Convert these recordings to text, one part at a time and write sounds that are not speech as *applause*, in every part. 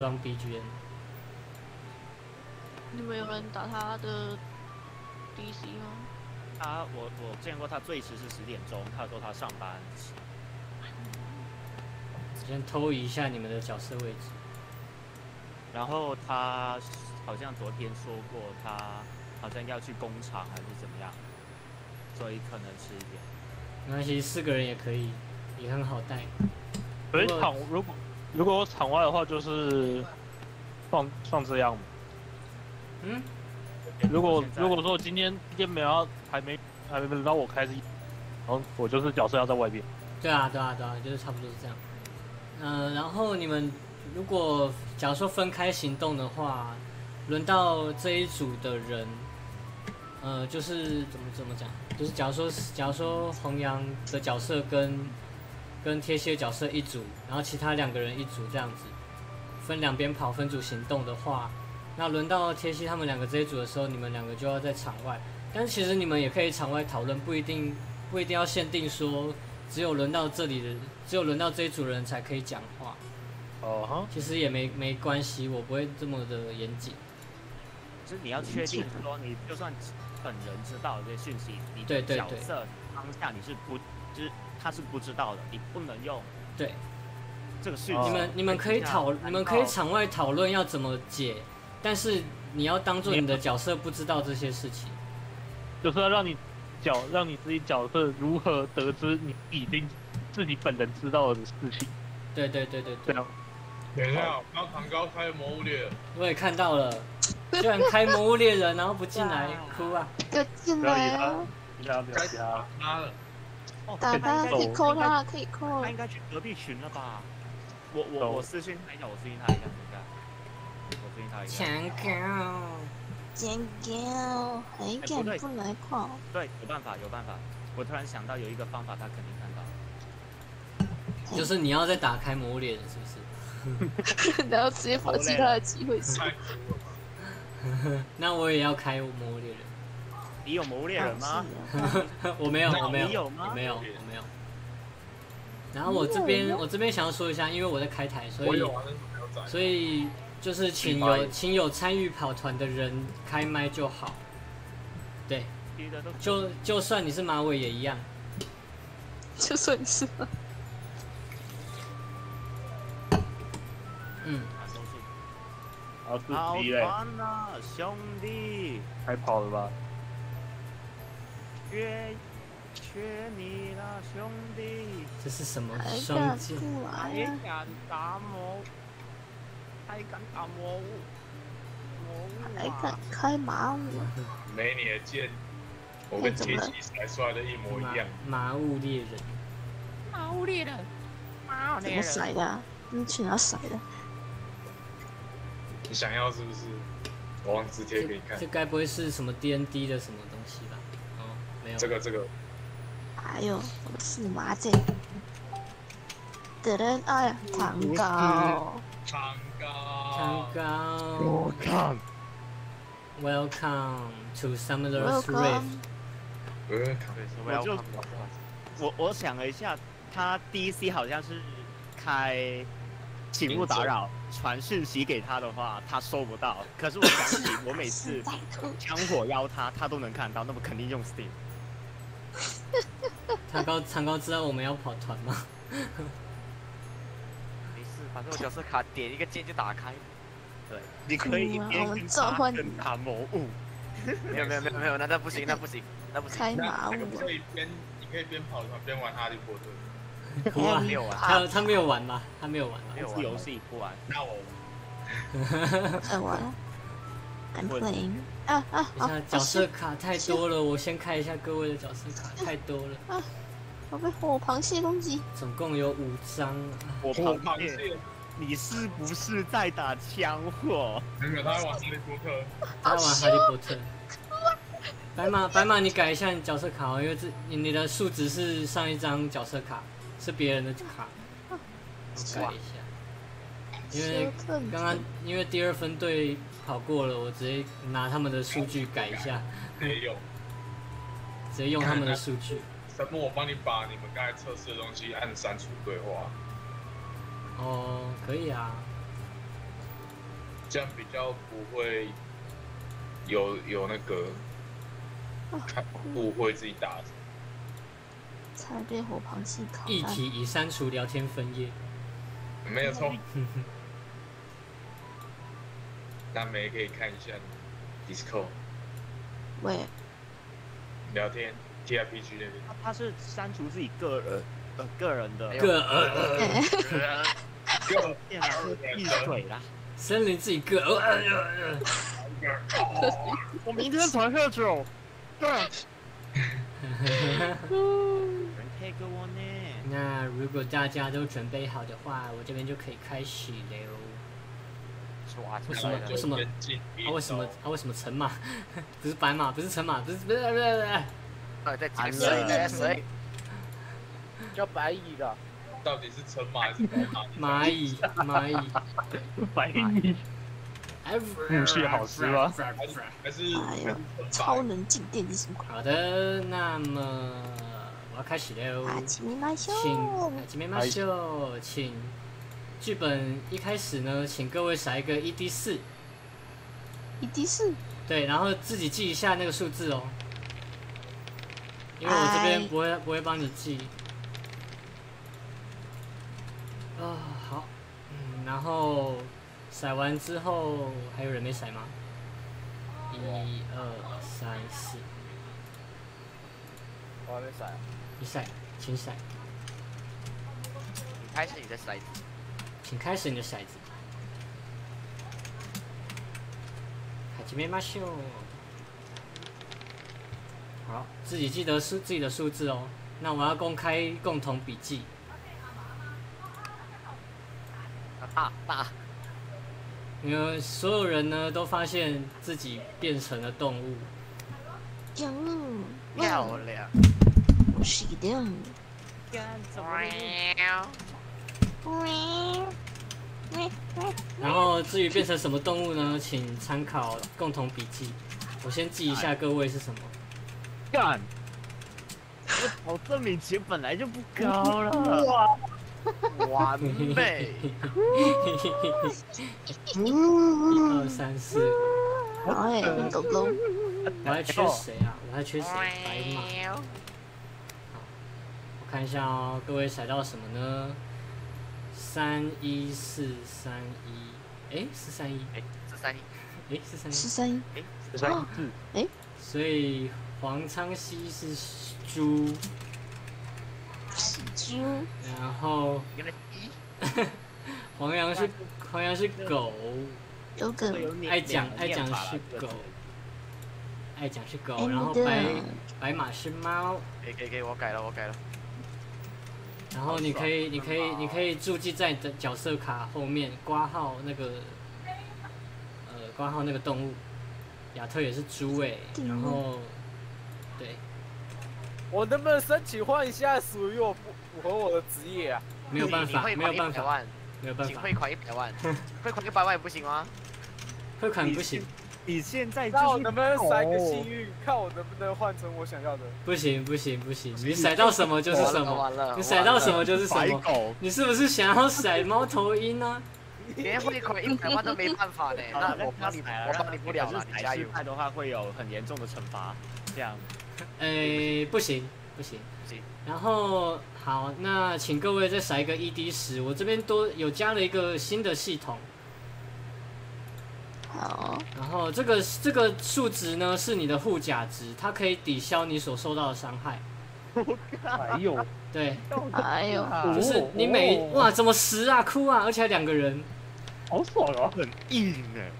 装 BGM。你们有人打他的 DC 吗？他我我见过他最迟是十点钟，他说他上班。先偷移一下你们的角色位置。然后他好像昨天说过，他好像要去工厂还是怎么样，所以可能迟一点。没关系，四个人也可以，也很好带。本场如果场如果场外的话，就是放放这样。嗯，如果如果说今天今天没有要还没还没轮到我开始，然后我就是角色要在外边。对啊，对啊，对啊，就是差不多是这样。嗯、然后你们如果假如说分开行动的话，轮到这一组的人，呃，就是怎么怎么讲，就是假如说假如说弘扬的角色跟跟贴蝎角色一组，然后其他两个人一组这样子，分两边跑分组行动的话，那轮到贴蝎他们两个这一组的时候，你们两个就要在场外。但是其实你们也可以场外讨论，不一定不一定要限定说只有轮到这里的，只有轮到这一组人才可以讲话。哦哈，其实也没没关系，我不会这么的严谨。就是你要确定说，你就算本人知道这些讯息，你对角色当下你是不，就是他是不知道的，你不能用对，这个讯息。哦你们你们可以讨，你们可以场外讨论要怎么解，但是你要当做你的角色不知道这些事情。就是要让你角让你自己角色如何得知你已经自己本人知道的事情，对对对对对，这样。等一下，刚唐高开魔物猎人，我也看到了，*laughs* 居然开魔物猎人，然后不进来，*laughs* 哭啊！就进来啊！，不要不要理他。妈的，哦打他可以扣他了，可以扣了他应。该去隔壁群了吧？我我我私信他一下，我私信他一下，等一下，我私信他一下。强哥，尖叫，还敢不来矿？对，有办法，有办法。我突然想到有一个方法，他肯定看到。就是你要再打开魔物猎人，是不是？*laughs* 然后直接放弃他的机会是？太酷了吧！*laughs* 那我也要开魔物猎人。你有魔物猎人吗？*laughs* 我没有，我没有，你有吗我没有，我没有。然后我这边，我这边想要说一下，因为我在开台，所以。所以就是请有请有参与跑团的人开麦就好。对，就就算你是马尾也一样。就算你是吧。嗯，好烦啊，兄弟，开跑了吧？缺缺你了，兄弟，这是什么还双敢剑？还啊？敢打魔，还敢打魔物，魔物还啊敢开马舞？没你的剑，我跟铁骑甩出来的一模一样。马物猎人，马物猎人，马物怎么甩的啊？你去哪甩的？你想要是不是？我往直贴给你看这。该不会是什么 D N D 的什么东西吧？哦，没有。这个这个，还有我的驸马剑。的人，哎呀，糖糕，长蛋高，糕看，，Welcome to Summer's Welcome Rift。呃，对，我就我我想了一下，他 DC 好像是开请勿打扰传讯息给他的话，他收不到。可是我想起我每次 *laughs* 枪火邀他，他都能看到，那么肯定用 Steam。*laughs* 长高长高知道我们要跑团吗？*laughs* 没事，反正我角色卡点一个键就打开。对，你可以一边我们跟召唤他跟打魔物。*laughs* 没有没有没有没有，那那不行，那不行，那不行。开马那那个舞可以边，你可以边跑团边玩哈利波特。哇没有玩，他他没有玩吗？他没有玩吗没？有是游戏不玩，那我在玩。I'm playing。啊啊啊！等下角色卡太多了，我先看一下各位的角色卡，太多了，啊我被火螃蟹攻击。总共有五张啊。我我螃蟹，你是不是在打枪火？没有，他在玩哈利波特。他玩哈利波特。白马，白马，你改一下你角色卡哦，因为这你你的数值是上一张角色卡，是别人的卡，我改一下。因为刚刚因为第二分队跑过了，我直接拿他们的数据改一下，没有，直接用他们的数据。神木，我帮你把你们刚才测试的东西按删除对话。哦，可以啊。这样比较不会有有那个误会自己打的。菜被火螃蟹烤议蛋，题已删除聊天分页。没有错。*laughs* 那没可以看一下 Discord 喂，聊天 TRPG 那边。他他是删除自己个人呃个人的个呃呃，哎，个电脑是闭嘴啦。森林自己个呃呃呃呃。我明天才喝酒。对。*laughs* 人配给我呢？那如果大家都准备好的话，我这边就可以开始了。哇，为什么为什么严禁运啊，为什么他啊？为什么橙马不是白马，不是橙马，不是不是不是不是，到底在讲啊谁？叫白蚁的，到底是陈马还是白马？蚂蚁蚂蚁。白蚁。运气好吃吗还是还是哎呦，超能静电之神好的，那么我要开始喽。啊，请你来秀，请吉梅马秀，请剧本一开始呢，请各位甩一个一 d 四，一滴四，对，然后自己记一下那个数字哦，因为我这边哎。不会不会帮你记。啊、好，嗯，然后甩完之后还有人没甩吗？一二三四，我还没甩。你甩，请甩，你开始你的骰子，请开始你的骰子。卡吉梅马秀，好，自己记得数自己的数字哦。那我要公开共同笔记。大大因为所有人呢都发现自己变成了动物，讲，漂亮。我是的，然后至于变成什么动物呢，请参考共同笔记。我先记一下各位是什么。干！我考证明值本来就不高了。哇，完美。一二三四，哎，狗狗，我还缺谁啊？我还缺谁？白马。我看一下哦，各位甩到什么呢？三一四三一，哎，四三一，哎，四三一，哎，四三一。四三一，哎，四三一，嗯，哎，所以黄昌熙是猪，是猪，然后原来一，*laughs* 黄羊是黄羊是狗，有狗爱讲爱讲是狗，爱讲是狗，然后白白马是猫，可以可以可以，我改了我改了。然后你可以你可以你可以注记在你的角色卡后面挂号那个呃挂号那个动物，亚特也是猪哎，然后对我能不能申请换一下属于我不符合我的职业啊？没有办法没有办法没有办法请汇款一百万，汇款一百万也不行吗？*laughs* 汇款不行你现在那我就是能不能甩个幸运，看我能不能换成我想要的？不行不行不行，你甩到什么就是什么。你甩到什么就是什么。你是不是想要甩猫头鹰呢？连汇款一百万都没办法呢。*laughs* 好了，那我帮你，我帮你不了了，你加油可是。踩失败的话会有很严重的惩罚，这样。诶、不行不行不行。然后好，那请各位再甩一个 ED 十，我这边多有加了一个新的系统，好，然后这个这个数值呢是你的护甲值，它可以抵消你所受到的伤害。哎呦，对，哎呦，就是你每哦哇怎么十啊哭啊，而且还两个人，好爽啊！很硬哎，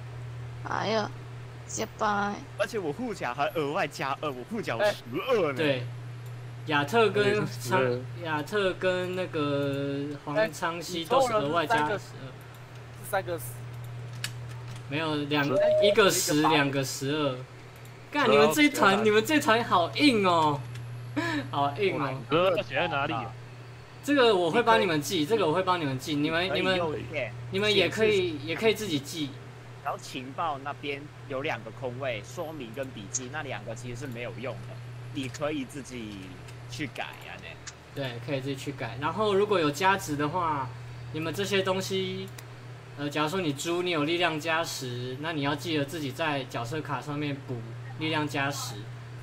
哎呦，结巴，而且我护甲还额外加二，我护甲十二呢。对。亚特跟是昌亚特跟那个黄哎昌熙都是额外加十二。这三个死，没有两十一个十，一个八两个十二。干，你们这一团，你们这团好硬哦，*laughs* 好硬哦。哥写在哪里啊？这个我会帮你们记，这个我会帮你们记。你们你们你们也可以也可以自己记。然后情报那边有两个空位，说明跟笔记那两个其实是没有用的，你可以自己去改啊，对。对，可以自己去改。然后如果有加值的话，你们这些东西呃，假如说你猪，你有力量加十，那你要记得自己在角色卡上面补力量加十。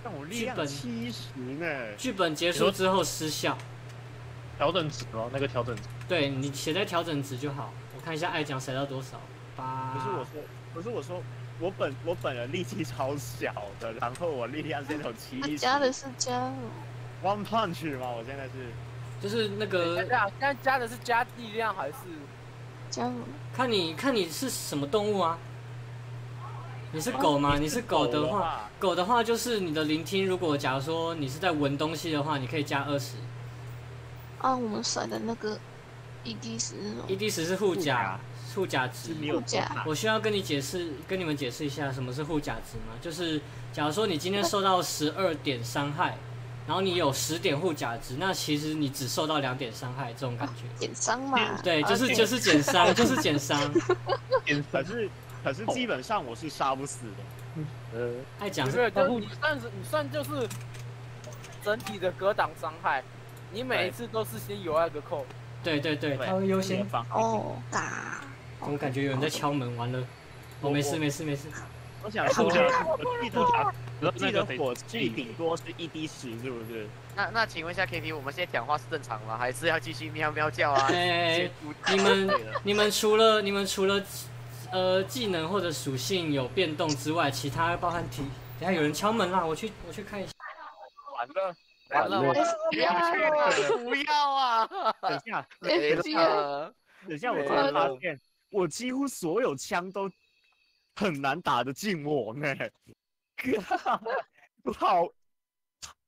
但我力量七十呢，剧本结束之后失效，调整值哦，那个调整值。对你写在调整值就好。我看一下爱奖塞到多少，八。不是我说，不是我说，我本我本人力气超小的，然后我力量现在有七十。加的是加，One Punch 吗？我现在是就是那个，现在加的是加力量还是？看你看你是什么动物啊？你是狗吗？你是狗的话，狗的话就是你的聆听，如果假如说你是在闻东西的话，你可以加二十。啊，我们甩的那个 ED 十那种 ED 十是护甲，护甲值是。没有护甲我需要跟你解释，跟你们解释一下什么是护甲值吗？就是假如说你今天受到十二点伤害，然后你有十点护甲值，那其实你只受到两点伤害，这种感觉。减伤嘛。对，啊就是就是减伤，就是减伤。可是可是基本上我是杀不死的。呃，爱讲没有，是就你算是你算就是整体的格挡伤害，你每一次都是先有那个扣。对对对，他会优先。防哦，打。怎么感觉有人在敲门？完了，我没事没事没事。我想说，我记得我那记得个火最顶多是一滴十，是不是？那那请问一下 K P，我们现在讲话是正常吗？还是要继续喵喵叫啊？哎，你们你们除了你们除了呃技能或者属性有变动之外，其他包含体。等下有人敲门啦，我去我去看一下。完了，完了，我哎不要去了，不要啊！*laughs* 等一下，等一下，我突然发现，我几乎所有枪都很难打得进我呢。*laughs* *laughs* 好，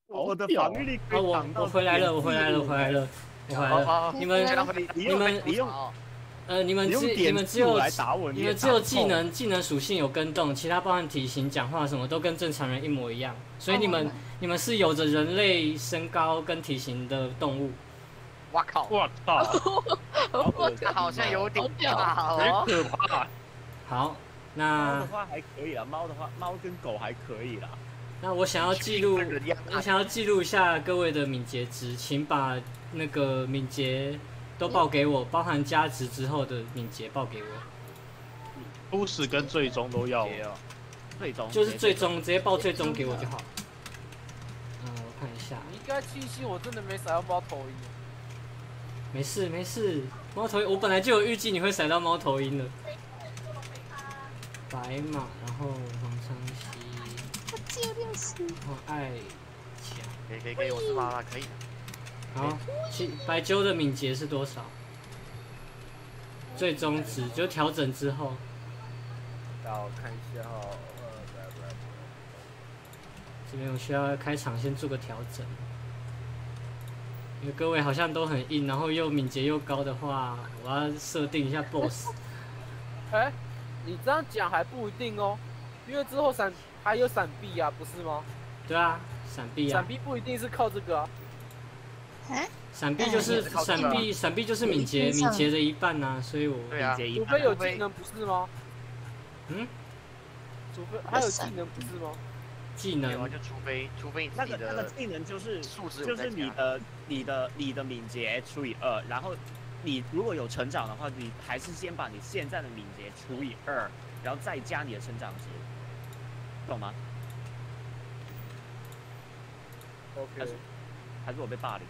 我的防御力可啊，我以挡到我回来了，我回来了，我回来了，我回来了。你们你们你用呃，你们只你们只有你们只有技能技能属性有跟动，其他包含体型、讲话什么都跟正常人一模一样，所以你们、你们是有着人类身高跟体型的动物。哇靠，我操，*laughs* 这好像有点大很哦。可怕。好，猫那的话还可以啦，猫的话，猫跟狗还可以啦。那我想要记录，我想要记录一下各位的敏捷值，请把那个敏捷都报给我，包含加值之后的敏捷报给我，初始跟最终都要。最终就是最终直接报最终给我就好。嗯，我看一下，你应该庆幸我真的没甩到猫头鹰。没事没事，猫头鹰我本来就有预计你会甩到猫头鹰的。白马，然后黄昌熙，我只有六十。然后爱强。可以可以可以，我是妈妈，可以。好，其白鸠的敏捷是多少？最终值就调整之后，让我看一下哈，呃，来来这边我需要开场先做个调整。因为各位好像都很硬，然后又敏捷又高的话，我要设定一下 BOSS。*laughs* 哎，你这样讲还不一定哦，因为之后闪还有闪避啊，不是吗？对啊，闪避啊闪，避不一定是靠这个啊。哎，闪避就是嗯闪避，闪避就是敏捷，敏捷的一半呐、所以我对啊，一除非有技能不是吗？嗯，除非还有技能不是吗？技能就除非除非那个那个技能就是数值就是。你的你的你的敏捷除以二，然后你如果有成长的话，你还是先把你现在的敏捷除以二，然后再加你的成长值，懂吗？OK，还是我被霸凌？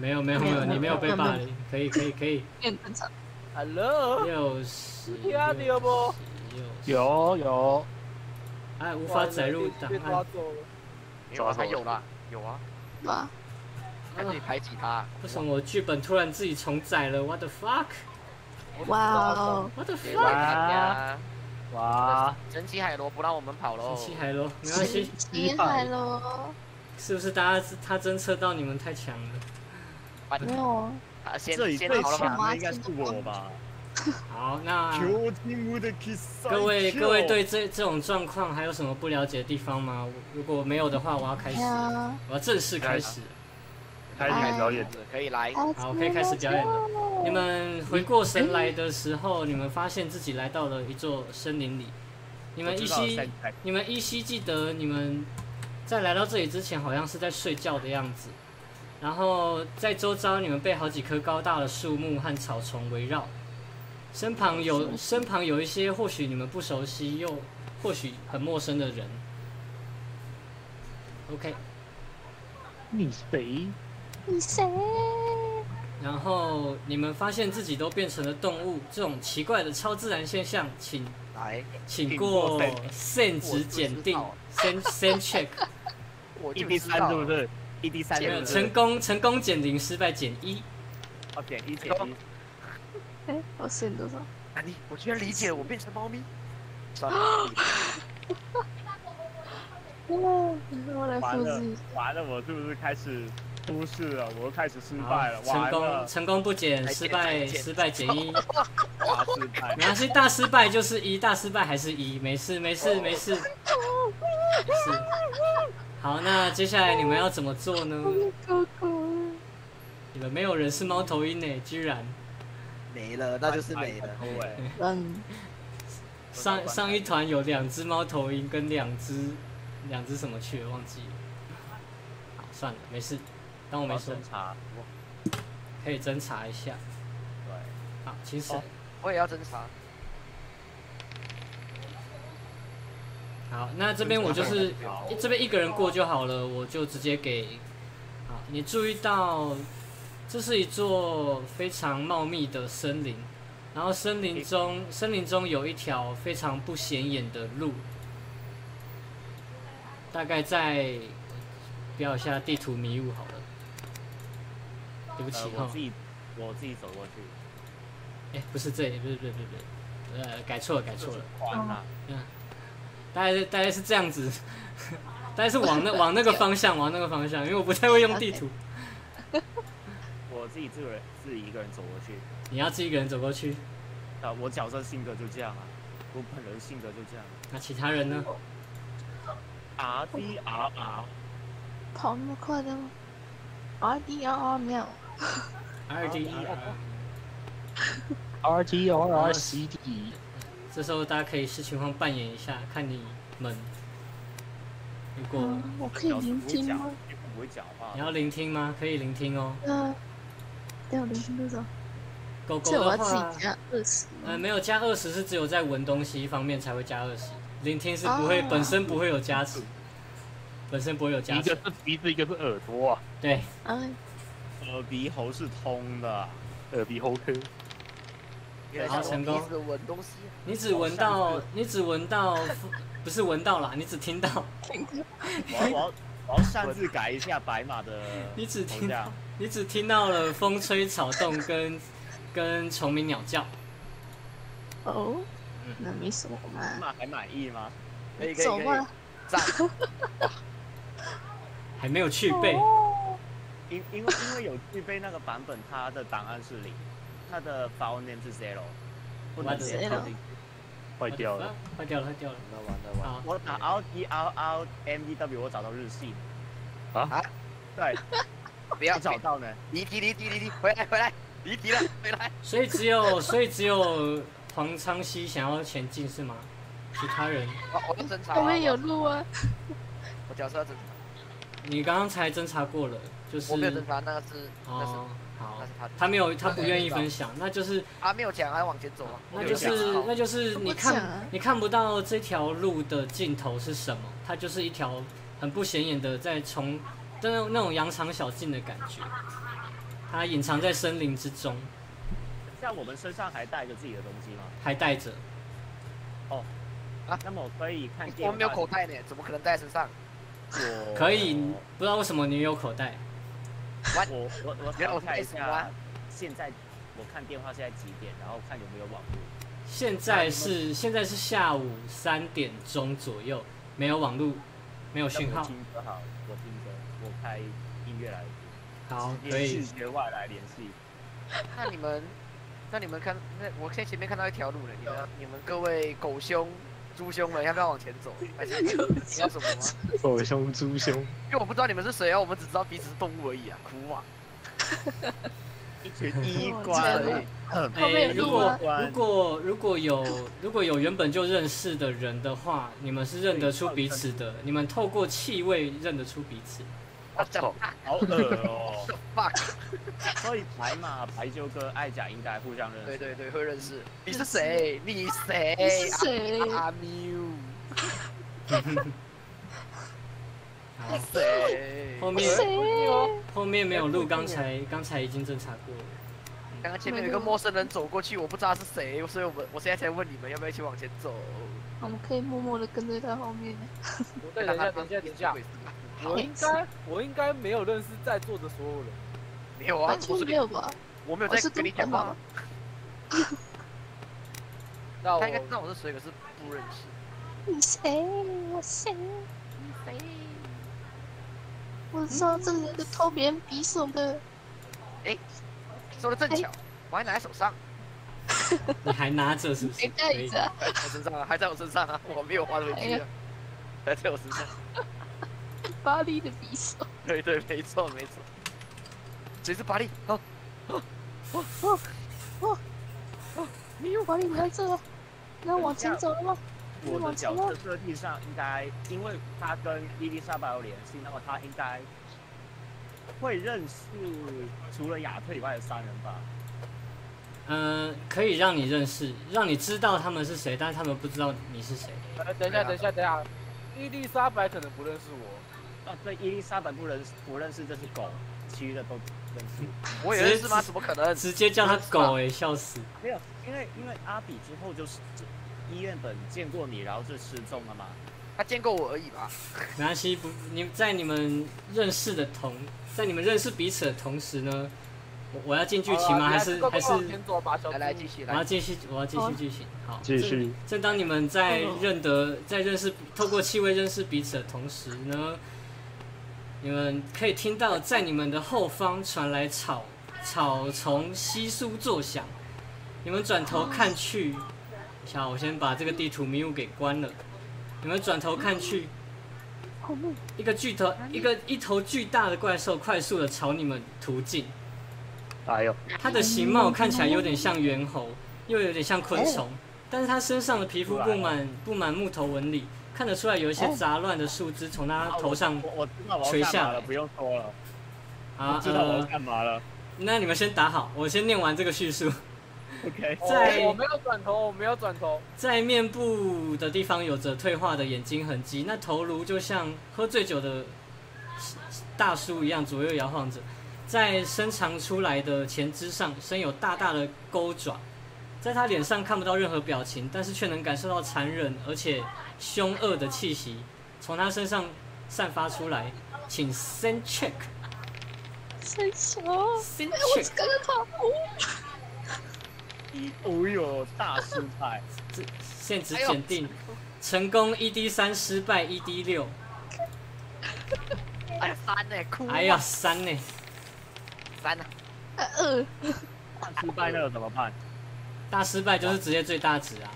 没有没有没有，你没有被霸凌，*laughs* 可以可以可以，变正常。Hello，六十听到不，有有，哎，无法载入档案，走了。没有啊，他有啦，有啊，吧，还可以排挤他。为什么我剧本突然自己重载了？What the fuck？What 哇哦，the fuck？哇，神奇海螺不让我们跑喽。神奇海螺，没关系，厉害喽！是不是大家他侦测到你们太强了？没有啊，啊，先这里最先好了吗？强的应该是我吧？好，那。各位各位对这这种状况还有什么不了解的地方吗？如果没有的话，我要开始我要正式开始。开始表演。可以来。好，可以开始表演了。你们回过神来的时候，你们发现自己来到了一座森林里。你们依稀，你们依稀记得，你们在来到这里之前，好像是在睡觉的样子。然后在周遭，你们被好几棵高大的树木和草丛围绕。身旁有身旁有一些或许你们不熟悉又或许很陌生的人。OK，你谁？你谁？然后你们发现自己都变成了动物，这种奇怪的超自然现象，请来，请过 sen 值检定，sen sen check，*laughs* 我就知道三是不是？ED 三是不是成？功成功减零，失败减一。哦，减一减一。哎，我选多少？啊你，我居然理解了，我变成猫咪。算了，*laughs* 哇，我来完了复制。完了，我是不是开始出事了？我又开始失败了，成功，成功不减，失败失败减一。大失败没。关系，大失败就是一，大失败还是一，没事没事没事。没事。好，那接下来你们要怎么做呢？你们没有人是猫头鹰呢，居然。没了，那就是没了。对，嗯，上上一团有两只猫头鹰跟两只两只什么去了，忘记了。好，算了，没事，当我没说侦，查。可以侦查一下。对，好，请审。我也要侦查。好，那这边我就是这边一个人过就好了，我就直接给。好，你注意到，这是一座非常茂密的森林，然后森林中森林中有一条非常不显眼的路，大概在标一下地图迷雾好了。对不起呃，哈我自，己我自己走过去，哎、不是这里，不是不是不是呃，改错了改错了。宽了。大概是大概是这样子，*laughs* 大概是往那 *laughs* 往那个方向，往那个方向，因为我不太会用地图。*laughs* 我自己自个人自己一个人走过去，你要自己一个人走过去，啊，我角色性格就这样啊，我本人性格就这样。那其他人呢？R D R R，跑那么快的吗？R D R R 秒。*laughs* R D E R。R T R R C D，这时候大家可以视情况扮演一下，看你们如果嗯，我可以聆听吗？你不会讲话你。要聆听吗？可以聆听哦。嗯，对，我聆听多少？狗狗的话自己，加二十呃，没有加二十是只有在闻东西方面才会加二十，聆听是不会，哦本身不会有加持，本身不会有加持一个。是鼻子，一个是耳朵啊，对，哎，耳鼻喉是通的，耳鼻喉科。原来是好成功。你只闻到，你只闻到，不是闻到啦，你只听到，*laughs* 我要我要我要擅自改一下白马的 *laughs* 你只听。你只听到了风吹草动跟跟虫鸣鸟叫。哦嗯，那没什么嘛。马还满意吗？可以可以可以走吧。。赞。*laughs* 还没有去背，因因为因为有具备那个版本，它的档案是零，它的 file name 是 zero，不能 What 直接 zero？放进去。坏掉了。坏掉了，坏掉了。完了完了完了。我打 R D R R M D W，我找到日系。啊？对，不要我找到呢。离题离题离题，回来回来，离题了回来。所以只有 *laughs* 所以只有黄昌熙想要前进是吗？其他人，我 *laughs* 我要侦查。后面有路啊。我角色要侦查，你刚刚才侦查过了，就是我没有侦查，那个是那是哦，好那是，他他没有，他不愿意分享，那就是啊没有讲，还往前走啊。那就是那就是你看你看不到这条路的尽头是什么，它就是一条很不显眼的在从那种那种羊肠小径的感觉，它隐藏在森林之中，像我们身上还带着自己的东西吗？还带着。哦，啊那么我可以看电话。我没有口袋呢，怎么可能带在身上？我可以，不知道为什么你有口袋。我我我原来我想看一下，现在我看电话现在几点，然后看有没有网络。现在是现在是下午三点钟左右，没有网络，没有讯号。听歌好，我听歌，我开音乐来好，可以视。觉外来联系。那你们，那你们看，那我现在前面看到一条路了，你们你们各位狗兄、猪兄们要不要往前走？*laughs* 还是你要什么吗？狗兄猪兄，因为我不知道你们是谁啊，我们只知道彼此是动物而已啊，哭啊！*laughs* 一群衣我冠知道很后面有如果。如果如果有如果有原本就认识的人的话，你们是认得出彼此的，你们透过气味认得出彼此。好丑，好恶哦。*laughs* fuck，所以白马、白鸠哥、艾甲应该互相认识。对对对，会认识。你是谁？你谁？你是谁阿喵。好，谁？后面谁？后面没有录，刚才刚才已经侦查过了。刚刚前面有一个陌生人走过去，我不知道他是谁，所以我们我现在才问你们要不要一起往前走。我们可以默默的跟在他后面。等一下，等一下，等一下，我应该我应该没有认识在座的所有人。没有啊完，全没有吧？我没有在跟你讲话。*laughs* 那我他应该知道我是谁，可是不认识。你谁？我谁？你谁我知道这里有个偷别人匕首的，说的正巧，我还拿在手上，*laughs* 你还拿着是不是？谁可以带着？在 *laughs* 我身上啊，还在我身上啊，我没有花回去啊，还在我身上。巴黎的匕首。*laughs* 对对，没错没错。谁是巴利？哦，没有巴黎，你在这？那往前走了吗？我的角色设定上应该，因为他跟伊丽莎白有联系，那么他应该会认识除了亚特以外的三人吧？嗯、可以让你认识，让你知道他们是谁，但是他们不知道你是谁。呃，等一下，等一下，等一下，伊丽莎白可能不认识我。啊，对，伊丽莎白不认识，不认识这只狗，其余的都认识。我也认识吗？怎么可能？直接叫他狗哎、笑死！没有，因为因为阿比之后就是医院本见过你，然后就失踪了嘛。他见过我而已吧。没关系，不，你在你们认识的同，在你们认识彼此的同时呢，我我要进剧情吗？还是还是来来继续来。我要继续我要继续剧情？好，继续。正当你们在认得在认识透过气味认识彼此的同时呢，你们可以听到在你们的后方传来草草丛稀疏作响。你们转头看去，好我先把这个地图迷雾给关了。你们转头看去，后面一个巨头一个一头巨大的怪兽快速的朝你们途径。哎呦，它的形貌看起来有点像猿猴，又有点像昆虫，但是它身上的皮肤布满布满木头纹理，看得出来有一些杂乱的树枝从他头上我我知道我垂下来要干嘛了，不用说了，啊我知道我干嘛了。那你们先打好，我先念完这个叙述。OK，*laughs* 在我没有转头，我没有转头。在面部的地方有着退化的眼睛痕迹，那头颅就像喝醉酒的大叔一样左右摇晃着，在伸长出来的前肢上生有大大的钩爪，在他脸上看不到任何表情，但是却能感受到残忍而且凶恶的气息从他身上散发出来。请先 check，谁说？先哎，我 check，刚刚跑步。哦哟，大失败，这现值检定，成功一 d 三，失败一 d 六。哎呀，三呢？哭。哎呀，，三呢？三呢？呃呃，失败了怎么办？大失败就是直接最大值啊！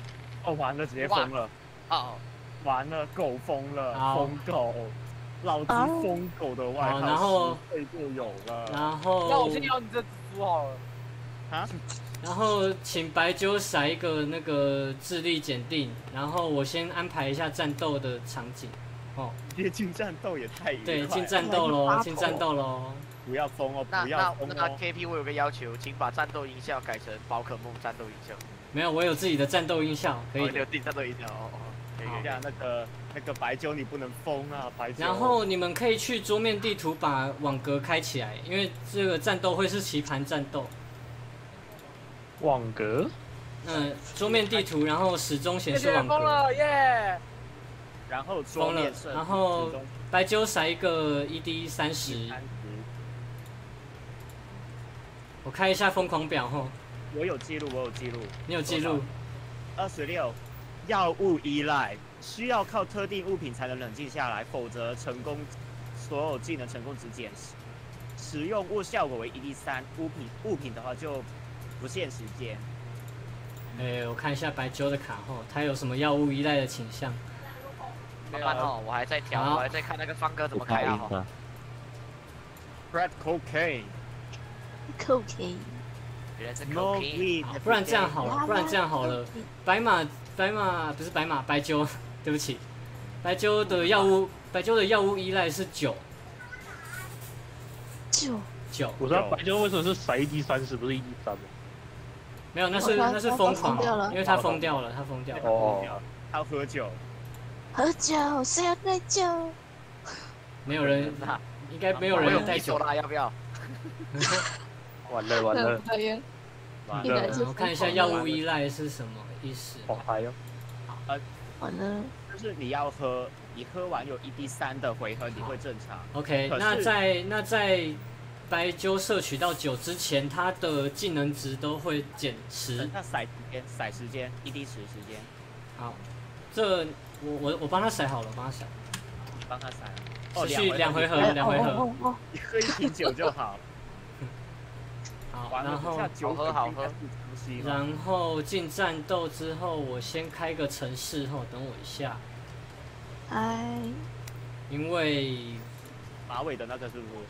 哦，完了，直接疯了，哦，完了，狗疯了，好疯狗，老子啊疯狗的外好套然后十倍就有了。然后那后我先要你这蜘蛛好了。啊，然后请白鸠撒一个那个智力检定，然后我先安排一下战斗的场景。哦，接近战斗也太对，了进战斗喽，进战斗喽！不要疯哦，那不要那那疯哦。KP 我有个要求，请把战斗音效改成宝可梦战斗音效。没有，我有自己的战斗音效，可以哦，的你有。定战斗音效哦。等一下，那个那个白鸠你不能疯啊，白鸠。然后你们可以去桌面地图把网格开起来，因为这个战斗会是棋盘战斗。网格，嗯，桌面地图，然后始终显示网格。疯了耶！然后桌疯了然后白鸠撒一个 ED 三十，三十，我开一下疯狂表吼，我有记录，我有记录。你有记录？二十六，药物依赖需要靠特定物品才能冷静下来，否则成功所有技能成功值减十。使用物效果为一 d 三，物品物品的话就不限时间。哎、我看一下白鸠的卡后，他有什么药物依赖的倾向？慢慢哦，我还在调，我还在看那个方哥怎么开啊。哈 Crack cocaine, 不然这样好了，不然这样好了，白马白马不是白马白鸠，*laughs* 对不起，白鸠的药物白鸠的药物依赖是酒。酒。酒，我知道白鸠为什么是甩一滴三十，不是一滴三吗？没有，那是那是疯狂疯掉了，因为他疯掉了，他疯掉了。哦，他要喝酒，喝酒，谁要带酒？没有人，那 *laughs* 应该没有人带酒。啤酒啦，要不要？*laughs* 完了完了，完了，嗯我看一下药物依赖是什么意思。好嗨哦！完了，就是你要喝，你喝完有一滴三的回合，你会正常。OK，那在那在白鸠摄取到酒之前，他的技能值都会减十。那骰时间，骰时间，一滴十时间，好，这我我我帮他甩好了，帮他甩。你帮他骰。哦，两回合两回合哦哦哦你喝一瓶酒就好。好，完了，然后下酒喝好喝。然后进战斗之后，我先开个城市后，等我一下，哎，因为马尾的那个是不是？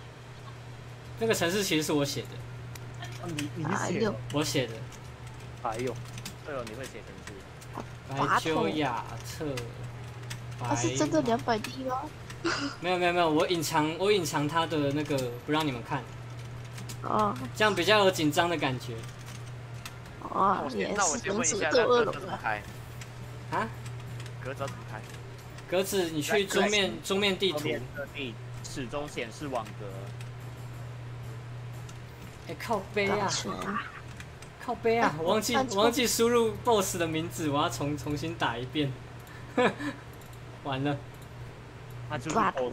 那个城市其实是我写的，哦你你写的，我写的。哎呦，哎呦，你会写城市。白鸠雅策，白他是真的两百 D 吗？*laughs* 没有没有没有，我隐藏我隐藏他的那个不让你们看，哦。这样比较有紧张的感觉。哦，那我先问一下，那格！子怎么开？啊。格子怎么开？格子，你去桌面桌面地图，始终显示网格。哎、靠背啊靠背啊，忘记忘记输入 BOSS 的名字，我要重重新打一遍，完了，他就是我，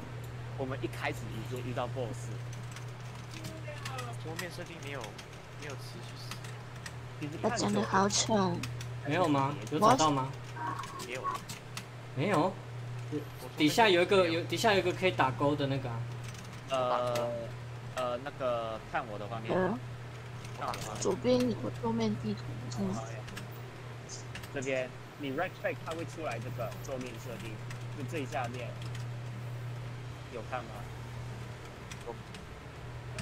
我们一开始就遇到 BOSS。桌面设定没有没有持续使其实看他讲的好丑，没有吗？有找到吗？没有。没有，底下有一个有底下有一个可以打勾的那个、啊，呃呃那个看我的画面，呃，看我的画面。左边有个桌面地图，嗯，这边你 right click 它会出来这个桌面设定，就最下面有看吗？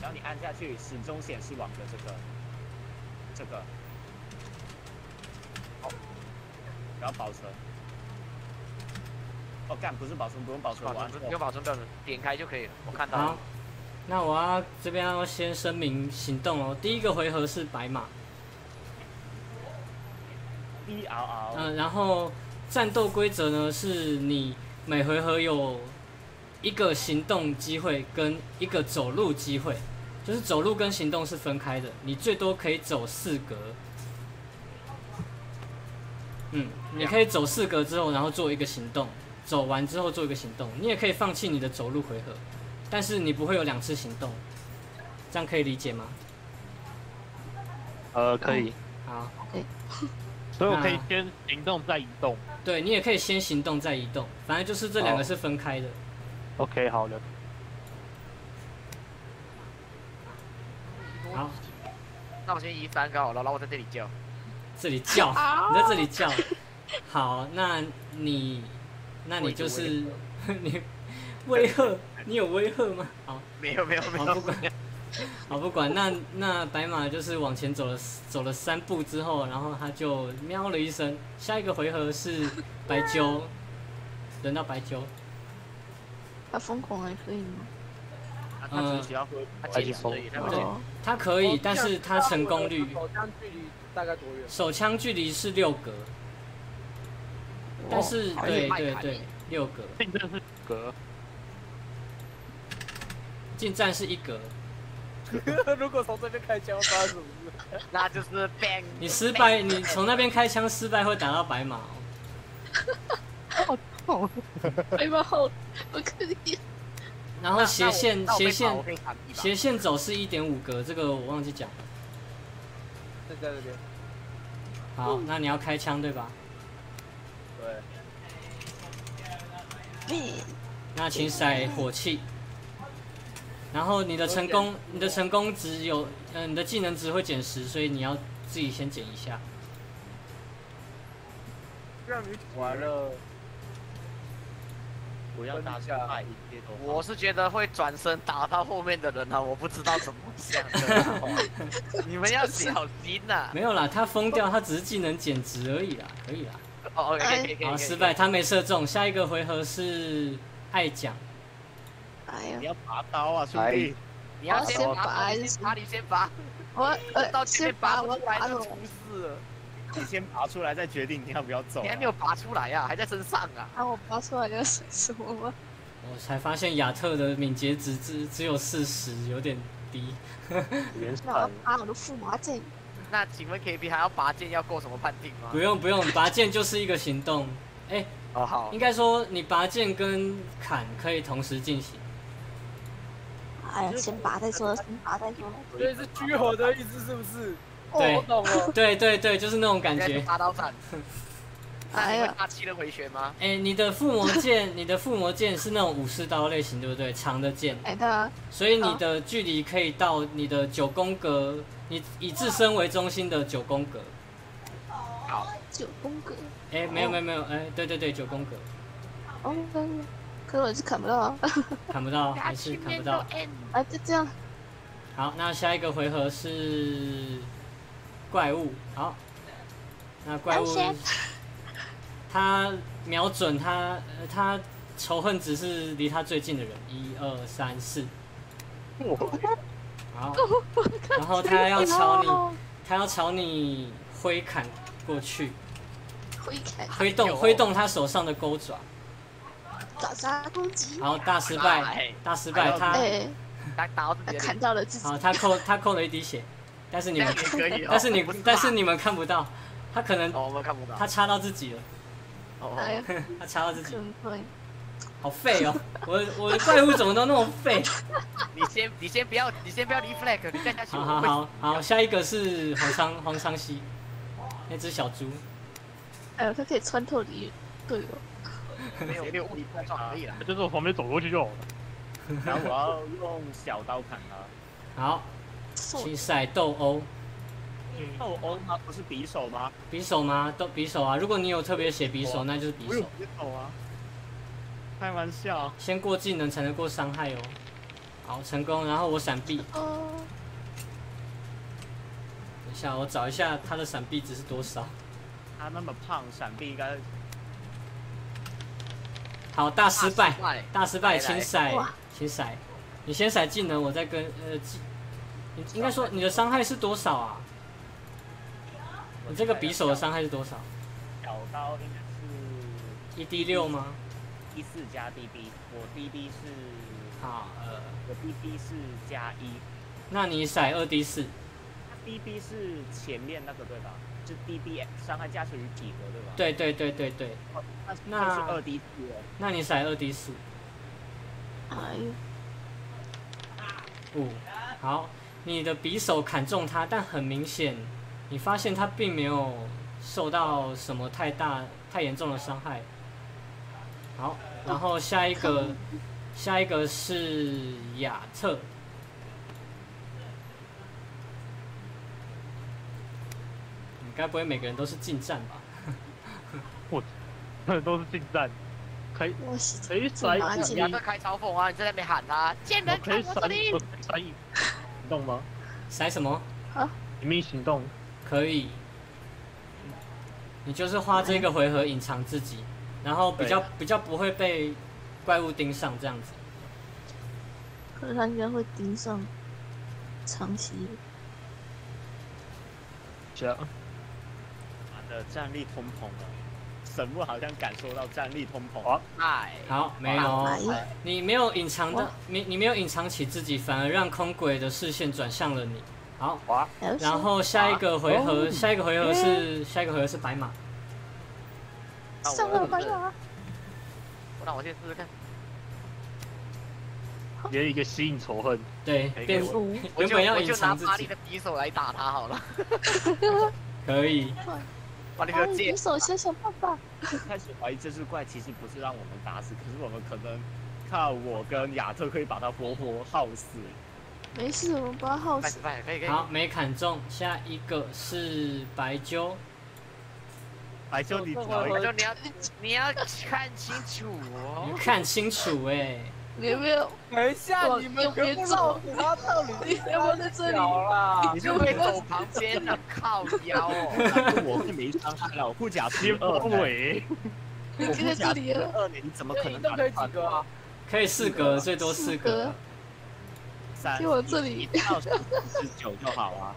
然后你按下去，始终显示网的这个，这个，好，然后保存。哦，干不是保存，不用保存，我按错保存不用保存标准，点开就可以了。我看到那我要这边要先声明行动哦，第一个回合是白马，B R R，嗯、然后战斗规则呢是你每回合有一个行动机会跟一个走路机会，就是走路跟行动是分开的，你最多可以走四格。嗯，你可以走四格之后，然后做一个行动，走完之后做一个行动，你也可以放弃你的走路回合，但是你不会有两次行动，这样可以理解吗？呃可以，好，所以我可以先行动再移动。对你也可以先行动再移动，反正就是这两个是分开的。OK，好的。好，那我先移三个好了，然后我在这里叫。这里叫，你在这里叫。好，那你，那你就是 *laughs* 你威吓，你有威吓吗？好，没有没有没有不。管，好不管。那那白马就是往前走了走了三步之后，然后他就喵了一声。下一个回合是白鸠，轮到白鸠。他疯狂还可以吗？他他只是需要喝，他可以，但是他成功率手枪距离大概多远？手枪距离是六格，但是好对对对，六格，进阵是格，近战是一格。*laughs* 如果从这边开枪，发生什么？那就是 bang。你失败，你从那边开枪失败会打到白马哦。哎妈好，我可以，然后斜线斜线斜线走是一点五格，这个我忘记讲。在这边。好，那你要开枪对吧？对。那请甩火器。然后你的成功，你的成功值有，呃，你的技能值会减十，所以你要自己先减一下。让你完了。不要打下来我是觉得会转身打到后面的人啊，我不知道怎么想的啊、你们要小心呐、没有啦，他疯掉，他只是技能减值而已啦，可以啦。哦，OK，可以可以可以。好，失败，。他没射中。下一个回合是爱讲，哎呀，你要拔刀啊，兄弟！你要先先拔，拔还是你先拔，你先拔，我呃到前先面拔拔我不出来拔了就出，事了。你先拔出来再决定你要不要走啊。你还没有拔出来呀、还在身上啊。啊我拔出来就是什么吗？我才发现亚特的敏捷值只只有四十，有点低。原那我要闪，拔我的驸马剑，*laughs* 那请问 KB 还要拔剑要过什么判定吗不？用不用，拔剑就是一个行动。哎、哦好应，该说你拔剑跟砍可以同时进行。哎呀，先拔再说，先拔再说。所以是居合的意思是不是？哦，对我懂了。*laughs* 对对对，就是那种感觉。拔刀斩。*laughs* 那哎呀，你会打七的回旋吗？*laughs* 哎、你的附魔剑，你的附魔剑是那种武士刀类型，对不对？长的剑，哎的所以你的距离可以到你的九宫格，你以自身为中心的九宫格。九宫格，哎、没有没有没有，哎、对对对，九宫格，哦，可我是砍不到啊，看不到，还是砍不到。啊就这样，好，那下一个回合是怪物。好，那怪物先。他瞄准他，呃他仇恨值是离他最近的人，一二三四。好，然后他要朝你，他要朝你挥砍过去，挥砍，挥动挥动他手上的钩爪。爪杀攻击，好，大失败哎，大失败，他哎，打打到自己的砍，到了自己，好，他扣他扣了一滴血，但是你们。但是你但是你们看不到，他可能哦，我们看不到。他插到自己了，哦哎，他插到自己，好废哦！我我的怪物怎么都那么废？你先你先不要你先不要离 flag，你再下去好好好好，下一个是黄昌黄昌熙，那只小猪，哎呦，他可以穿透敌队友，没有 *laughs* 没有物理碰撞可以了。就是我旁边走过去就好了。然后我要用小刀砍他。好，送请骰斗殴，斗殴吗？不是匕首吗？匕首吗？斗匕首啊！如果你有特别写匕首，那就是匕首。匕首啊。开玩笑，先过技能才能过伤害哦。好，成功。然后我闪避，哦，等一下我找一下他的闪避值是多少。他那么胖，闪避应该好，大失败，大失败，来请骰哇，请骰。你先骰技能，我再跟呃技。你应该说你的伤害是多少啊？你这个匕首的伤害是多少？小刀应该是一 d 六吗？一四加 DB，我 DB 是好，呃，我 DB 是加一，那你甩二 d 四。他 DB 是前面那个对吧？就 DB 伤害加成于几何对吧？，对对对对对，那那是二 D 四哦。那你甩二 d 四。哎呦，五，好，你的匕首砍中他，但很明显，你发现他并没有受到什么太大、太严重的伤害。好，然后下一个，下一个是亚特。你该不会每个人都是近战吧？*laughs* 我都是近战，可以我是可以甩剑你要在开嘲讽啊！你在那边喊他，贱人我可以闪，看我这里我。可以闪行动吗？塞什么？啊隐秘行动，可以。你就是花这个回合隐藏自己，然后比较比较不会被怪物盯上这样子。可是他应该会盯上长期，加妈的，战力通膨了。神木好像感受到战力通膨。好。哎，好，没有。哎，你没有隐藏的，你你没有隐藏起自己，反而让空鬼的视线转向了你。好，滑，然后下一个回合，下一个回合是下一个回合是白马。上了白马，那我先试试看。也一个吸引仇恨，对，变可以。五，我就原本要我就拿隐藏自巴黎己，的匕首来打他好了，*laughs* 可以。把的剑你手先想办法，开始怀疑这只怪其实不是让我们打死，可是我们可能靠我跟亚特可以把它活活耗死。没事，我们不要耗死快失。败，可以可以。好，没砍中。下一个是白鸠，白鸠你这找一个我就你要你要看清楚哦你哦。看清楚哎、你有没有？等一下，你们别走都拿到你你有没有在这里？你就会走旁边的靠腰哦。我是没伤害了，我护甲接十二不尾，你就在这里了。二年，你怎么可能打你都可以几个啊？可以四格，最多四格。三，就我这里你到十九就好啊。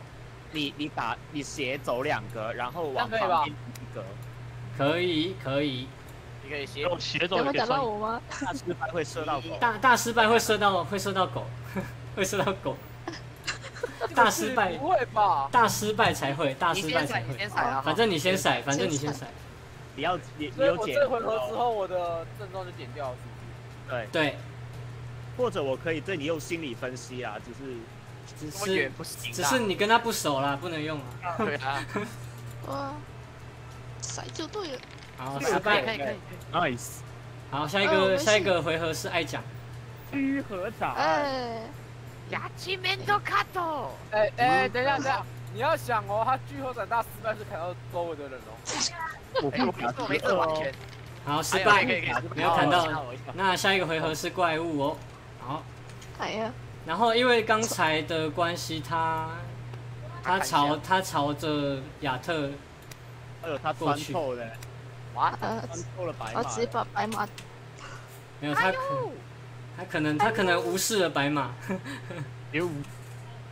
你你打你斜走两格，然后往旁边一格，可以可以，可以斜用斜走有没有打到我吗？大失败会射到狗。大大失败会射到会射到狗，会射到狗，*laughs* 大失败不会吧？大失败才会，大失败才会。反正你先甩，反正你先甩。你要你你所以有减我这回合之后，我的症状就减掉了，是对，对，或者我可以对你用心理分析啊，只是只是。只是你跟他不熟啦，不能用啊。对啊，*laughs* 哇，甩就对了。好，失败。可以可以。nice。好，下一个下一个回合是爱讲。居合掌，哎，牙齿面都卡到。哎哎，等一下等一下，你要想哦，他聚合长大失败是砍到周围的人哦。*laughs* 我哎，我没错没错，完全。好，失哎败没有砍到。那下一个回合是怪物哦。好，哎呀，然后因为刚才的关系，他他他朝他朝着亚特，哎呦，他穿透了，哇，呃，穿透了白马我直。接把白马没有他可他可能他可能无视了白马。*laughs* 有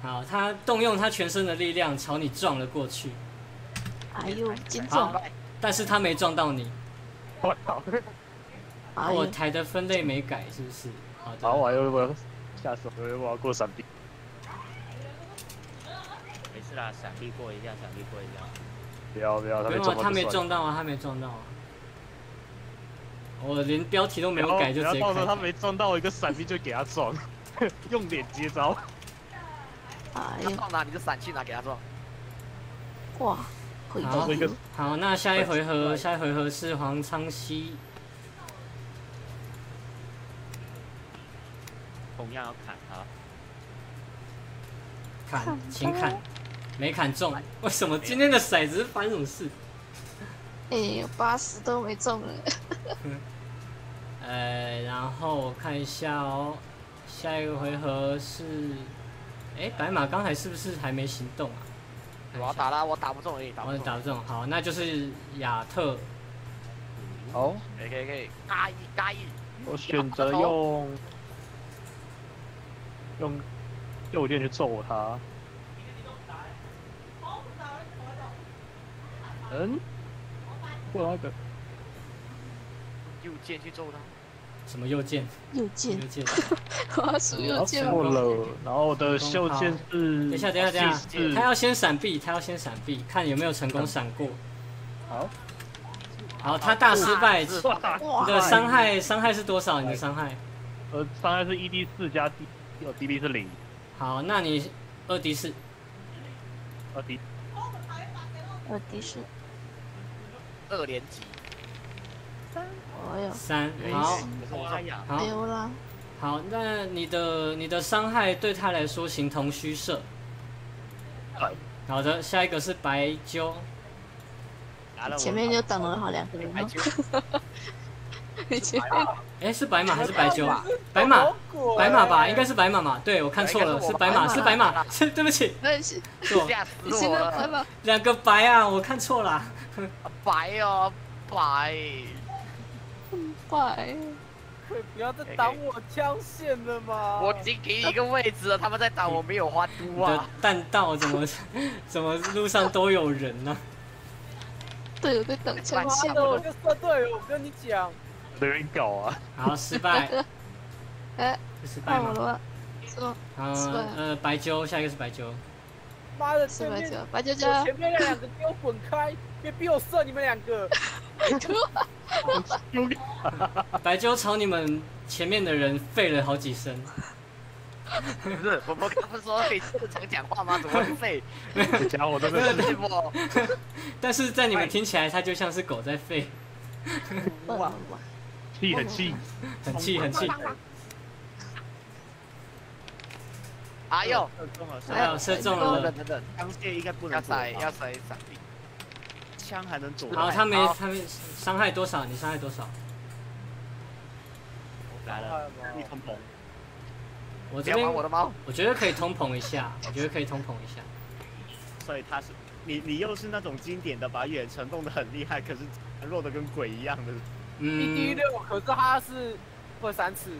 好，他动用他全身的力量朝你撞了过去，哎呦，金好重，但是他没撞到你。我操！我台的分类没改，是不是？好我又我吓死我，我要过闪避。没事啦，闪避过一下，闪避过一下。不要不要，他没撞到。撞到啊，他没撞到啊。我连标题都没有改就直接到时候他开。没撞到，我一个闪避就给他撞，*laughs* 用脸接招。哎呦，他撞哪你就闪去哪给他撞。哇，回好好，那下一回合，下一回合是黄昌熙，同样要砍他。砍，请砍，没砍中，为什么今天的骰子发生什么事？哎，八十都没中了，呃，*laughs* 然后我看一下哦，下一个回合是，哎，白马刚才是不是还没行动啊？我要打啦，我打不中而已，打不中。我打不中，好，那就是亚特，好，可以可以可以，嘎一嘎一。我选择用用右键去揍他。嗯，过那个右键去揍他。什么右键？右键右，键。*laughs* 我要数右键过？了，然后我的袖剑是等一下，等一下，等一下，他要先闪避，他要先闪避，看有没有成功闪过。好，好，他大失败，你的伤害伤害是多少？你的伤害？呃，伤害是 ED 四加 D，有 DB 是零，好，那你二 D 四，二 D 二 d 是，二连击。哎呦，三，好，好丢了，好，那你的你的伤害对他来说形同虚设。好好的，下一个是白鸠，前面就等了好两个人哦，*laughs* 前面哎，是白马还是白鸠？白马，白马吧，应该是白马嘛。对，我看错了，是白马，是白马，是 *laughs* 对不起，那是错，吓死你现我了！在白马，两个白啊，我看错了。白哦，白。白，可以不要再挡我枪线了吗？我已经给你一个位置了，他们在挡我，没有花都啊！弹道怎么怎么路上都有人呢、对，我在挡枪线我就说对了，我跟你讲，有人搞啊，好，失败，哎，*laughs* 失败了吗？是吗？好失败，呃，白鸠，下一个是白鸠。妈的，是白对面酒，白酒我加，前面那两个给我滚开，别逼我射你们两个！*laughs* 白鸠朝你们前面的人吠了好几声，不是，我们刚不是说可以正常讲话吗？怎么会废？这家伙真的是对不？但是在你们听起来，它就像是狗在吠，哇哇，气很气，很气很气。哎呦，射中了，射哎呦，中了，射中了等。等等，枪械应该不要能塞要塞闪避。枪还能躲。好，他没他没伤害多少？你伤害多少？来了，你通膨，我这边我的猫，我觉得可以通膨一下，我觉得可以通膨一下。所以他是你你又是那种经典的把远程弄得很厉害，可是弱的跟鬼一样的。B D 嗯，六，可是他是破三次，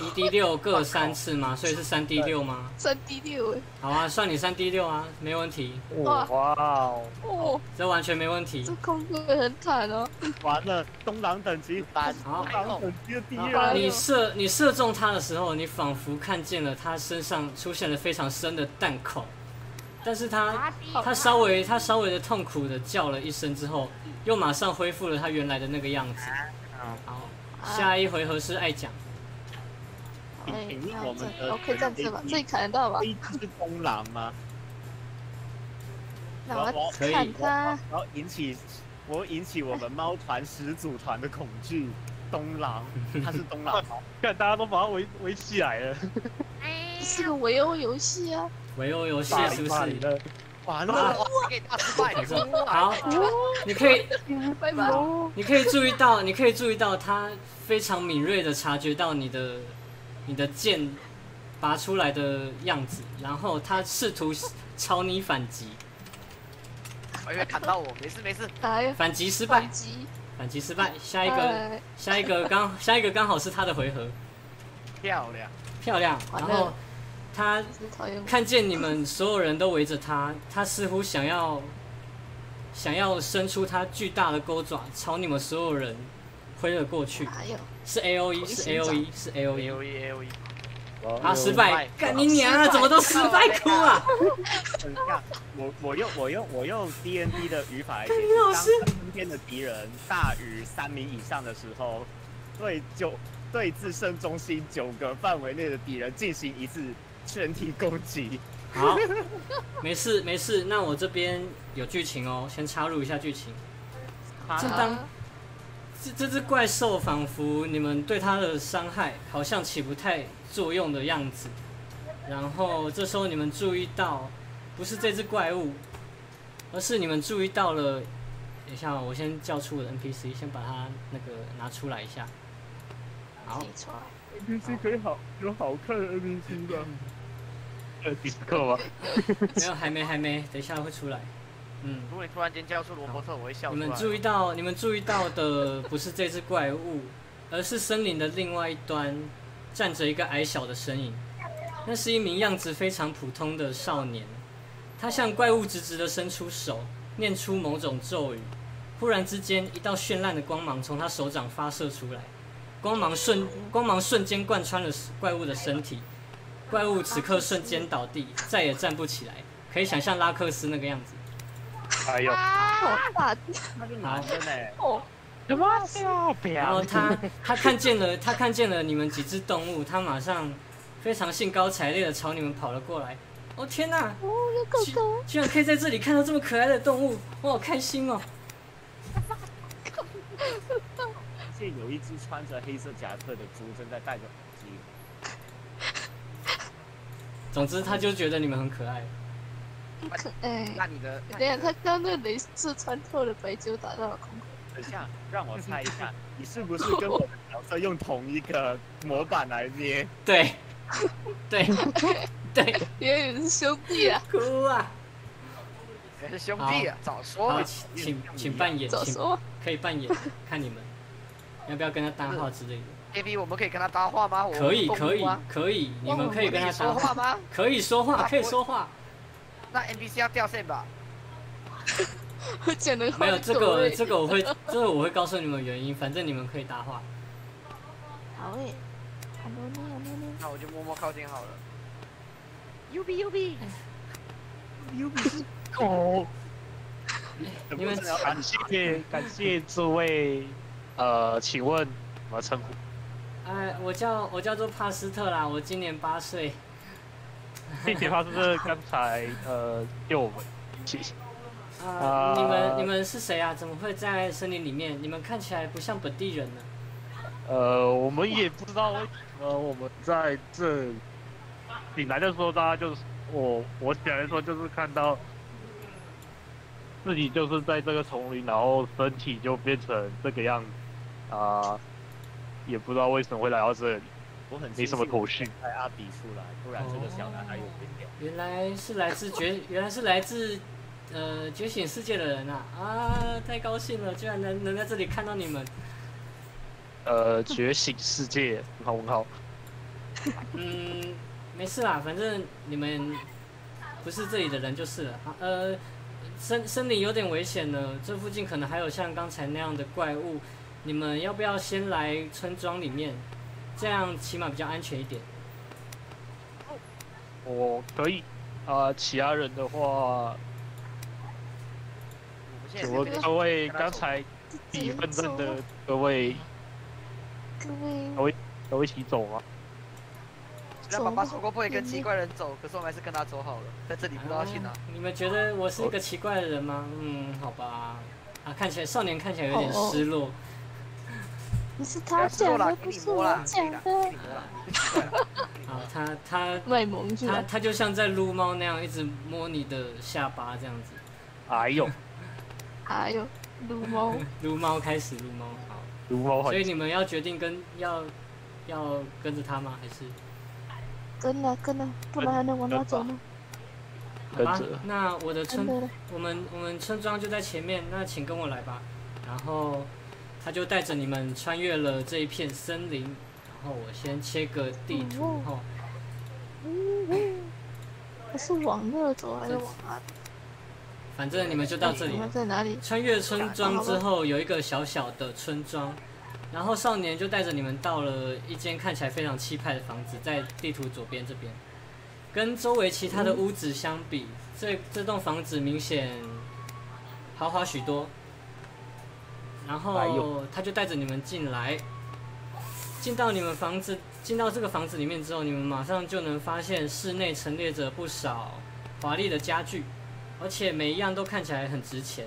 一 D 六各三次嘛，所以是三 D 六吗？三 D 六。哎，好啊，算你三 D 六啊，没问题，哇。哇。哦，哦，这完全没问题。这。空哥很惨哦。完了，东狼等级单好。东狼等级的人，你射你射中他的时候，你仿佛看见了他身上出现了非常深的弹孔，但是他他稍微他稍微的痛苦的叫了一声之后，又马上恢复了他原来的那个样子。好，下一回合是爱讲，*laughs* 我们的这 OK 站这吧，这里砍得到吧这？一只是东狼吗？*laughs* 那我要可以然后引起我引起我们猫团始祖团的恐惧。东狼，他是东狼吗？*laughs* 看大家都把它围围起来了，这是个围殴游戏啊。围殴游戏是不是？凌霸凌的，完哇了，，给大失败了。好，你可以拜拜。你可以注意到，你可以注意到他非常敏锐的察觉到你的你的剑拔出来的样子，然后他试图朝你反击，我以为砍到我，没事没事。哎呀，反击失败反，击。失败。下一个，哎下一个刚下一个刚好是他的回合，漂亮，漂亮。然后他。看见你们所有人都围着他，他似乎想要想要伸出他巨大的钩爪朝你们所有人挥了过去？是 A O E，是 A O E，是 A O E。A O E A O E，啊，失败败！干你娘啊！怎么都失败哭啊？等一下，我我用我用我用 D N D 的语法来解释，当老师身边的敌人大于三名以上的时候，对九对自身中心九个范围内的敌人进行一次全体攻击。好，没事没事。那我这边有剧情哦，先插入一下剧情。正啊当这这只怪兽仿佛你们对它的伤害好像起不太作用的样子，然后这时候你们注意到，不是这只怪物，而是你们注意到了。等一下哦，我先叫出我的 NPC，先把它那个拿出来一下。好 NPC 可以好有好看的 NPC 的，呃，迪斯科吗？*laughs* 没有，还没还没，等一下会出来。嗯，如果你突然间叫出罗伯特，我会笑出来。你们注意到，你们注意到的不是这只怪物，而是森林的另外一端站着一个矮小的身影。那是一名样子非常普通的少年，他向怪物直直的伸出手，念出某种咒语。忽然之间，一道绚烂的光芒从他手掌发射出来，光芒瞬光芒瞬间贯穿了怪物的身体。怪物此刻瞬间倒地，再也站不起来，可以想象拉克斯那个样子。哎呦，好大那是男的呢，哦，什么笑然后他他看见了，他看见了你们几只动物，他马上非常兴高采烈的朝你们跑了过来。哦天哪，哦，有狗狗，居然可以在这里看到这么可爱的动物，我好开心哦！现有一只穿着黑色夹克的猪正在戴着耳机。总之，他就觉得你们很可爱。很可爱。那你的，那等一下，他刚那个镭射穿透了白酒，打到了空口。等一下，让我猜一下，你是不是跟我的角色用同一个模板来捏？对，对，*laughs* 对，原来是兄弟啊！哭啊！原来是兄弟啊，早说好，嘛。请请请扮演，请早说，可以扮演，看你们要不要跟他搭话之类的。A B，我们可以跟他搭话吗？我可以，可以，可以，你们可以跟他搭话，吗？可以说话，可以说话。那 N P C 要掉线吧？我讲的没有这个，这个我会，*laughs* 这个我会告诉你们原因，反正你们可以搭话。好诶。Hello 呢，Hello 呢。那我就默默靠近好了。U B *laughs* U B，哦，你们 *laughs* 感谢感谢诸位，呃，请问怎么称呼？哎，我叫我叫做帕斯特啦，我今年八岁。并且他是不是刚才呃救我们？谢谢。啊、啊你们你们是谁啊？怎么会在森林里面？你们看起来不像本地人呢。呃，我们也不知道为什么我们在这醒来的时候，大家就是我我起来的时候就是看到自己就是在这个丛林，然后身体就变成这个样子啊、也不知道为什么会来到这里，我很没什么头绪。带阿比出来，不然这个小男孩有点屌。原来是来自觉，原来是来自呃觉醒世界的人啊！啊，太高兴了，居然能能在这里看到你们。呃，觉醒世界，问号问号，*laughs* 嗯，没事啦，反正你们不是这里的人就是了。好，呃，森森林有点危险呢，这附近可能还有像刚才那样的怪物。你们要不要先来村庄里面？这样起码比较安全一点。我可以，啊、其他人的话，我们现在请问是各位刚才比奋战的各位，各位，都一起走吗？虽然爸爸说过不会跟奇怪人走，可是我们还是跟他走好了，在这里不知道去哪。你们觉得我是一个奇怪的人吗？嗯，好吧。啊，看起来少年看起来有点失落。不是他讲的，不是我讲的。*laughs* 啊，他他卖萌是他吧？他就像在撸猫那样，一直摸你的下巴这样子。哎呦，哎呦撸猫，*laughs* 撸猫开始撸猫，好。撸猫很所以你们要决定跟要要跟着他吗？还是跟了跟了，不然还能往哪走呢？好吧？那我的村我们我们村庄就在前面，那请跟我来吧。然后他就带着你们穿越了这一片森林。然后我先切个地图哈。还是往那走还是往哪？反正你们就到这里？穿越村庄之后，有一个小小的村庄，然后少年就带着你们到了一间看起来非常气派的房子，在地图左边这边。跟周围其他的屋子相比，这这栋房子明显豪华许多。然哎后他就带着你们进来，进到你们房子，进到这个房子里面之后，你们马上就能发现室内陈列着不少华丽的家具。而且每一样都看起来很值钱。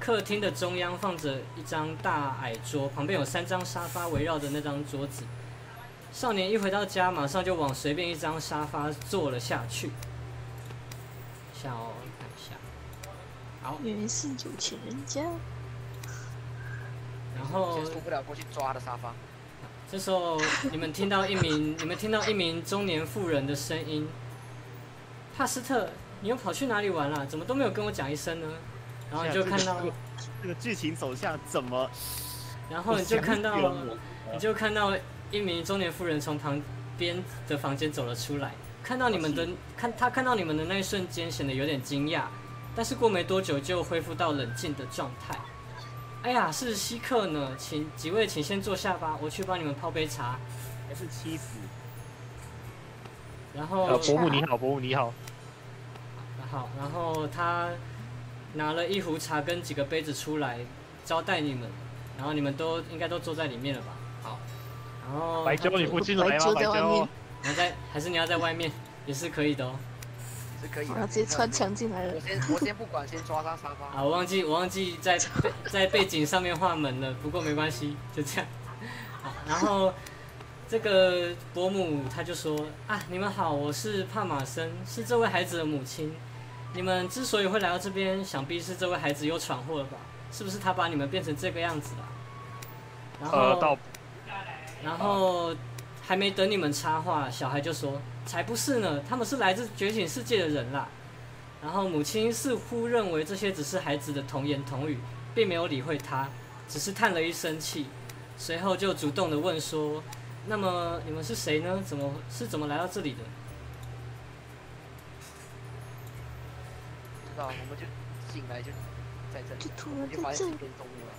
客厅的中央放着一张大矮桌，旁边有三张沙发围绕着那张桌子。少年一回到家，马上就往随便一张沙发坐了下去。下哦，看一下。好，原来是有钱人家。然后先受不了过去抓他的沙发。这时候你们听到一名 *laughs* 你们听到一名中年妇人的声音：“帕斯特，你又跑去哪里玩了？怎么都没有跟我讲一声呢？”然后你就看到这个这个剧情走向怎么？然后你就看到你就看到一名中年妇人从旁边的房间走了出来，看到你们的看他看到你们的那一瞬间显得有点惊讶，但是过没多久就恢复到冷静的状态。哎呀，是稀客呢，请几位请先坐下吧，我去帮你们泡杯茶。还是妻子？然后呃，伯母你好，伯母你好。好，然后他拿了一壶茶跟几个杯子出来招待你们，然后你们都应该都坐在里面了吧？好，然后白他鸠，你不进来白吗？白鸠在外面鸠，你要在还是你要在外面也是可以的哦。是可以的。我要直接穿墙进来了我。先我先不管，先抓上沙发。啊，我忘记我忘记在背在背景上面画门了，不过没关系，就这样。*laughs* 好，然后这个伯母她就说啊，你们好，我是帕马森，是这位孩子的母亲。你们之所以会来到这边，想必是这位孩子又闯祸了吧？是不是他把你们变成这个样子了？然后，呃，然后还没等你们插话，小孩就说：“才不是呢，他们是来自觉醒世界的人啦。”然后母亲似乎认为这些只是孩子的童言童语，并没有理会他，只是叹了一声气，随后就主动的问说：“那么你们是谁呢？怎么是怎么来到这里的知道，我们就醒来就在这里，就突然就发在这里现是变动物了。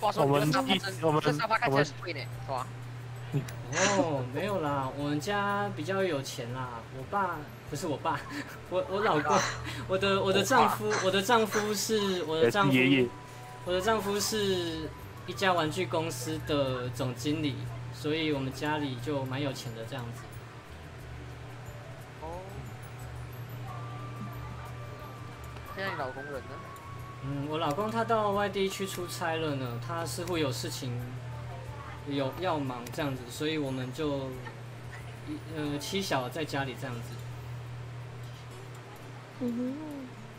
话说，我们你的沙发一我们这沙发看起我们来很贵呢，是吧？？”哦，没有啦，我们家比较有钱啦。我爸不是我爸，*laughs* 我我老 *laughs* 公，我的我的丈夫，我的丈夫是我的 *laughs* 丈夫，爷爷。我的丈夫是一家玩具公司的总经理，所以我们家里就蛮有钱的这样子。哦。现在你老公人呢？嗯，我老公他到外地去出差了呢，他似乎有事情有要忙这样子，所以我们就一呃妻小在家里这样子。嗯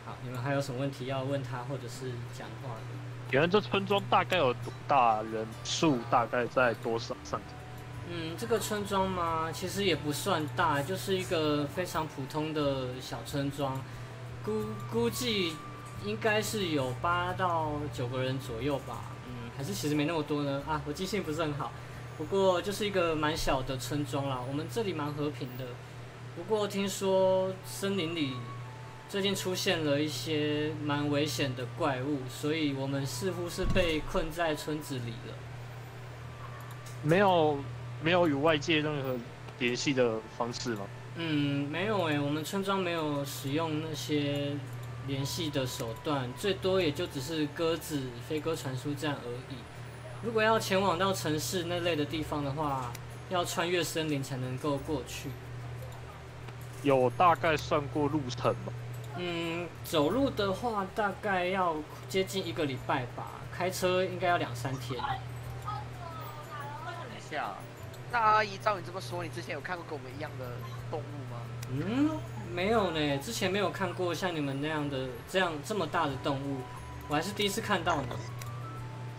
好，你们还有什么问题要问他或者是讲话的？原来这村庄大概有多大？人数大概在多少上？嗯，这个村庄嘛，其实也不算大，就是一个非常普通的小村庄，估估计应该是有八到九个人左右吧。嗯，还是其实没那么多呢啊，我记性不是很好。不过就是一个蛮小的村庄啦。我们这里蛮和平的，不过听说森林里最近出现了一些蛮危险的怪物，所以我们似乎是被困在村子里了。没有没有与外界任何联系的方式吗？嗯，没有诶，我们村庄没有使用那些联系的手段，最多也就只是鸽子、飞鸽传书这样而已。如果要前往到城市那类的地方的话，要穿越森林才能够过去。有大概算过路程吗？嗯，走路的话大概要接近一个礼拜吧，开车应该要两三天。等一下，那阿姨照你这么说，你之前有看过跟我们一样的动物吗？嗯，没有呢，之前没有看过像你们那样的这样这么大的动物，我还是第一次看到呢。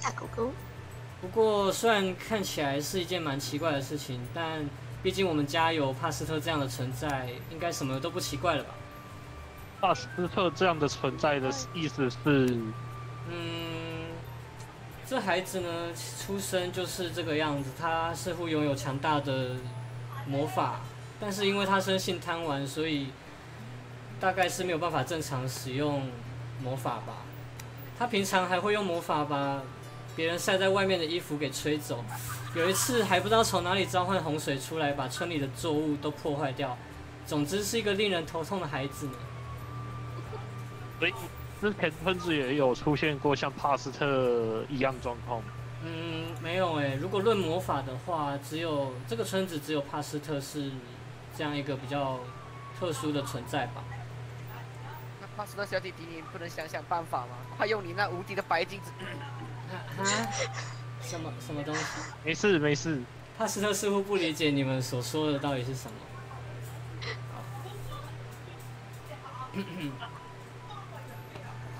大狗狗，不过虽然看起来是一件蛮奇怪的事情，但毕竟我们家有帕斯特这样的存在，应该什么都不奇怪了吧？帕斯特这样的存在的意思是，嗯，这孩子呢，出生就是这个样子，他似乎拥有强大的魔法，但是因为他生性贪玩，所以大概是没有办法正常使用魔法吧。他平常还会用魔法把别人晒在外面的衣服给吹走，有一次还不知道从哪里召唤洪水出来，把村里的作物都破坏掉。总之是一个令人头痛的孩子呢。所以之前村子也有出现过像帕斯特一样状况。嗯，没有诶。如果论魔法的话，只有这个村子只有帕斯特是这样一个比较特殊的存在吧。那帕斯特小弟弟，你不能想想办法吗？快用你那无敌的白金子！啊？什么什么东西？没事没事，帕斯特似乎不理解你们所说的到底是什么。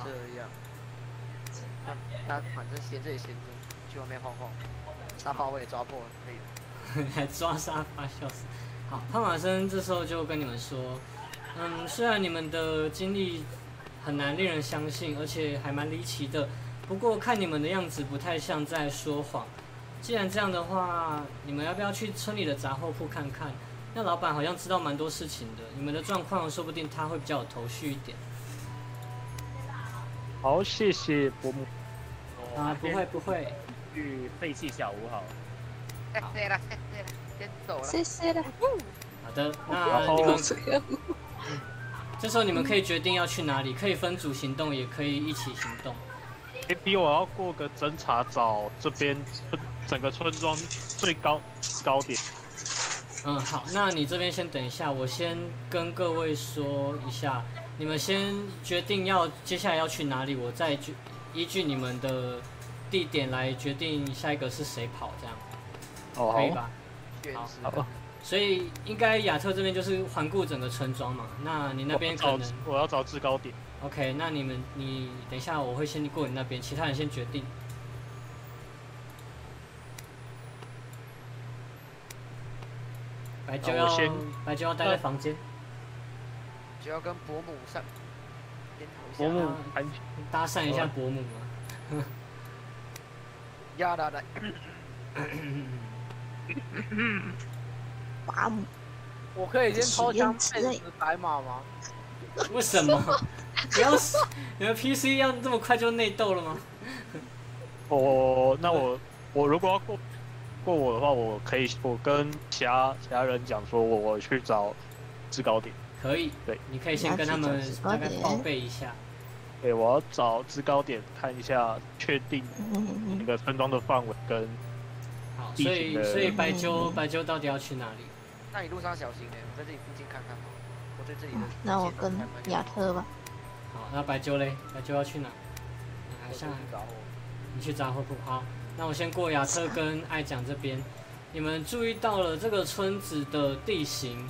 这样，那那反正闲着也闲着，去外面晃晃，沙发我也抓破了，可以的。还 *laughs* 抓沙发，笑死！好，胖马生这时候就跟你们说，嗯，虽然你们的经历很难令人相信，而且还蛮离奇的，不过看你们的样子不太像在说谎。既然这样的话，你们要不要去村里的杂货铺看看？那老板好像知道蛮多事情的，你们的状况说不定他会比较有头绪一点。好，谢谢伯母。啊，不会不会，去废弃小屋好了。哎，对了，哎对了，先走了。谢谢了。好的，那然后你们这时候你们可以决定要去哪里，可以分组行动，也可以一起行动。A B，我要过个侦查，找这边整个村庄最高高点。嗯，好，那你这边先等一下，我先跟各位说一下，你们先决定要接下来要去哪里，我再决依据你们的地点来决定下一个是谁跑，这样哦，可以吧？好好，所以应该亚特这边就是环顾整个村庄嘛，那你那边可能我要找制高点。OK，那你们你等一下我会先过你那边，其他人先决定。白就要先白就要待在房间，就要跟伯母上伯。母搭讪一下伯母嘛。*laughs* 呀啦啦，*laughs* 哇，我可以先掏枪体验之类配死白马吗？为什么？不要死！你们 PC 要这么快就内斗了吗？我那我我如果要过过我的话，我可以我跟其他其他人讲说，我我去找制高点。可以，对，你可以先跟他们大概报备一下。对，我要找制高点看一下，确定那嗯，个村庄的范围跟好，所以所以白嗯鸠白鸠到底要去哪里？那你路上小心点，我在这里附近看看好。我对这里的嗯那我跟亚特吧。好，那白鸠嘞？白鸠要去哪？好像找我。你去杂货铺。好，那我先过亚特跟爱讲这边。你们注意到了这个村子的地形，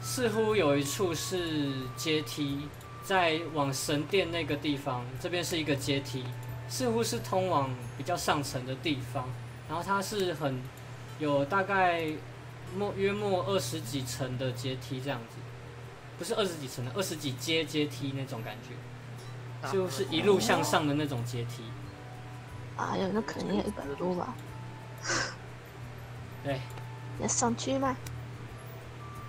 似乎有一处是阶梯，在往神殿那个地方，这边是一个阶梯，似乎是通往比较上层的地方。然后它是很有大概莫约莫二十几层的阶梯这样子，不是二十几层的，二十几阶阶梯那种感觉，就是一路向上的那种阶梯。哎呀，那肯定有一百多吧。*laughs* 对，要上去吗？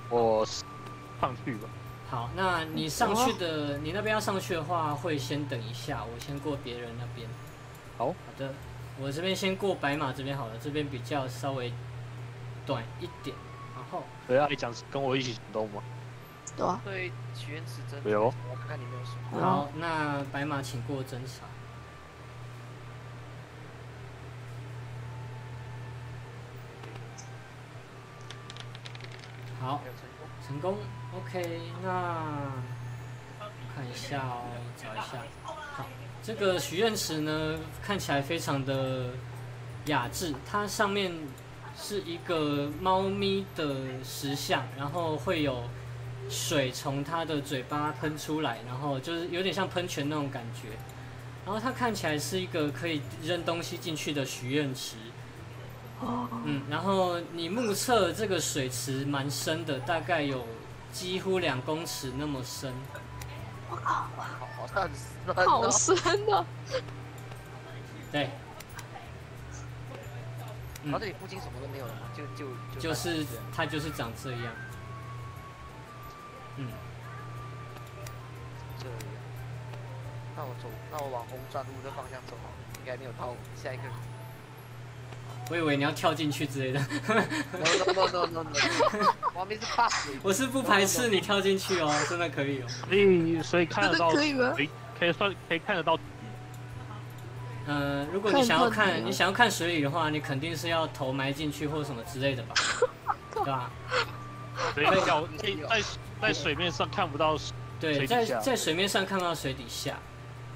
我上去吧。好，那你上去的，你那边要上去的话，会先等一下，我先过别人那边。好好的，我这边先过白马这边好了，这边比较稍微短一点，然后对啊，你讲跟我一起行动吗？对啊，对许愿池真，没有我看看你没有什么。好，那白马请过侦查。好。成功。OK，那我看一下哦，找一下。好，这个许愿池呢，看起来非常的雅致，它上面是一个猫咪的石像，然后会有水从它的嘴巴喷出来，然后就是有点像喷泉那种感觉。然后它看起来是一个可以扔东西进去的许愿池。哦，嗯，然后你目测这个水池蛮深的，大概有几乎两公尺那么深。我靠，好深哦！对，嗯然后这里附近什么都没有了嘛？就就就是它就是长这样。嗯，这样。那我走，那我往红砖路的方向走好了，应该没有到下一个。我以为你要跳进去之类的，No no no no no no，旁边是 bus。我是不排斥你。跳进去哦，真的可以哦。所以所以看得到，真的可以吗可以可以算可以看得到。嗯、如果你想要看，你想要看水里的话，你肯定是要头埋进去或者什么之类的吧，*laughs* 对吧？所以脚可以在在水面上看不到。对，水对在在水面上看不到水底下，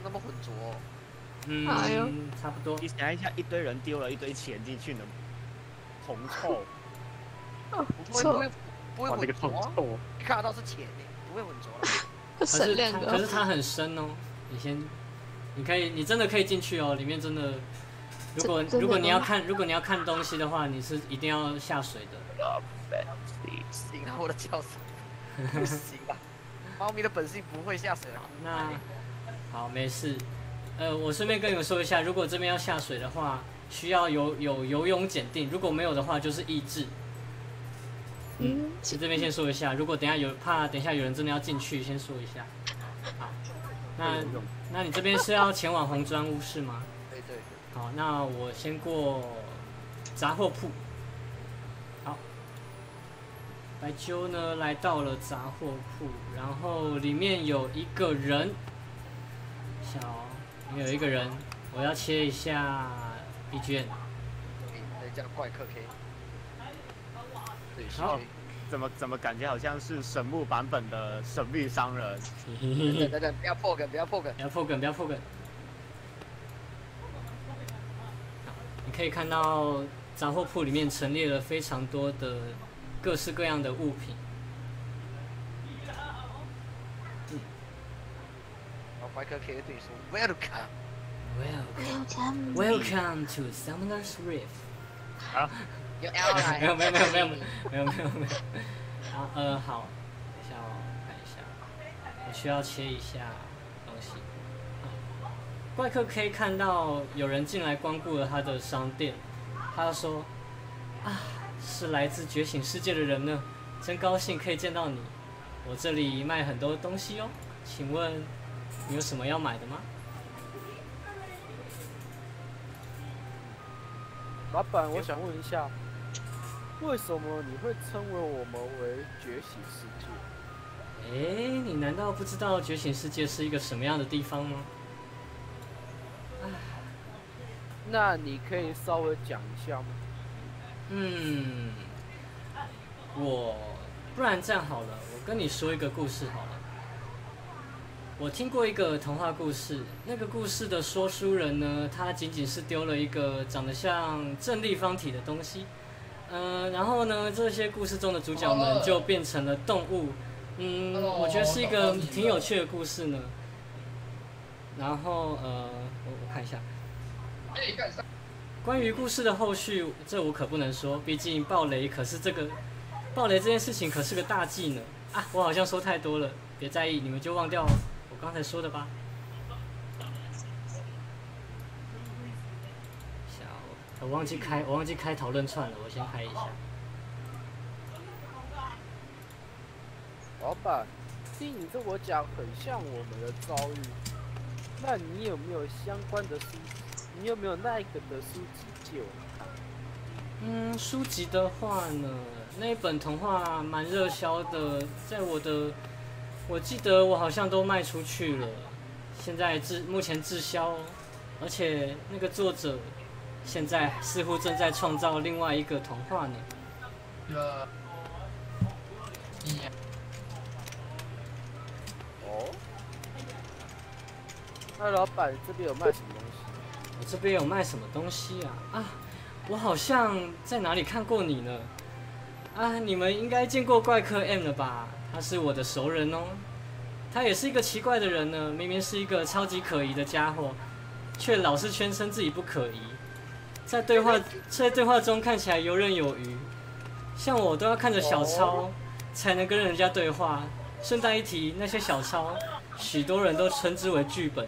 那么浑浊、哦，嗯，哎差不多。你想一下，一堆人丢了一堆钱进去呢，铜臭，*laughs* 不会不错会不会哇，那浑个臭浊啊，臭。你看得到是钱呢，不会浑浊啊。可省是可是它很深哦，你先，你可以，你真的可以进去哦，里面真的，如果如果你要看，如果你要看东西的话，你是一定要下水的。行啊，我的叫声不行啊！*laughs* 猫咪的本性不会下水啊。那好，没事。呃，我顺便跟你们说一下，如果这边要下水的话，需要有有游泳检定，如果没有的话就是意志。嗯，就这边先说一下，如果等下有怕，等一下有人真的要进去，先说一下。好，那那你这边是要前往红砖屋是吗？对对，好，那我先过杂货铺。好，白鸠呢来到了杂货铺，然后里面有一个人，小，有一个人，我要切一下 B G M。对，叫怪客 K。对，好是怎么怎么感觉好像是神木版本的神秘商人？等等等，不要破梗，不要破梗。不要破梗，不要破梗。你可以看到杂货铺里面陈列了非常多的各式各样的物品。Welcome。Welcome, to Summoner's Rift。有 *laughs* L 来。没有没有没有没有没有没有没有没有。好，呃，好，等一下哦，看一下，我需要切一下东西。好怪客可以看到有人进来光顾了他的商店，他说：“啊，是来自觉醒世界的人呢，真高兴可以见到你。我这里卖很多东西哦，请问你有什么要买的吗？”老板，我想问一下，为什么你会称为我们为觉醒世界？哎，你难道不知道觉醒世界是一个什么样的地方吗？那你可以稍微讲一下吗？嗯，我不然这样好了，我跟你说一个故事好了。我听过一个童话故事，那个故事的说书人呢，他仅仅是丢了一个长得像正立方体的东西，嗯、然后呢，这些故事中的主角们就变成了动物，嗯，我觉得是一个挺有趣的故事呢。然后呃，我我看一下。关于故事的后续，这我可不能说，毕竟暴雷可是这个暴雷这件事情可是个大忌呢。啊，我好像说太多了，别在意，你们就忘掉我刚才说的吧。小我忘记开，我忘记开讨论串了，我先开一下。老板，听你这么讲，很像我们的遭遇。那你有没有相关的书籍？你有没有那个的书籍借我看？嗯，书籍的话呢，那一本童话蛮热销的，在我的，我记得我好像都卖出去了，现在滞目前滞销，而且那个作者现在似乎正在创造另外一个童话呢。哦。那老板这边有卖什么东西？我这边有卖什么东西啊？啊，我好像在哪里看过你呢？啊，你们应该见过怪客 M 了吧？他是我的熟人哦。他也是一个奇怪的人呢，明明是一个超级可疑的家伙，却老是宣称自己不可疑，在对话在对话中看起来游刃有余。像我都要看着小抄才能跟人家对话。顺带一提，那些小抄，许多人都称之为剧本。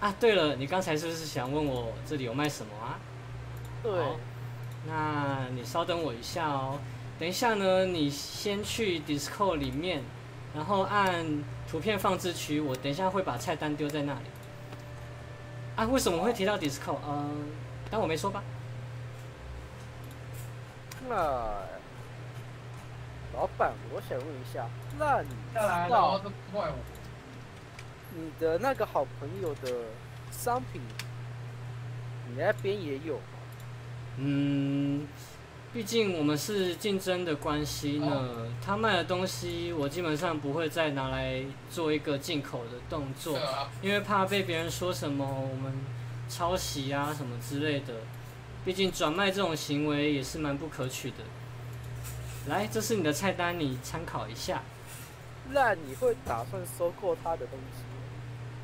啊，对了，你刚才是不是想问我这里有卖什么啊？对，那你稍等我一下哦。等一下呢，你先去 Discord 里面，然后按图片放置区，我等一下会把菜单丢在那里。啊，为什么会提到 Discord？呃，当我没说吧。那老板，我想问一下，那你。你的那个好朋友的商品，你那边也有吗？嗯，毕竟我们是竞争的关系呢，他卖的东西我基本上不会再拿来做一个进口的动作因为怕被别人说什么我们抄袭啊什么之类的。毕竟转卖这种行为也是蛮不可取的。来，这是你的菜单，你参考一下。那你会打算收购他的东西？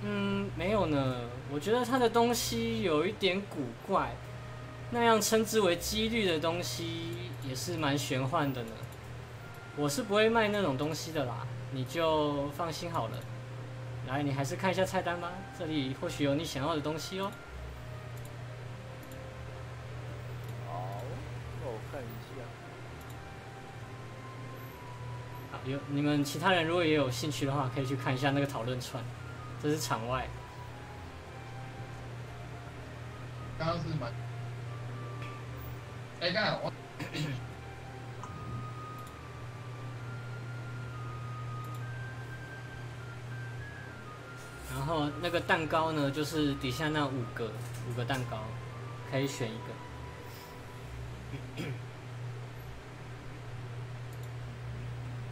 嗯，没有呢。我觉得他的东西有一点古怪，那样称之为几率的东西也是蛮玄幻的呢。我是不会卖那种东西的啦，你就放心好了。来，你还是看一下菜单吧，这里或许有你想要的东西哦。好，那我看一下。好，有你们其他人如果也有兴趣的话，可以去看一下那个讨论串，这是场外。刚刚是蛮。哎，看我然后那个蛋糕呢，就是底下那五个五个蛋糕，可以选一个。*coughs*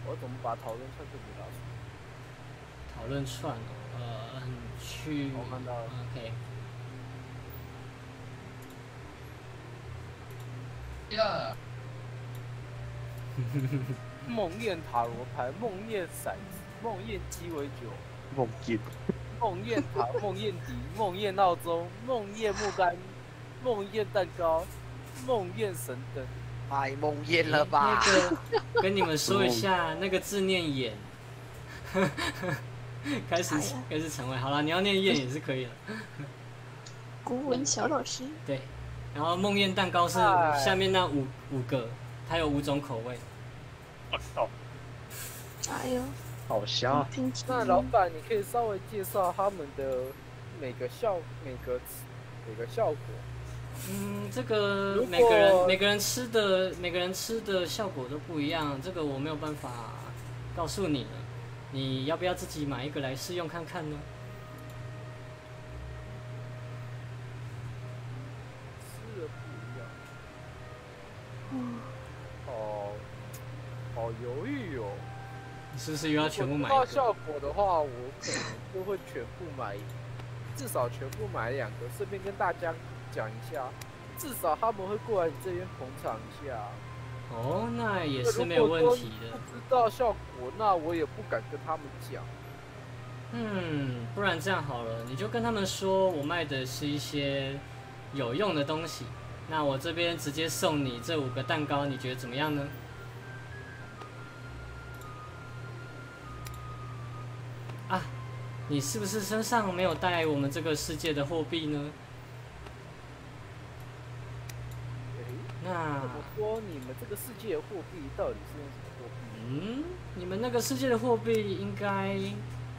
我怎么把讨论串这里拿出来？讨论串哦，呃，去我看到了 OK，呀，*laughs* 梦魇塔罗牌、梦魇骰子、梦魇鸡尾酒、梦见梦魇塔、*laughs* 梦魇笛、梦魇闹钟、梦魇木杆、梦魇蛋糕、梦魇神灯。太梦魇了吧？那个 *laughs* 跟你们说一下，那个字念眼，开始开始成为。好了，你要念燕也是可以的。古文小老师，对，然后梦魇蛋糕是哎下面那五五个，它有五种口味。我操，哎呦，好香！听起那老板，你可以稍微介绍他们的每个效、每个每个效果。嗯，这个每个人每个人吃的每个人吃的效果都不一样，这个我没有办法告诉你了。你要不要自己买一个来试用看看呢？吃的不一样。嗯，哦，好犹豫哦。你是不是又要全部买一个？如果知道效果的话，我可能就会全部买，至少全部买两个。顺便跟大家讲一下，至少他们会过来你这边捧场一下。哦，那也是没有问题的。不知道效果，那我也不敢跟他们讲。嗯，不然这样好了，你就跟他们说我卖的是一些有用的东西，那我这边直接送你这五个蛋糕，你觉得怎么样呢？啊，你是不是身上没有带我们这个世界的货币呢？那怎么说你们这个世界的货币到底是用什么货币？嗯，你们那个世界的货币应该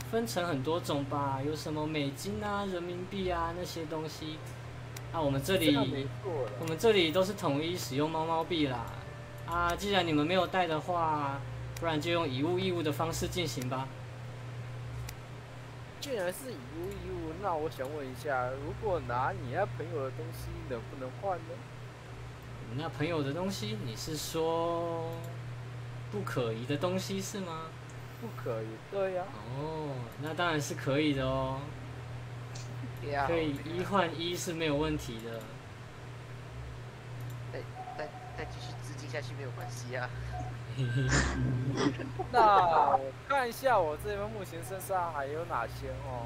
分成很多种吧？有什么美金啊、人民币啊那些东西。啊，我们这里。我们这里都是统一使用猫猫币啦。啊，既然你们没有带的话，不然就用以物易物的方式进行吧。既然是以物易物，那我想问一下，如果拿你那朋友的东西，能不能换呢？你那朋友的东西，你是说不可疑的东西是吗？不可以，对呀、哦，那当然是可以的哦，呀可以一换一是没有问题的。再再继续资金下去没有关系啊。*laughs* 那我看一下我这边目前身上还有哪些哦。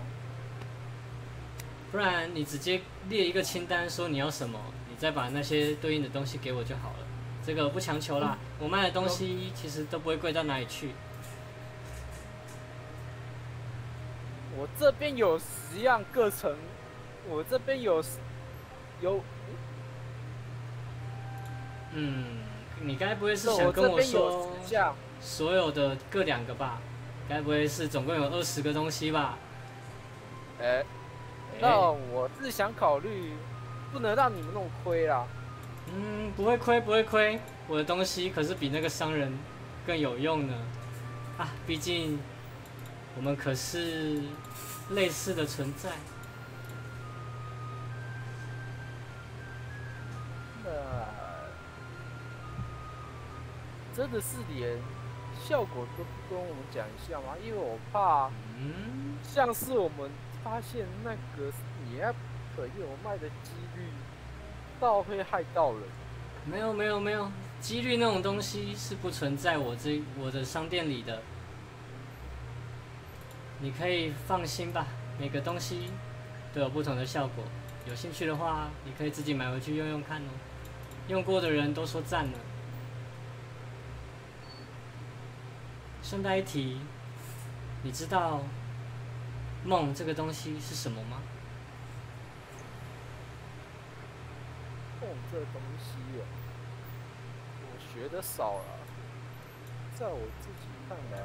不然你直接列一个清单，说你要什么，你再把那些对应的东西给我就好了。这个不强求啦，我卖的东西其实都不会贵到哪里去。我这边有十样各层，我这边有有，嗯，你该不会是想跟我说，所有的各两个吧？该不会是总共有二十个东西吧？哎、哎那我是想考虑，不能让你们弄亏啦。嗯，不会亏，不会亏，我的东西可是比那个商人更有用呢。啊，毕竟我们可是类似的存在。真的是连效果都不跟我们讲一下吗？因为我怕嗯，像是我们发现那个你那朋友卖的几率，倒会害到人。没有没有没有，几率那种东西是不存在我这我的商店里的。你可以放心吧，每个东西都有不同的效果。有兴趣的话，你可以自己买回去用用看哦。用过的人都说赞呢。顺带一提，你知道梦这个东西是什么吗？梦这东西哦，我学的少了，在我自己看来，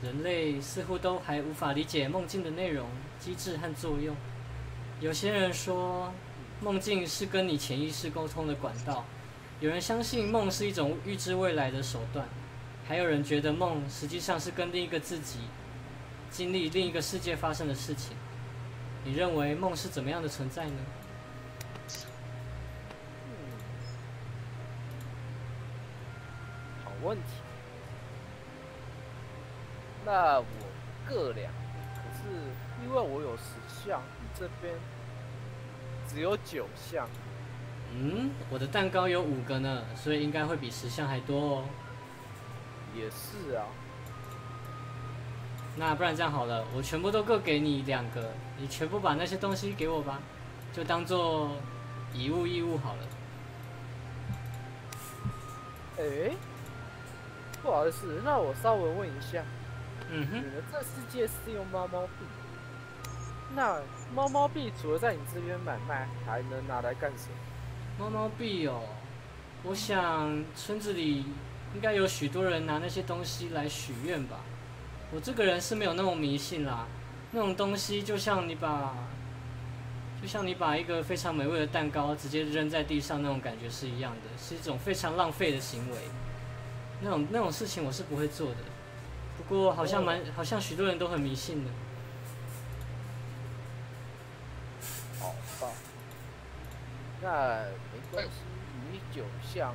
人类似乎都还无法理解梦境的内容、机制和作用。有些人说，梦境是跟你潜意识沟通的管道；有人相信梦是一种预知未来的手段；还有人觉得梦实际上是跟另一个自己经历另一个世界发生的事情。你认为梦是怎么样的存在呢？好问题。那我各两，可是因为我有十项，你这边只有九项，嗯，我的蛋糕有五个呢，所以应该会比十项还多哦。也是啊。那不然这样好了，我全部都各给你两个，你全部把那些东西给我吧，就当做以物易物好了。哎、不好意思，那我稍微问一下，嗯哼，你们这世界是用猫猫币？那猫猫币除了在你这边买卖，还能拿来干什么？猫猫币哦，我想村子里应该有许多人拿那些东西来许愿吧。我这个人是没有那么迷信啦，那种东西就像你把，就像你把一个非常美味的蛋糕直接扔在地上那种感觉是一样的，是一种非常浪费的行为。那种那种事情我是不会做的。不过好像蛮，好像许多人都很迷信的。好吧，那没关系，你九项，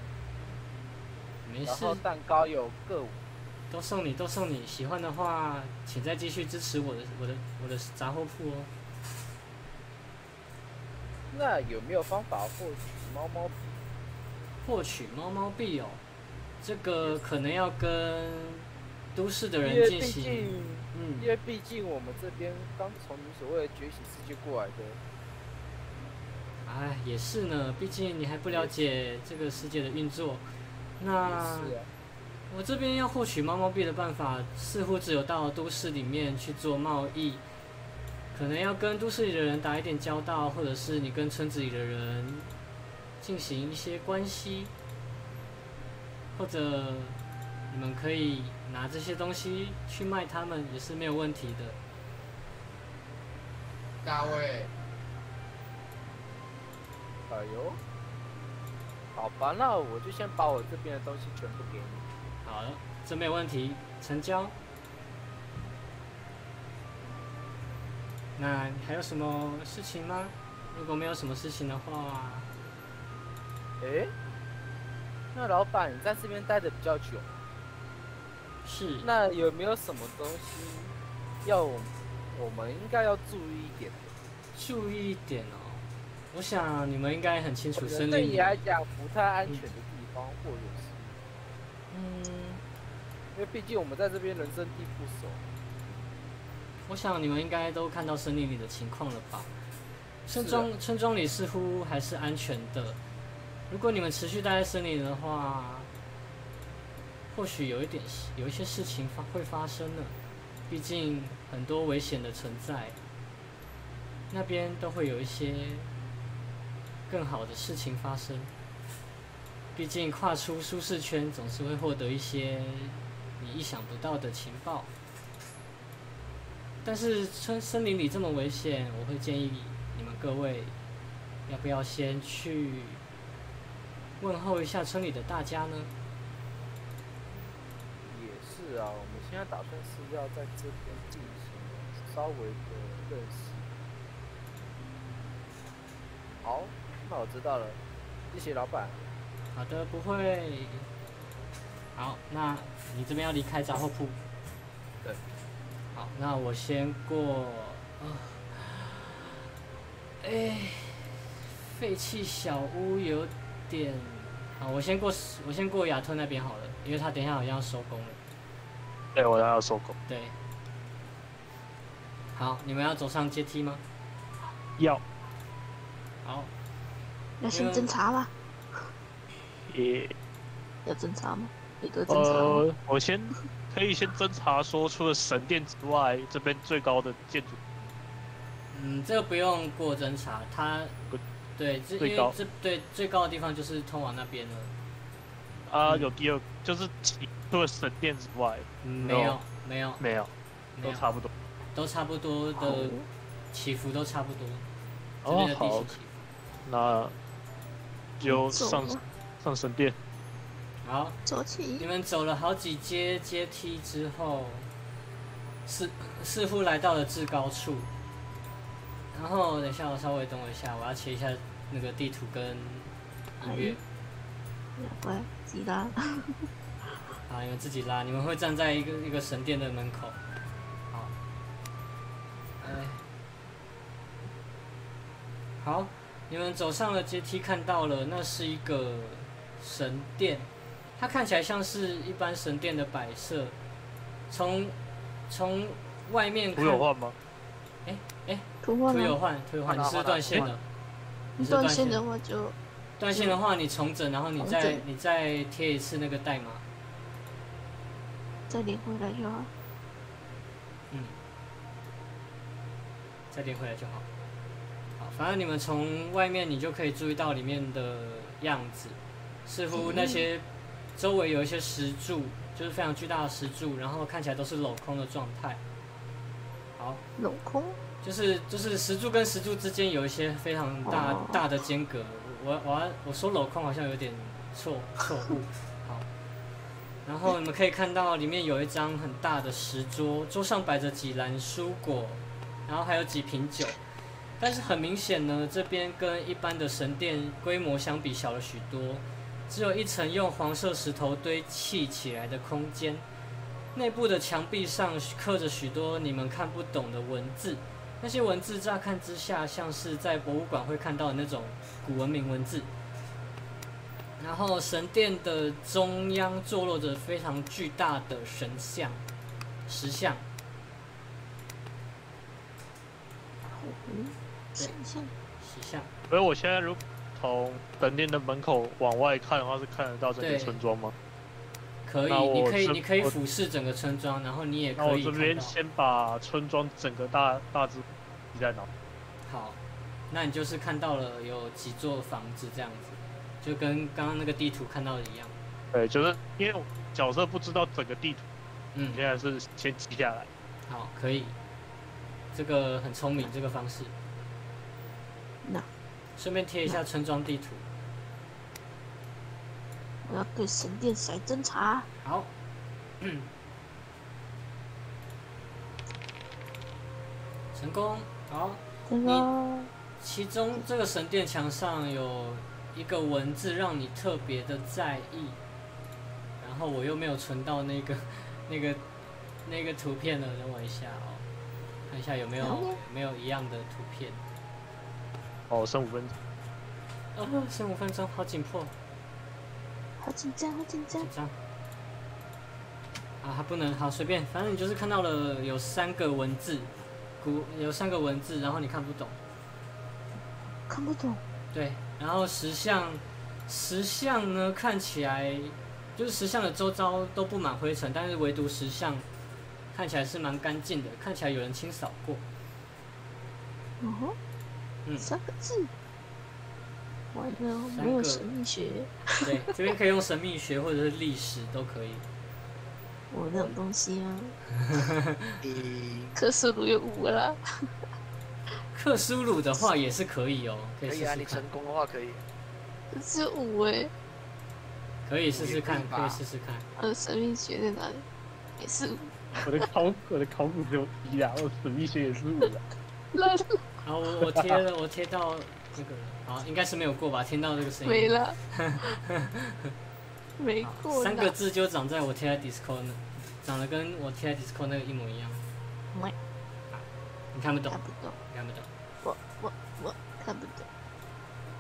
没事，然后蛋糕有个五。都送你，都送你。喜欢的话，请再继续支持我的我的我的杂货铺哦。那有没有方法获取猫猫币？获取猫猫币哦，这个可能要跟都市的因为人进行。毕竟，嗯因，为毕竟我们这边刚从你所谓的觉醒世界过来的，哎，也是呢，毕竟你还不了解这个世界的运作。那。我这边要获取猫猫币的办法，似乎只有到都市里面去做贸易，可能要跟都市里的人打一点交道，或者是你跟村子里的人进行一些关系，或者你们可以拿这些东西去卖他们，也是没有问题的。大卫，哎呦，好吧，那我就先把我这边的东西全部给你。好了，这没有问题，成交。那还有什么事情吗？如果没有什么事情的话，诶，那老板你在这边待的比较久，是那有没有什么东西要我我们应该要注意一点的？注意一点哦。我想你们应该很清楚森林里，对你来讲不太安全的地方，或者是嗯，因为毕竟我们在这边人生地不熟。我想你们应该都看到森林里的情况了吧？村是庄村庄里似乎还是安全的。如果你们持续待在森林的话，或许有一点有一些事情发会发生呢。毕竟很多危险的存在，那边都会有一些更好的事情发生。毕竟跨出舒适圈，总是会获得一些你意想不到的情报。但是村森林里这么危险，我会建议你们各位，要不要先去问候一下村里的大家呢？也是啊，我们现在打算是要在这边进行稍微的认识。好，那我知道了，谢谢老板。好的，不会。好，那你这边要离开杂货铺。对。好，那我先过。啊。哎，废弃小屋有点。好，我先过，我先过亚特那边好了，因为他等一下好像要收工了。对，我要收工。对。好，你们要走上阶梯吗？要好，要先侦查吗？也要侦查吗？有得侦查？呃，我先可以先侦查说，除了神殿之外，这边最高的建筑嗯，这个不用过侦查，它对，这因为最高这对最高的地方就是通往那边了。啊，嗯有第二就是其除了神殿之外，嗯，没有，没有，没有，都差不多。都差不多的起伏都差不多。这哦边的地好形起伏。那就上上神殿。好，走起你。们走了好几阶阶梯之后，似似乎来到了至高处。然后等一下，我稍微等我一下，我要切一下那个地图跟音乐。我，自己拉。*laughs* 好，你们自己拉，你们会站在一个一个神殿的门口。好，哎，好，你们走上了阶梯，看到了，那是一个神殿，它看起来像是一般神殿的摆设。从从外面看，图有换吗？图换了，图有换，图有换，你是断线了？你断线线的话就断线的话，你重整，然后你再你再贴一次那个代码。再连回来就好。嗯，再连回来就好。好，反正你们从外面你就可以注意到里面的样子，似乎那些周围有一些石柱，就是非常巨大的石柱，然后看起来都是镂空的状态。好，镂空，就是就是石柱跟石柱之间有一些非常大、哦大的间隔。我我要我说镂空好像有点错错误。好，然后你们可以看到里面有一张很大的石桌，桌上摆着几篮蔬果，然后还有几瓶酒。但是很明显呢，这边跟一般的神殿规模相比小了许多，只有一层用黄色石头堆砌起来的空间。内部的墙壁上刻着许多你们看不懂的文字，那些文字乍看之下像是在博物馆会看到的那种古文明文字。然后神殿的中央坐落着非常巨大的神像、石像，神像，石像。而我现在如果从本店的门口往外看的话，是看得到整个村庄吗？可以，你可以，你可以俯视整个村庄，然后你也可以那我。这边先把村庄整个大大致记在脑。好，那你就是看到了有几座房子这样子，就跟刚刚那个地图看到的一样。对，就是因为角色不知道整个地图，嗯，现在是先记下来。好，可以，这个很聪明，这个方式。那顺便贴一下村庄地图。我要对神殿来侦查。好，*coughs* 成功。好，成功其中这个神殿墙上有一个文字让你特别的在意，然后我又没有存到那个 *laughs* 那个那个图片了，等我一下哦，看一下有没有没有一样的图片。哦，剩五分钟。哦，剩五分钟，好紧迫，好紧张，好紧张紧。张。啊，还不能好随便，反正你就是看到了有三个文字，古有三个文字，然后你看不懂。看不懂。对，然后石像，石像呢看起来就是石像的周遭都布满灰尘，但是唯独石像看起来是蛮干净的，看起来有人清扫过。嗯哼，嗯，三个字。完了，没有神秘学，对，这边可以用神秘学或者是历史都可以。我那种东西啊。咦，*laughs* 克苏鲁有五个啦，克苏鲁的话也是可以哦，可以可以啊，试试看你成，功的话可以。可是五哎。可以试试看可以，吧可以试试看。呃，神秘学在哪里？也是五。我的考我的考古只有一啊，我神秘学也是五啊。*laughs* 烂了，好，我我贴了，我贴到那个了，好，应该是没有过吧？听到这个声音。没了。*laughs* 没过三个字就长在我贴在 Discord 那，长得跟我贴在 Discord 那个一模一样。喂你看不懂看，不懂，你看不懂，我我我看不懂。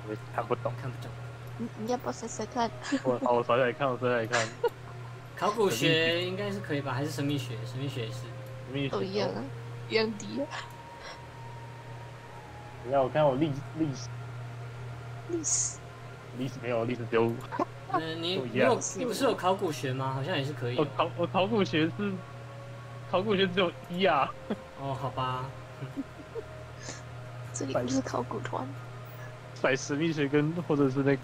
我看不懂。看不懂。你你要不要猜猜看？我 *laughs* 好，我找起来看，我找起来看。考古学应该是可以吧？还是神秘学？神秘学也是。神秘学都一样啊，一样低啊。等一下我看我历历史历史历史没有历史只有五。嗯，你你有你不是有考古学吗？好像也是可以哦。我考我考古学是考古学只有一啊。哦，好吧。*laughs* 这里不是考古团，甩神秘学跟或者是那个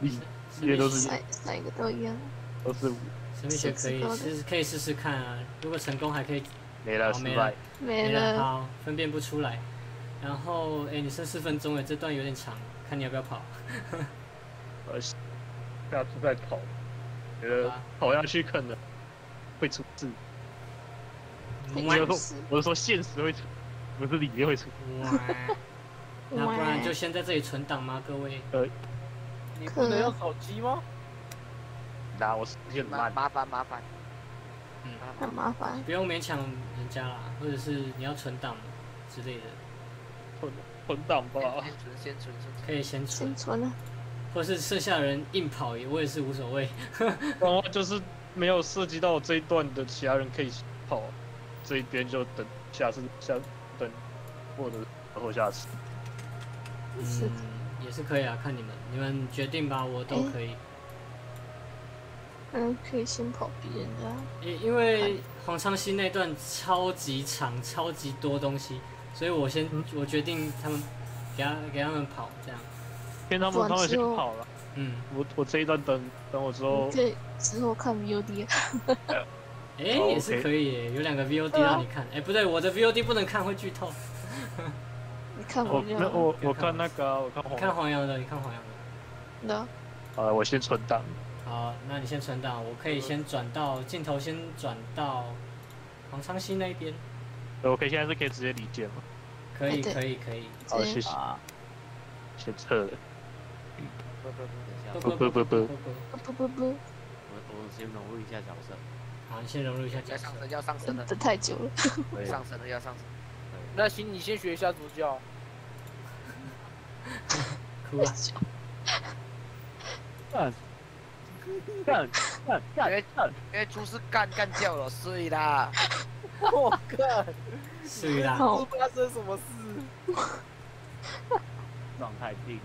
历也都是三三个都一样。都是五，神秘学可以试可以试试看啊。如果成功还可以没了没了败。没了，好，分辨不出来。然后，哎，你剩四分钟哎，这段有点长，看你要不要跑。呃，下次再跑，觉得好吧跑下去可能会出事。我是说我是说现实会出，不是里面会出。哇，那不然就先在这里存档吗？各位，你不能用手机吗？那我时间很麻慢，麻烦麻烦。嗯，很麻烦。不用勉强人家啦，或者是你要存档之类的，混混档吧。先存先存先存。可以先存先，存了，或是剩下的人硬跑也我也是无所谓。*laughs* 然后就是没有涉及到这一段的其他人可以跑，这一边就等下次下等或者然后下次。是嗯，也是可以啊，看你们，你们决定吧，我都可以。嗯，可以先跑别人的啊。因因为黄昌熙那段超级长，超级多东西，所以我先我决定他们给他给他们跑这样。骗他们他们先跑了，嗯，我我这一段等等我之后你可以之后看 VOD 啊。*laughs* 哎、哦也是可以耶，有两个 VOD 让你看。哎、不对，我的 VOD 不能看，会剧透。你看我我就没有我我看那个啊我看黄看黄洋的，你看黄洋的。的，啊，我先存档。好，那你先存档，我可以先转到镜头，先转到黄昌熙那一边。我可以现在是可以直接理解吗？可以，可以，可以。好，谢谢。先撤了。不不不，等一下，不不不不不不不不，我我先融入一下角色。好，你先融入一下角色要上。升要上升了，等太久了。上升了要上升。那行，你先学一下主教。*laughs* 哭啊！干干干干干因为猪是干干叫了，所以啦，我 *laughs* 靠！是啦，好发生什么事？*laughs* 状态定，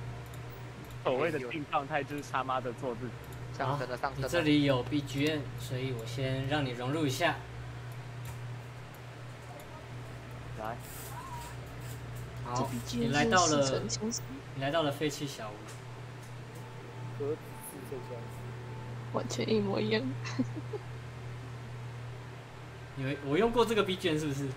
所谓的定状态就是他妈的做自己。上升了上你升了。这里有 BGM，所以我先让你融入一下。来，好，你来到了你来到了废弃小屋。完全一模一样。你们我用过这个 B 卷是不是？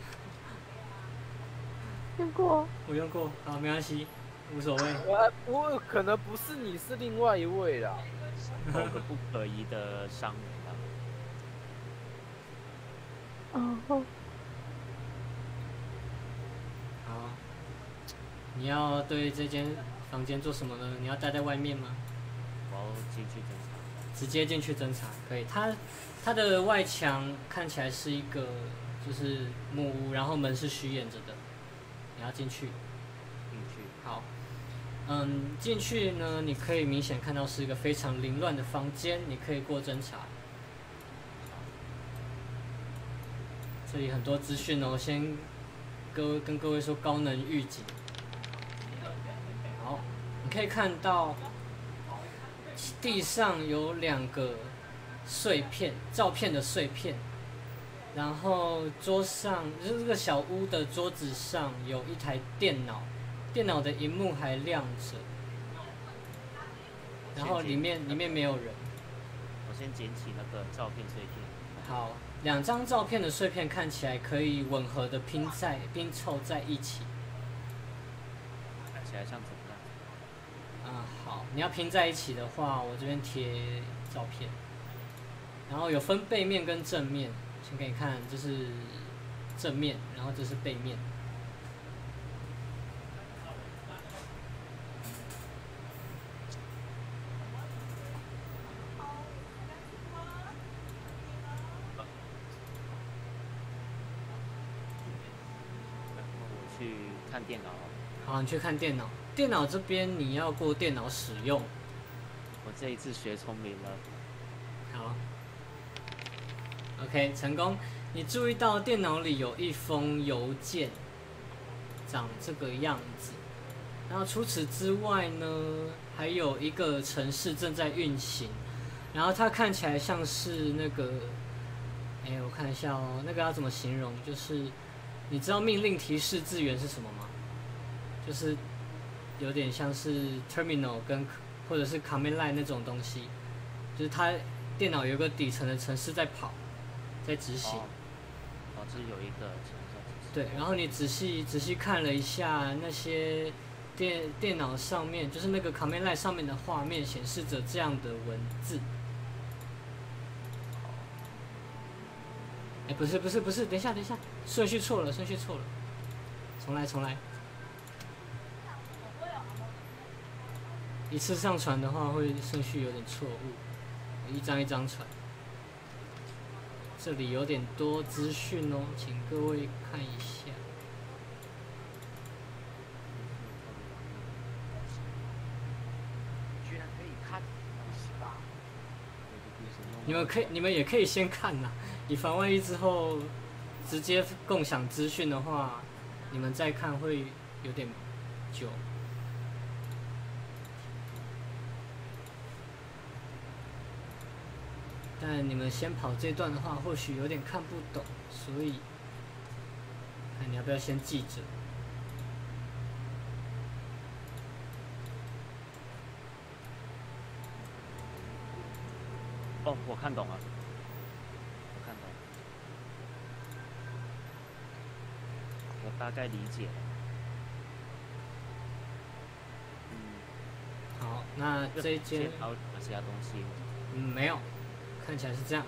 用过，我用过，好，没关系，无所谓。我我，可能不是你，是另外一位啦。*laughs* 某个不可疑的商人啊。哦，好，你要对这间房间做什么呢？你要待在外面吗？我要进去侦查。直接进去侦查可以。它它的外墙看起来是一个就是木屋，然后门是虚掩着的。你要进去，进去。好。嗯，进去呢，你可以明显看到是一个非常凌乱的房间，你可以过侦查。这里很多资讯哦，先各位跟各位说高能预警。好，你可以看到地上有两个碎片，照片的碎片，然后桌上就是这个小屋的桌子上有一台电脑，电脑的荧幕还亮着，然后里面里面没有人。我先捡起那个照片碎片。好，两张照片的碎片看起来可以吻合的拼在拼凑在一起。看起来像怎么样？啊，好，你要拼在一起的话，我这边贴照片，然后有分背面跟正面，先给你看，这是正面，然后这是背面。去看电脑。好，你去看电脑，电脑这边你要过电脑使用。我这一次学聪明了。，OK，成功。你注意到电脑里有一封邮件，长这个样子。然后除此之外呢，还有一个城市正在运行，然后它看起来像是那个，哎，我看一下哦，那个要怎么形容？就是你知道命令提示字源是什么吗？就是有点像是 terminal 跟或者是 command line 那种东西，就是它电脑有个底层的程式在跑，在执行。哦，哦，这有一个城市。对，然后你仔细仔细看了一下那些电电脑上面，就是那个 command line 上面的画面，显示着这样的文字。哎，不是不是不是，等一下等一下，顺序错了，顺序错了，重来重来。一次上传的话会顺序有点错误，一张一张传。这里有点多资讯哦，请各位看一下。居然可以看，是吧？你们可以，你们也可以先看呐，以防万一之后直接共享资讯的话，你们再看会有点久。但你们先跑这段的话，或许有点看不懂，所以看你要不要先记着。哦，我看懂了，我看懂了，我大概理解了。嗯，好，那这一间还有什么其他东西吗？嗯没有，看起来是这样。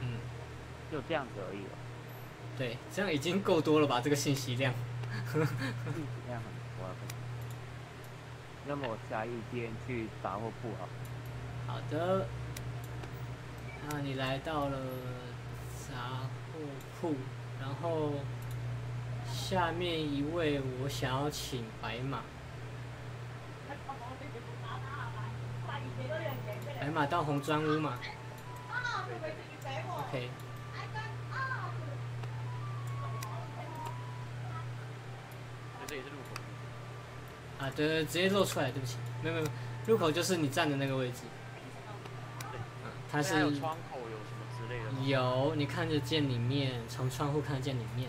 嗯，就这样子而已了。对，这样已经够多了吧？这个信息量。这样很多了。那么我下一间去杂货铺啊。好的，那你来到了杂货铺，然后下面一位我想要请白马，白马到红砖屋嘛，OK，这里是入口。啊，对对，直接露出来，对不起，没有没有，入口就是你站的那个位置。嗯，它是有你看得见里面，从窗户看得见里面。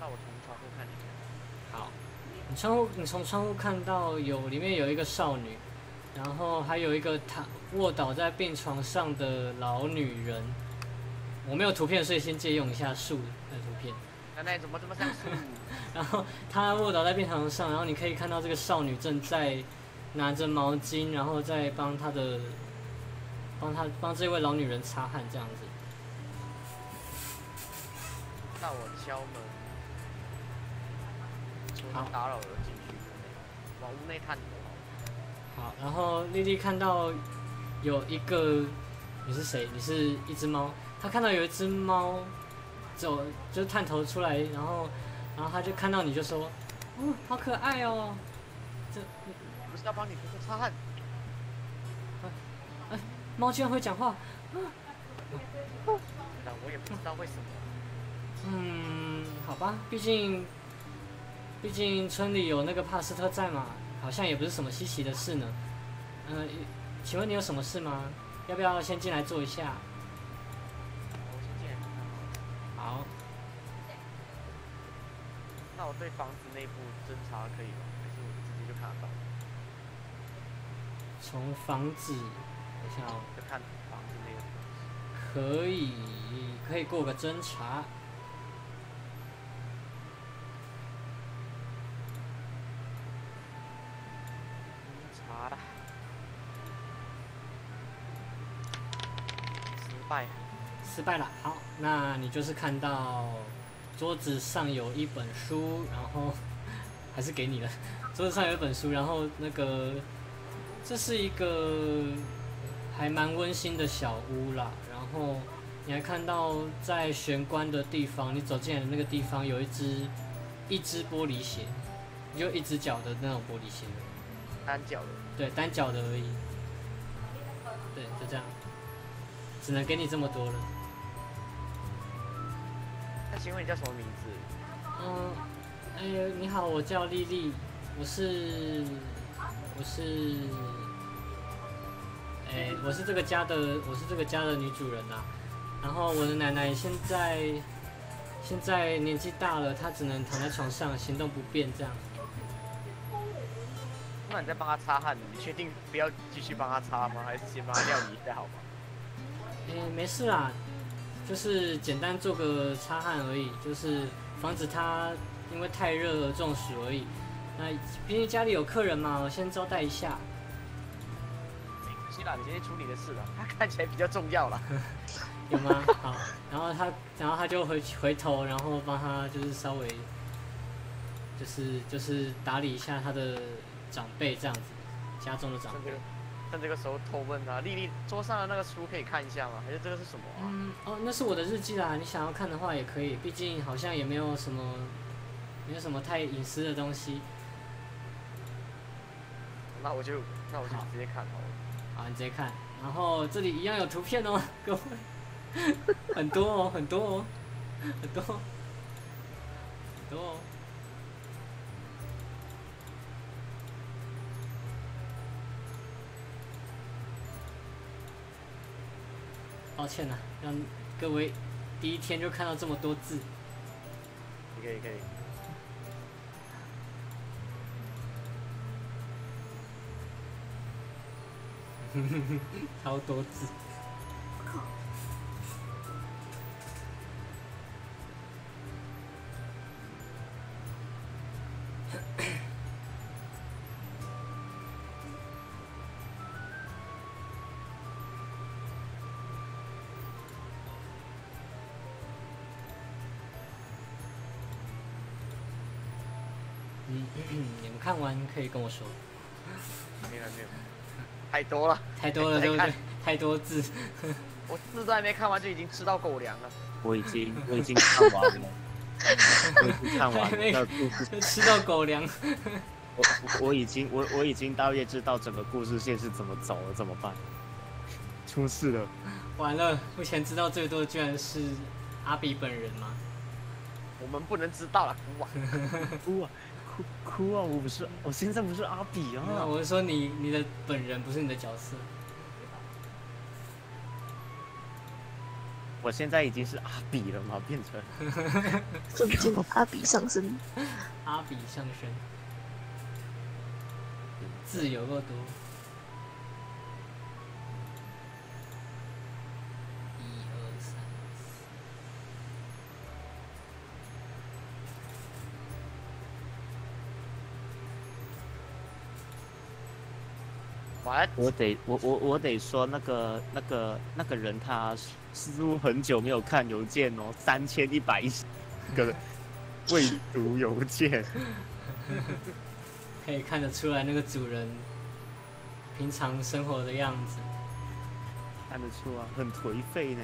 那我从窗户看里面。好，你窗户你从窗户看到有里面有一个少女，然后还有一个躺卧倒在病床上的老女人。我没有图片，所以先借用一下树的图片。*laughs* 奶奶怎么这么像树？然后她卧倒在病床上，然后你可以看到这个少女正在拿着毛巾，然后再帮她的帮她帮这位老女人擦汗这样子。那我敲门，不好打扰了进去，往屋内探头。好，然后丽丽看到有一个，你是谁？你是一只猫。她看到有一只猫走，就探头出来，然后，然后她就看到你就说，哦，好可爱哦。这不是要帮你婆婆擦汗？猫居然会讲话，但我也不知道为什么。嗯，好吧，毕竟，毕竟村里有那个帕斯特在嘛，好像也不是什么稀奇的事呢。嗯、请问你有什么事吗？要不要先进来坐一下？我先进来看看好。好，那我对房子内部侦查可以吗？还是我直接就看得到？从房子，等一下哦。就看房子内的。可以，可以过个侦。查了。失败。失败了。好，那你就是看到桌子上有一本书，然后还是给你了。桌子上有一本书，然后那个这是一个还蛮温馨的小屋啦。然后你还看到在玄关的地方，你走进来的那个地方有一只一只玻璃鞋，就一只脚的那种玻璃鞋。单脚的。对，单脚的而已。对，就这样，只能给你这么多了。那请问你叫什么名字？嗯，哎，你好，我叫丽丽，我是，我是，哎，我是这个家的，我是这个家的女主人啊。然后我的奶奶现在，现在年纪大了，她只能躺在床上，行动不便这样。那你在帮她擦汗，你确定不要继续帮她擦吗？还是先帮她料理一下好吗？哎，没事啦，就是简单做个擦汗而已，就是防止它因为太热而中暑而已。那毕竟家里有客人嘛，我先招待一下。没关系啦，你先处理的事了，他看起来比较重要啦。*laughs* 有吗？好，然后他，然后他就回回头，然后帮他就是稍微，就是就是打理一下他的长辈这样子，家中的长辈趁这个。时候偷问他，丽丽桌上的那个书可以看一下吗？还是这个是什么啊？嗯，哦，那是我的日记啦，你想要看的话也可以，毕竟好像也没有什么，没有什么太隐私的东西。那我就那我就直接看好了。好，你直接看，然后这里一样有图片哦，各位，很多哦，很多哦，很多，很多哦。抱歉呐、让各位第一天就看到这么多字。可以可以。*laughs* 超多字。*laughs* 看完可以跟我说。没有没有，太多了，太多了，*laughs* 对不对？太多字。*laughs* 我字都还没看完就已经吃到狗粮了。我已经我已经看完了，*laughs* 我已经看完那个了故事，就吃到狗粮。我我我已经我我已经大约知道整个故事线是怎么走了，怎么办？出事了，完了，目前知道最多的居然是阿比本人吗？我们不能知道了，古往。哭啊哭哭啊！我不是，我现在不是阿比啊！我是说你你的本人不是你的角色。我现在已经是阿比了嘛，变成 *laughs* 瞬间阿比上身，阿比上升，字有够多。what？我得我我我得说那个那个那个人他似乎很久没有看邮件哦，三千一百一十个未读邮件。*laughs* 可以看得出来那个主人平常生活的样子。看得出啊，很颓废呢。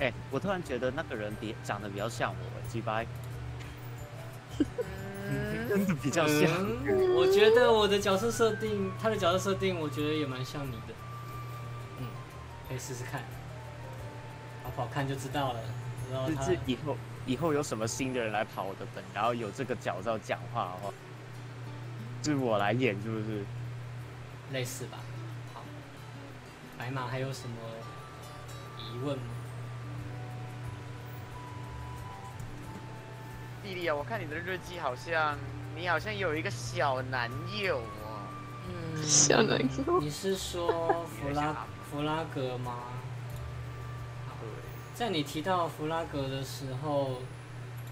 哎、我突然觉得那个人比长得比较像我，鸡掰，*laughs* 嗯，真的比较像。嗯，我觉得我的角色设定，他的角色设定，我觉得也蛮像你的。嗯，可以试试看，好不好看就知道了。知道就是以后以后有什么新的人来跑我的本，然后有这个角色讲话的话，是我来演，是不是？类似吧。好，白马还有什么疑问吗？弟弟啊，我看你的日记好像你好像有一个小男友哦。嗯，小男友，你是说弗拉 *laughs* 弗拉格吗？在你提到弗拉格的时候，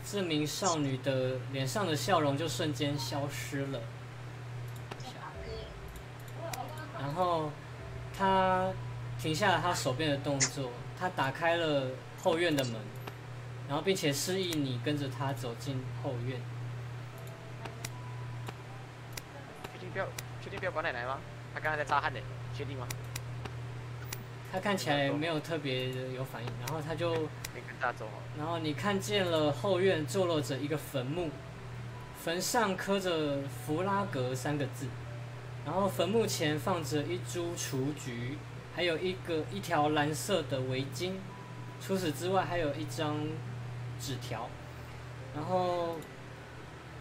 这名少女的脸上的笑容就瞬间消失了。然后她停下了她手边的动作，她打开了后院的门，然后并且示意你跟着她走进后院。确定不要确定不要管奶奶吗？他刚才在擦汗呢，确定吗？她看起来没有特别的有反应，然后她就没跟大走。然后你看见了后院坐落着一个坟墓，坟上刻着“弗拉格”三个字，然后坟墓前放着一株雏菊，还有一个一条蓝色的围巾。除此之外，还有一张纸条。然后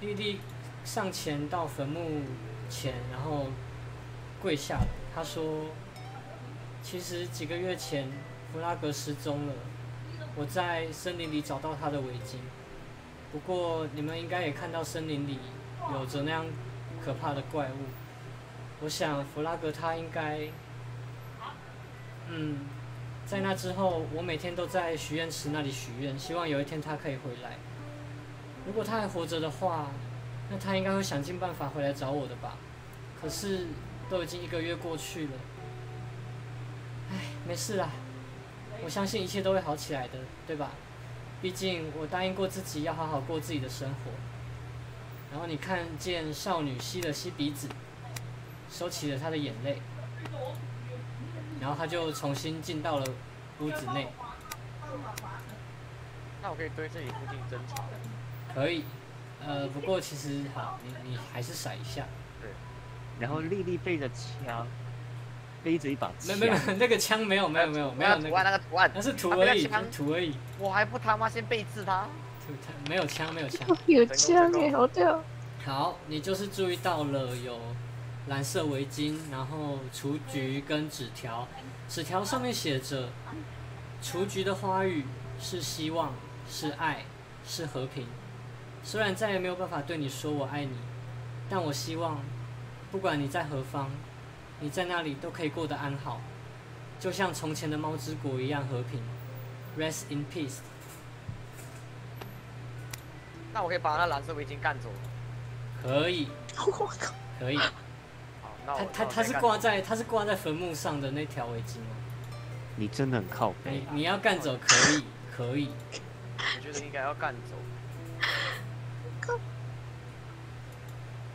莉莉上前到坟墓前，然后跪下了。他说：“其实几个月前，弗拉格失踪了。”我在森林里找到他的围巾，不过你们应该也看到森林里有着那样可怕的怪物。我想弗拉格他应该，嗯，在那之后，我每天都在许愿池那里许愿，希望有一天他可以回来。如果他还活着的话，那他应该会想尽办法回来找我的吧。可是都已经一个月过去了，唉，没事啦。我相信一切都会好起来的，对吧？毕竟我答应过自己要好好过自己的生活。然后你看见少女吸了吸鼻子，收起了她的眼泪，然后她就重新进到了屋子内。那我可以对这里附近侦查。可以，呃，不过其实好，你你还是闪一下。对然后丽丽背着枪，背着一把枪，没没没，那个枪没有没有没有没有那个图案，那个图案，那是图而已，图而已，我还不他妈先背刺他。没有枪没有枪。有枪耶，好屌！好，你就是注意到了有蓝色围巾，然后雏菊跟纸条，纸条上面写着：雏菊的花语是希望，是爱，是和平。虽然再也没有办法对你说我爱你，但我希望，不管你在何方，你在那里都可以过得安好，就像从前的猫之国一样和平。Rest in peace。那我可以把那蓝色围巾干走。可以，我靠，可以。*laughs* 好，那我他他他是挂在他是挂在坟墓上的那条围巾吗？你真的很靠你。你要干走可以可以，我觉得应该要干走。我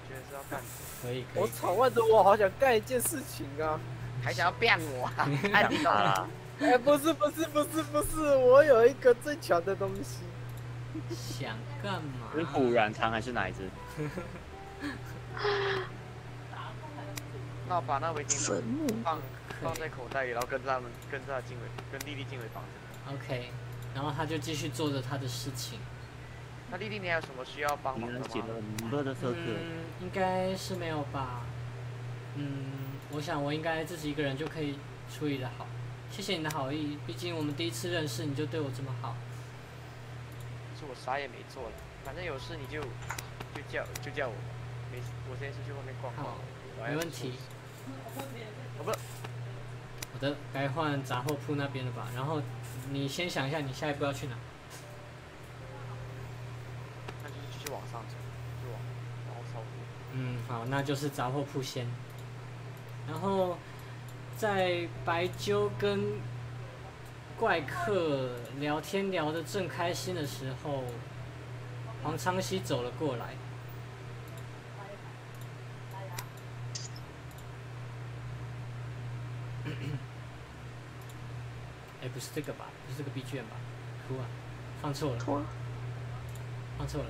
觉得是要干，可以可以。我草万的我好想干一件事情啊！还想要变我啊？太低了啦！哎，不是不是不是不是，我有一个最强的东西。想干嘛？是虎软糖还是哪一只？那我把那围巾坟墓，放放在口袋里，然后跟他们跟着他进回跟丽丽进回房子。OK，然后他就继续做着他的事情。那丽丽，你还有什么需要帮忙的吗嗯，应该是没有吧。嗯，我想我应该自己一个人就可以处理的好。谢谢你的好意，毕竟我们第一次认识你就对我这么好。是我啥也没做了，反正有事你就就叫就叫我，没事，我现在是去外面逛逛没问题。哦不，好的，该换杂货铺那边了吧？然后你先想一下，你下一步要去哪？那就是继续往上走，就往然后超过。嗯，好，那就是杂货铺先。然后在白鸠跟怪客聊天聊得正开心的时候，黄昌熙走了过来。哎，不是这个吧？不是这个 B 卷吧？哭啊，放错了，拖放错了。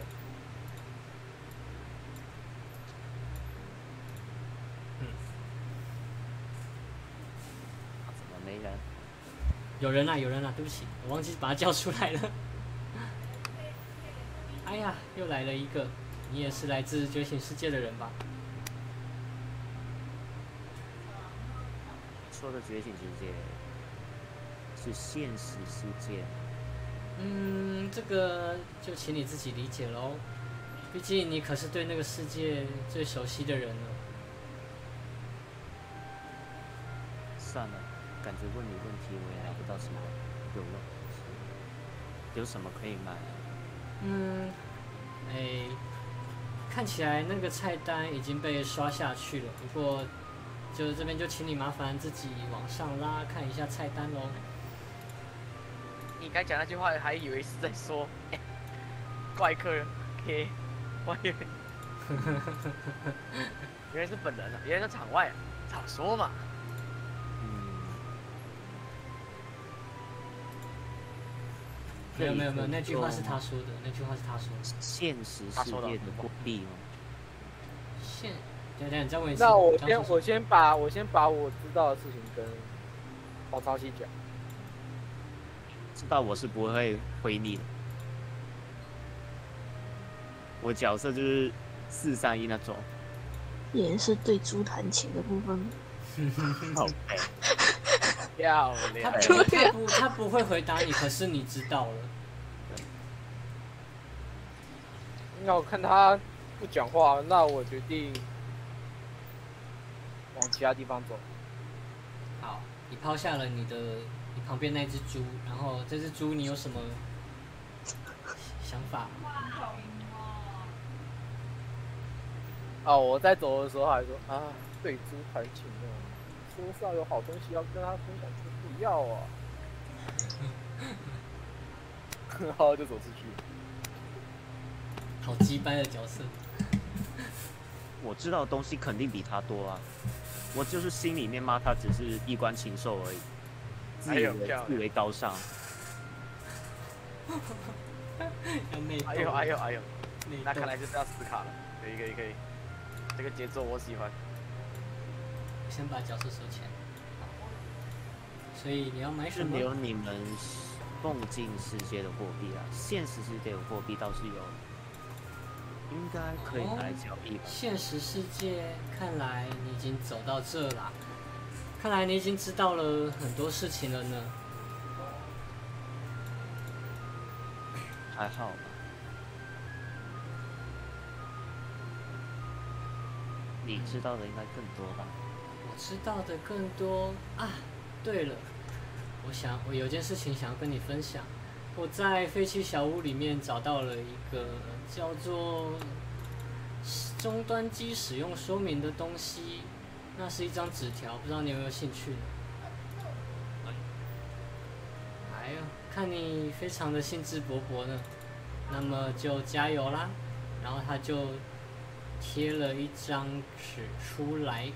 怎么没人？有人啊，有人啊，对不起，我忘记把他叫出来了。哎呀，又来了一个，你也是来自觉醒世界的人吧？说的觉醒世界是现实世界，嗯，这个就请你自己理解喽。毕竟你可是对那个世界最熟悉的人了。算了，感觉问你问题我也聊不到什么有用。有什么可以买？嗯，哎，看起来那个菜单已经被刷下去了，不过就是这边就请你麻烦自己往上拉看一下菜单喽。你刚讲那句话还以为是在说怪客人，OK，*laughs* 我以为 *laughs* 原来是本人啊，原来是场外啊，早说嘛。没有没有没有，那句话是他说的，那句话是他说的。现实世界的货币吗。现，等等，再问一次。那我先我先把我先把我知道的事情跟黄超熙讲。知道我是不会回你的。我角色就是四三一那种，也是对猪弹琴的部分。*laughs* 好呗。漂他亮，不他不他不会回答你，可是你知道了。那我看他不讲话，那我决定往其他地方走。好，你抛下了你的你旁边那只猪，然后这只猪你有什么想法？哦，我在走的时候还说啊，对猪弹琴哦，车上有好东西要跟他分享，却不要啊。*laughs* 然后就走出去。好鸡掰的角色。我知道的东西肯定比他多啊，我就是心里面骂他只是衣冠禽兽而已，自以为自为高尚。*laughs* 要内斗。哎呦哎呦哎呦，那看来就是要死卡了，可以可以可以，这个节奏我喜欢。先把角色收起来。所以你要买什么是没？有你们梦境世界的货币啊，现实世界的货币倒是有，应该可以拿来交易吧？现实世界，看来你已经走到这啦。看来你已经知道了很多事情了呢。还好吧。你知道的应该更多吧？知道的更多啊。对了，我想我有件事情想要跟你分享。我在废弃小屋里面找到了一个叫做终端机使用说明的东西，那是一张纸条，不知道你有没有兴趣呢？哎呦，看你非常的兴致勃勃呢，那么就加油啦！然后他就贴了一张纸出来，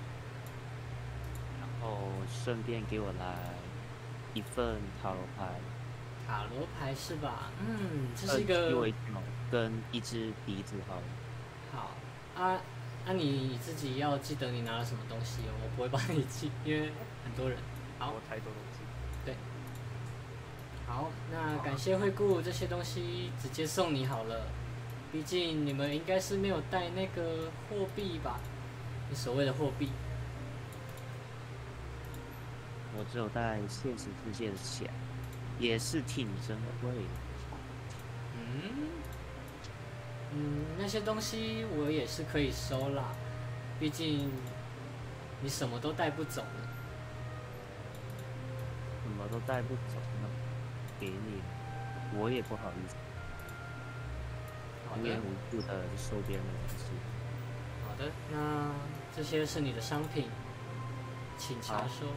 后顺便给我来一份塔罗牌，塔罗牌是吧？嗯，这呃是一个给我一条跟一只鼻子好了。好啊，那、你自己要记得你拿了什么东西哦，我不会帮你记，因为很多人。好我太多东西。对好，那感谢惠顾，这些东西直接送你好了。毕竟你们应该是没有带那个货币吧？你所谓的货币。我只有在现实世界的钱，也是挺珍贵的。嗯，嗯，那些东西我也是可以收啦，毕竟你什么都带不走呢。什么都带不走呢，给你，我也不好意思，无缘，无故的收别人的东西。好的，那这些是你的商品，请查好收。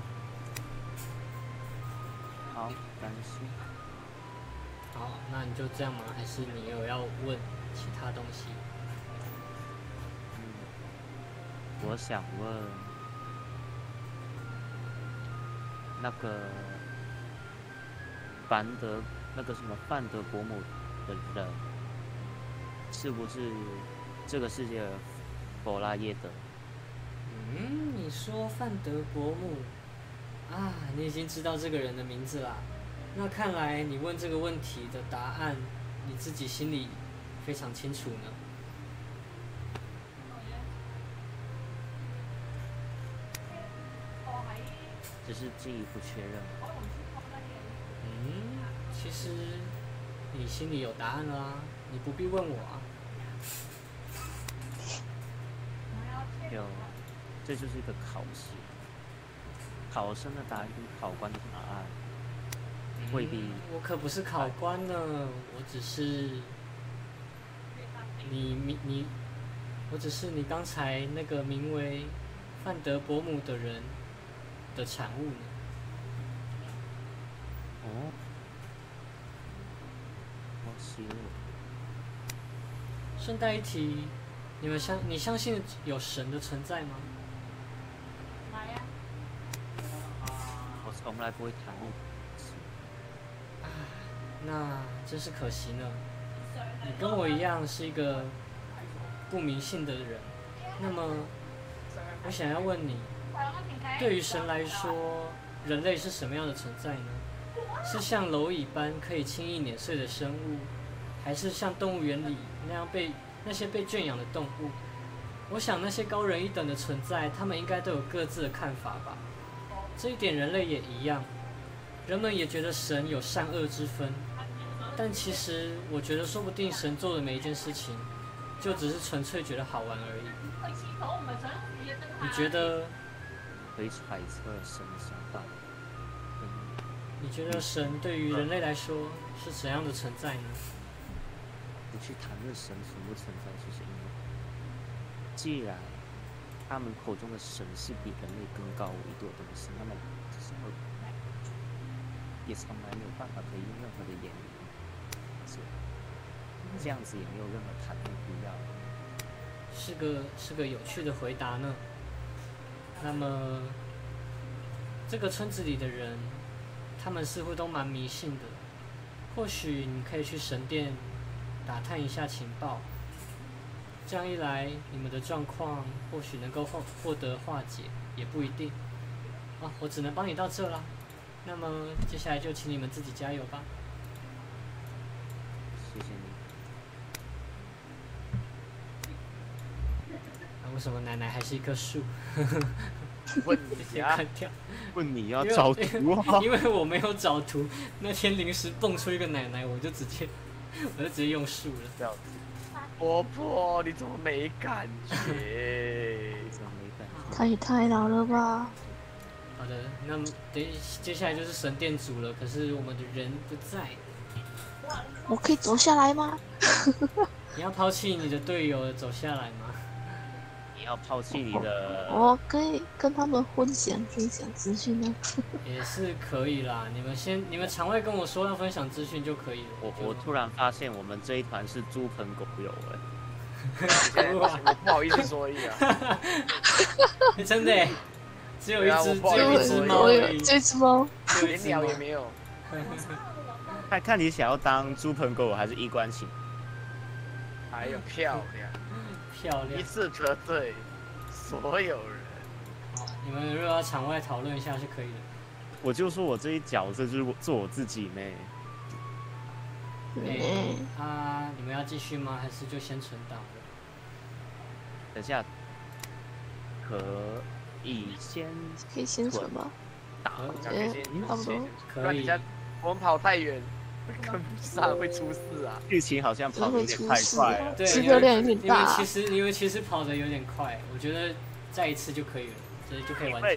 好，感谢。好，那你就这样吗？还是你有要问其他东西？嗯，我想问，那个凡德，那个什么范德伯姆的人，是不是这个世界的弗拉耶德？嗯，你说范德伯姆啊，你已经知道这个人的名字啦。那看来你问这个问题的答案，你自己心里非常清楚呢。只是进一步确认。嗯，其实你心里有答案了啊，你不必问我啊。有，这就是一个考试，考生的答案跟考官的答案未必嗯我可不是考官呢，我只是你你你，我只是你刚才那个名为范德伯姆的人的产物呢。哦。哦，是哦。顺带一提，你们相你相信有神的存在吗？我从来不会谈论事。那真是可惜呢。你跟我一样是一个不迷信的人，那么我想要问你，对于神来说，人类是什么样的存在呢？是像蝼蚁般可以轻易碾碎的生物，还是像动物园里那样被那些被圈养的动物？我想那些高人一等的存在，他们应该都有各自的看法吧。这一点人类也一样，人们也觉得神有善恶之分，但其实我觉得，说不定神做的每一件事情，就只是纯粹觉得好玩而已。你觉得？可以揣测神的想法。嗯，你觉得神对于人类来说是怎样的存在呢？不去谈论神存不存在，就是因为，既然他们口中的神是比人类更高维度的东西，那么这么也从来没有办法可以用任何的言语，这样子也没有任何谈论必要。是个是个有趣的回答呢。那么，这个村子里的人，他们似乎都蛮迷信的。或许你可以去神殿打探一下情报，这样一来，你们的状况或许能够获获得化解，也不一定。啊，我只能帮你到这啦。那么接下来就请你们自己加油吧。谢谢你。啊，为什么奶奶还是一棵树？问你啊。*laughs* 问你要找图啊？*laughs* 因为我没有找图，那天临时蹦出一个奶奶，我就直接，我就直接用树了。这样子，婆婆，你怎么没感觉？这样没感觉。他也太老了吧？好的，那么等接下来就是神殿主了，可是我们的人不在，我可以走下来吗？*laughs* 你要抛弃你的队友走下来吗？你要抛弃你的，我可以跟他们分享分享资讯呢？*laughs* 也是可以啦，你们先，你们常会跟我说要分享资讯就可以了。我我突然发现我们这一团是猪朋狗友哎，我 *laughs* 不好意思说一啊，欸 *laughs* 真的耶，只有一只，只有一只猫我有这只猫，有一鸟也没有。看看你想要当猪朋狗友还是衣冠禽。还有漂亮，漂亮一。次得罪所有人。好，你们如果要场外讨论一下是可以的。我就说我这一角色就是我做我自己呢，哎、嗯，啊，你们要继续吗？还是就先存档了？等下可以先可以先存吗。打可嗯这样可以先差不多可以我们跑太远，跟不上会出事啊。剧情好像跑的有点太快了。对，吃你们热量有点你们大其实因为其实跑的有点快，我觉得再一次就可以了，所以就可以完成。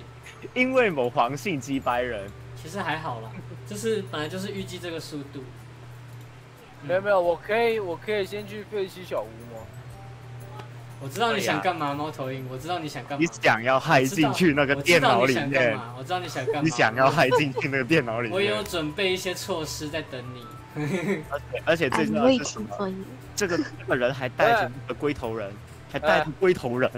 因为某黄姓击败人，其实还好啦，*laughs* 就是本来就是预计这个速度。嗯没有没有，我可以我可以先去废弃小屋吗？我知道你想干嘛，猫头鹰，我知道你想干嘛。你想要害进去那个电脑里道你想干面，嘛，我知道你想干嘛。你想要害进去那个电脑里面我有，准备一些措施在等你。而且最重要的是什么？这个这个人还带着那个龟头人，还带着龟头人。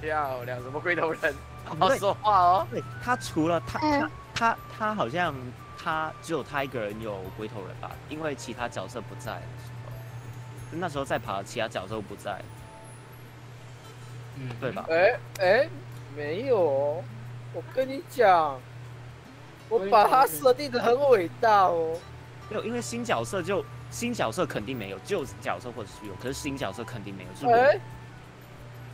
漂亮，什么龟头人？好好说话哦。对他除了他嗯他他他好像他只有他一个人有龟头人吧，因为其他角色不在的时候。那时候在跑，其他角色都不在，嗯，对吧？哎哎，没有哦，我跟你讲，我把它设定的很伟大哦。没有，因为新角色就新角色肯定没有，旧角色或者是有，可是新角色肯定没有，哎，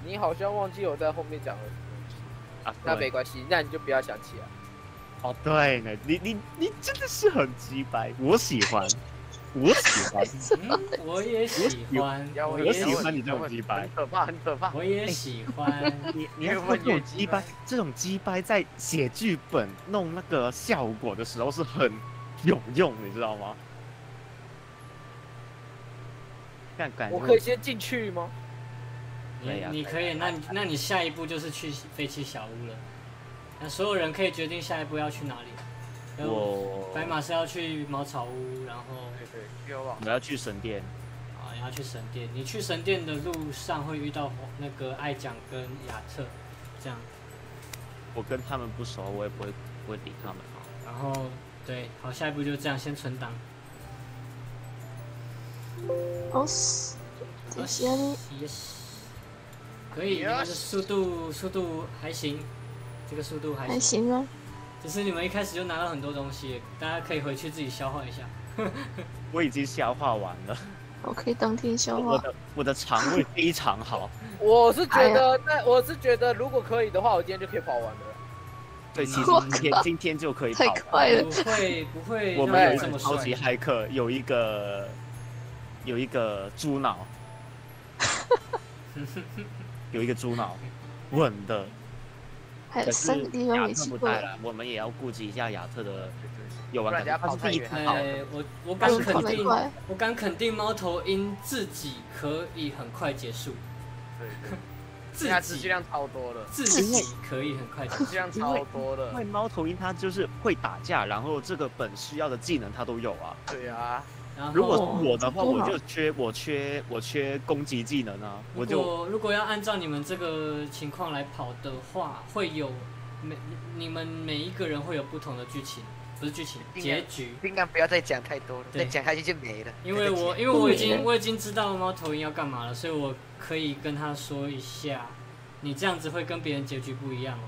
你好像忘记我在后面讲了什么东西，啊，那没关系，那你就不要想起来。哦，对呢，你你你真的是很直白，我喜欢，我喜欢，*laughs* 嗯，我也喜欢，我也喜喜欢你这种鸡掰很可怕，很可怕。我也喜欢。*laughs* 你你要越问说这种越鸡掰，这种鸡掰在写剧本弄那个效果的时候是很有用，你知道吗？看感觉我可以先进去吗？你可以啊你可以，那你那你下一步就是去废弃小屋了。那所有人可以决定下一步要去哪里。我白马是要去茅草屋，然后？我要去神殿，啊要去神殿。你去神殿的路上会遇到那个爱讲跟亚特，这样。我跟他们不熟，我也不会不会理他们。然后对，好，下一步就这样，先存档。哦，谢谢你。Yes，可以，你们的 Yes 速度速度还行，这个速度还还行。行啊，只是你们一开始就拿了很多东西，大家可以回去自己消化一下。*laughs* 我已经消化完了，我可以当天消化。我的我的肠胃非常好。*laughs* 我是觉得，那我是觉得，如果可以的话，我今天就可以跑完了。对，其实今天今天就可以跑完。快了不会不会我们有一个你这么超级骇客，有一个有一个猪脑，*laughs* 有一个猪脑，稳的。还有可是三个地方亚特没去过，不在了，我们也要顾及一下亚特的有玩家他是第一跑我我敢肯定。我敢肯定猫头鹰自己可以很快结束，对对，自己量超多了，自己可以很快结束。量超多因的。为猫头鹰它就是会打架，然后这个本需要的技能它都有啊。对啊，如果是我的话，我就缺我缺我缺攻击技能啊，我就果如果要按照你们这个情况来跑的话，会有每你们每一个人会有不同的剧情，不是剧情结局。应该不要再讲太多了，对再讲下去就没了。因为我因为我已经嗯我已经知道猫头鹰要干嘛了，所以我可以跟他说一下，你这样子会跟别人结局不一样哦。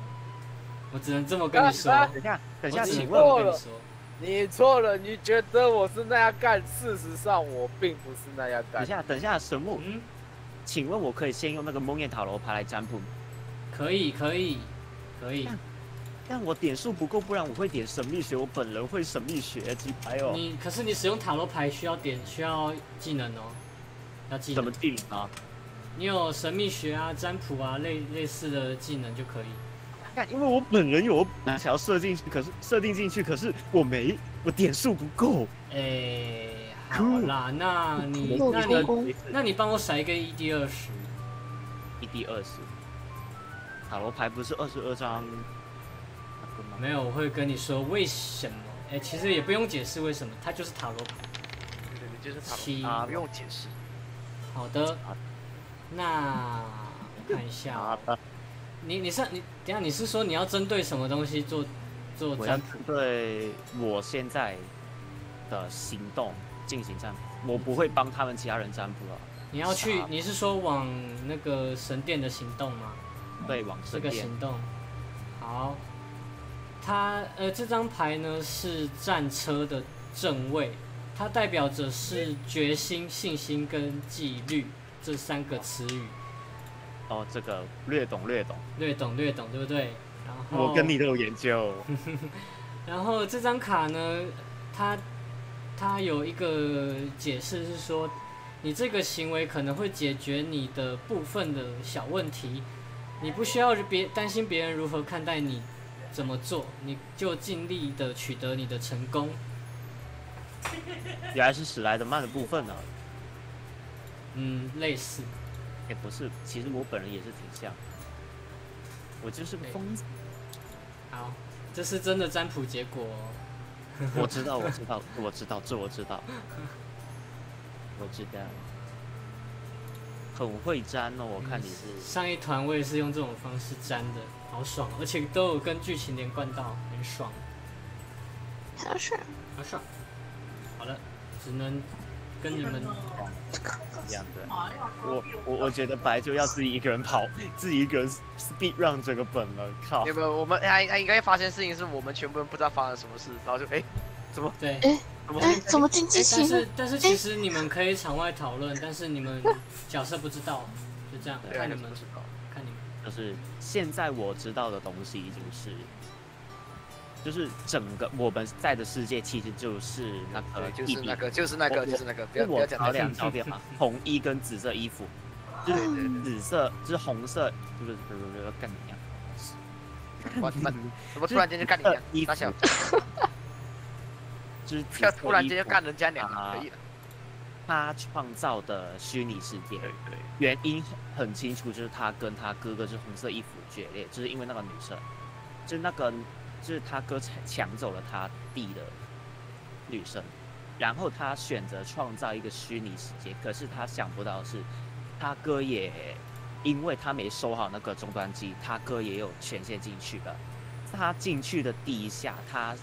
我只能这么跟你说。啊等一下等一下，我只能请问我跟你说。你错了，你觉得我是那样干，事实上我并不是那样干。等一下等一下，神木，嗯，请问我可以先用那个梦魇塔罗牌来占卜吗？可以可以可以。但我点数不够，不然我会点神秘学。我本人会神秘学，鸡排哦。你可是你使用塔罗牌需要点需要技能哦，要技能怎么。技能啊？你有神秘学啊、占卜啊类类似的技能就可以。看，因为我本人有，想要设进去，可是设定进去，可是我没，我点数不够。哎、好啦，那你那你那你帮我甩一个一 d 二十，一 D 二十，塔罗牌不是二十二张？没有，我会跟你说为什么。哎、其实也不用解释为什么，它就是塔罗牌。对对对，就是塔七罗牌，不用解释。好的，那我看一下哦、好的，你你是你等下你是说你要针对什么东西做做我要占卜？对我现在的行动进行占卜，我不会帮他们其他人占卜啊。你要去啥你是说往那个神殿的行动吗？对，往这这边。个行动，好，它呃这张牌呢是战车的正位，它代表着是决心、信心跟纪律这三个词语，哦，这个略懂略懂，略懂略懂，对不对？然后我跟你都有研究。*laughs* 然后这张卡呢，它它有一个解释是说，你这个行为可能会解决你的部分的小问题，你不需要别担心别人如何看待你怎么做，你就尽力的取得你的成功。原来是史莱德曼的部分呢。嗯，类似。也不是，其实我本人也是挺像，我就是个疯子。好，这是真的占卜结果哦。我 *laughs* 知道，我知道，我知道，这我知道，我知道，很会粘哦。我看你是上一团我也是用这种方式粘的，好爽，而且都有跟剧情连贯到，很爽，好爽。好爽。好了，只能跟你们这样子。我我我觉得本来就要自己一个人跑，*laughs* 自己一个人 speed run 这个本了，靠！有没有？我们还还应该发现事情是我们全部人不知道发生什么事，然后就哎，怎么对。哎怎么哎，怎么进剧但情但是？但是其实你们可以场外讨论，但是你们角色不知道，就这样，对看你们看你们。就是现在我知道的东西就是。就是整个我们在的世界，其实就是那个对，就是那个，就是那个，就是那个，不要因为我不要讲太找两照片嘛，红衣跟紫色衣服，就是紫色就是红色，就是干你娘，我们怎么突然间就干你娘？衣服大小，就是 *laughs* 突然间就干人家娘啊了，可以了。他创造的虚拟世界，对对，原因很清楚，就是他跟他哥哥是红色衣服决裂，就是因为那个女生，就是那个就是他哥抢走了他弟的女生，然后他选择创造一个虚拟世界，可是他想不到的是，他哥也因为他没收好那个终端机，他哥也有权限进去了。他进去的第一下，他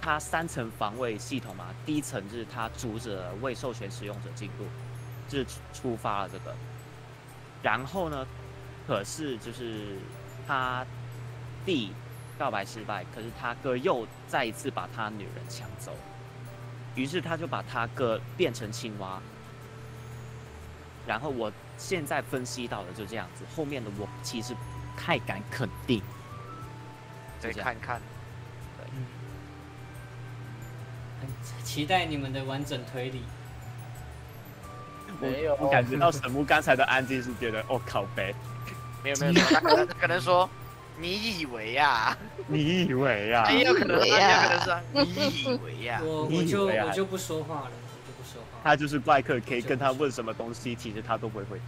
他三层防卫系统嘛，第一层就是他阻止了未授权使用者进入，就是触发了这个。然后呢，可是就是他弟告白失败，可是他哥又再一次把他女人抢走，于是他就把他哥变成青蛙。然后我现在分析到的就这样子，后面的我其实不太敢肯定。对，就这样看看，期待你们的完整推理。没有我感觉到沈木刚才的安静是觉得，哦靠背，没有没有，没有他可能他可能说，你以为呀？你以为呀、也有可能，也有可能是啊你以为呀？我我就我就不说话了，我就不说话。他就是怪客，可以跟他问什么东西，其实他都不会回。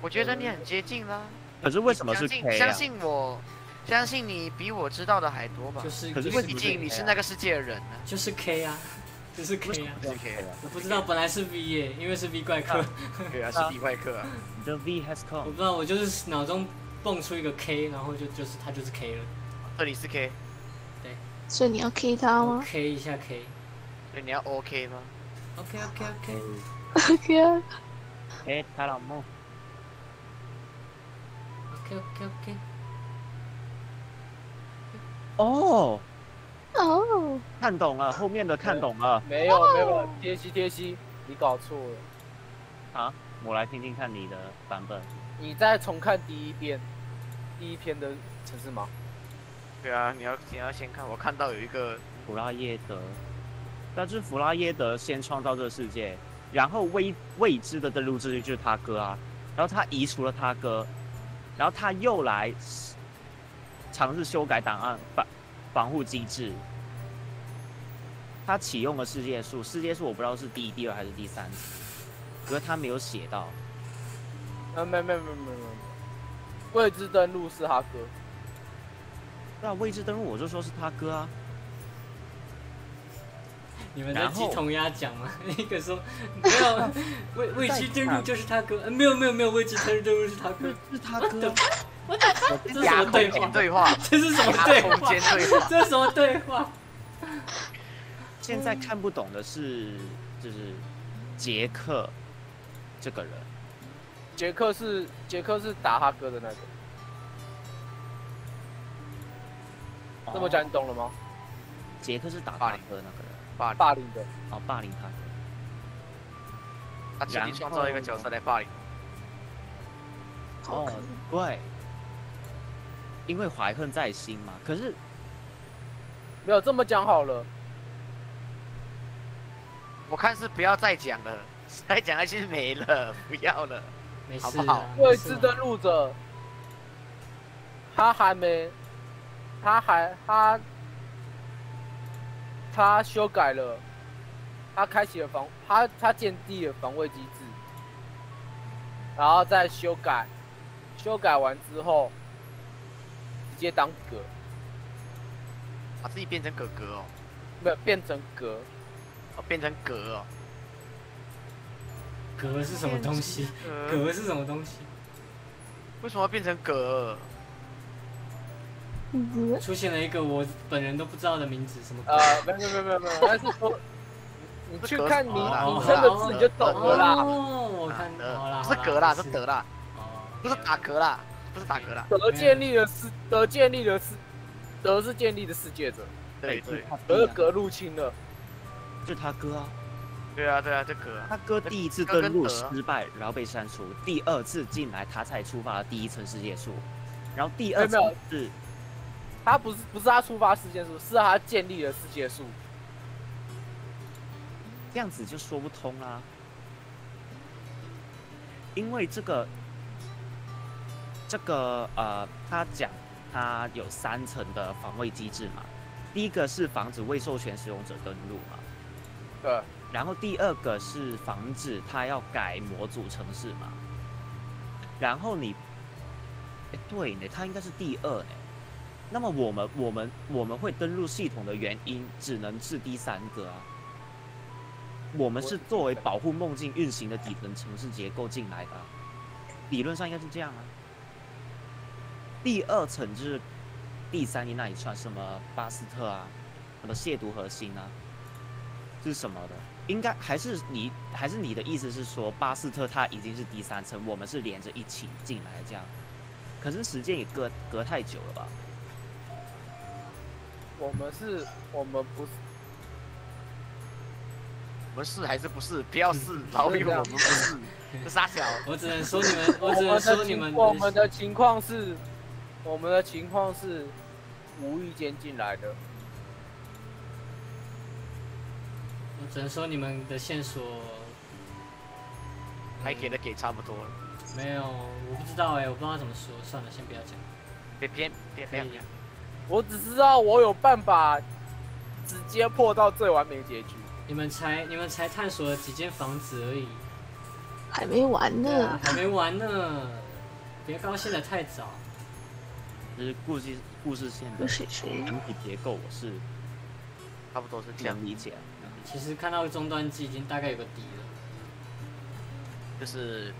我觉得你很接近啦。可是为什么是相信 K 相啊？信我，相信你比我知道的还多吧就？是可是毕竟你是那个世界的人呢。就是 K 啊，就是 K 啊。就是 K 啊我不知道，本来是 V 耶，因为是 V 怪客。对啊，是 V 怪客啊。*laughs* The V has come。我不知道，我就是脑中蹦出一个 K，然后就就是他就是 K 了。这里是 K，所以你要 K 他吗 K 一下 K。所以你要 OK 吗？OK OK OK。？OK 啊，哎，他老母，OK OK OK。哦，哦，看懂了，后面的看懂了没有没有，贴西贴西，你搞错了。啊！我来听听看你的版本。你再重看第一遍，第一篇的城市吗？对啊，你要你要先看，我看到有一个弗拉耶德，但是弗拉耶德先创造这个世界，然后未未知的登陆之日就是他哥啊，然后他移除了他哥，然后他又来尝试修改档案防防护机制，他启用了世界树，世界树我不知道是第一、第二还是第三。集，可是他没有写到，呃，没没没没没，未知登录是他哥。对啊，未知登录我就说是他哥啊，你们在鸡同鸭讲吗？一个说没有未未知登录就是他哥，呃没有没有没有未知登录是他哥，是他哥，*laughs* 这是什么对话？对话，这是什么对话。这是什么对话？现在看不懂的是就是杰克这个人。杰克是杰克是打他哥的那个，这么讲你懂了吗？杰克是打霸凌哥那个人，霸霸凌的。哦，霸凌他哥。他决定创造一个角色来霸凌。哦对，因为怀恨在心嘛。可是没有这么讲好了，我看是不要再讲了，*laughs* 再讲下去没了，不要了。没事好不好？啊，未知的路者，他还没，他还他他修改了，他开启了防，他他建立了防卫机制，然后再修改，修改完之后直接当格，把自己变成哥哥哦，没有变成格，哦，变成格哦，格是什么东西？格格是什么东西？为什么要变成格？嗯出现了一个我本人都不知道的名字，什么格？呃，没有没有没有没有，但是说 *laughs* 你去看名哦名称的字你就懂了啦。哦，我看好啦，不是格啦，是德啦，哦，不是打嗝啦，不是打嗝啦。德建立了世，德建立了世，德是建立的世界者，对对就是德弟啊格入侵了。就是他哥啊。对啊对啊，这格啊。他哥第一次登录失败，然后被删除；第二次进来，他才触发了第一层世界树。然后第二次他不是不是他触发世界树，是他建立了世界树。这样子就说不通啦。因为这个，这个呃，他讲他有三层的防卫机制嘛。第一个是防止未授权使用者登录嘛，对，然后第二个是防止他要改模组程式嘛。然后你，哎，对呢，他应该是第二呢。那么我们我们我们会登录系统的原因，只能是第三个啊。我们是作为保护梦境运行的底层城市结构进来的、理论上应该是这样啊。第二层就是第三你那一串什么巴斯特啊，什么亵渎核心啊，这是什么的？应该还是你还是你的意思是说巴斯特他已经是第三层，我们是连着一起进来这样。可是时间也隔隔太久了吧？我们是，我们不是，我们是还是不是？不要是，老友，我们不是。*laughs* 这傻小，我只能说你们，*laughs* 我我只能说你们，我们的情况是，我们的情况是无意间进来的。我只能说你们的线索还给的给差不多了，没有，我不知道哎，我不知道怎么说，算了，先不要讲。别别别可以偏。我只知道我有办法直接破到最完美结局。你们才你们才探索了几间房子而已，还没完呢，，还没完呢，别高兴的太早。就是故事故事线的不是整体结构，我是差不多是这样，理解。其实看到终端机已经大概有个底了。就是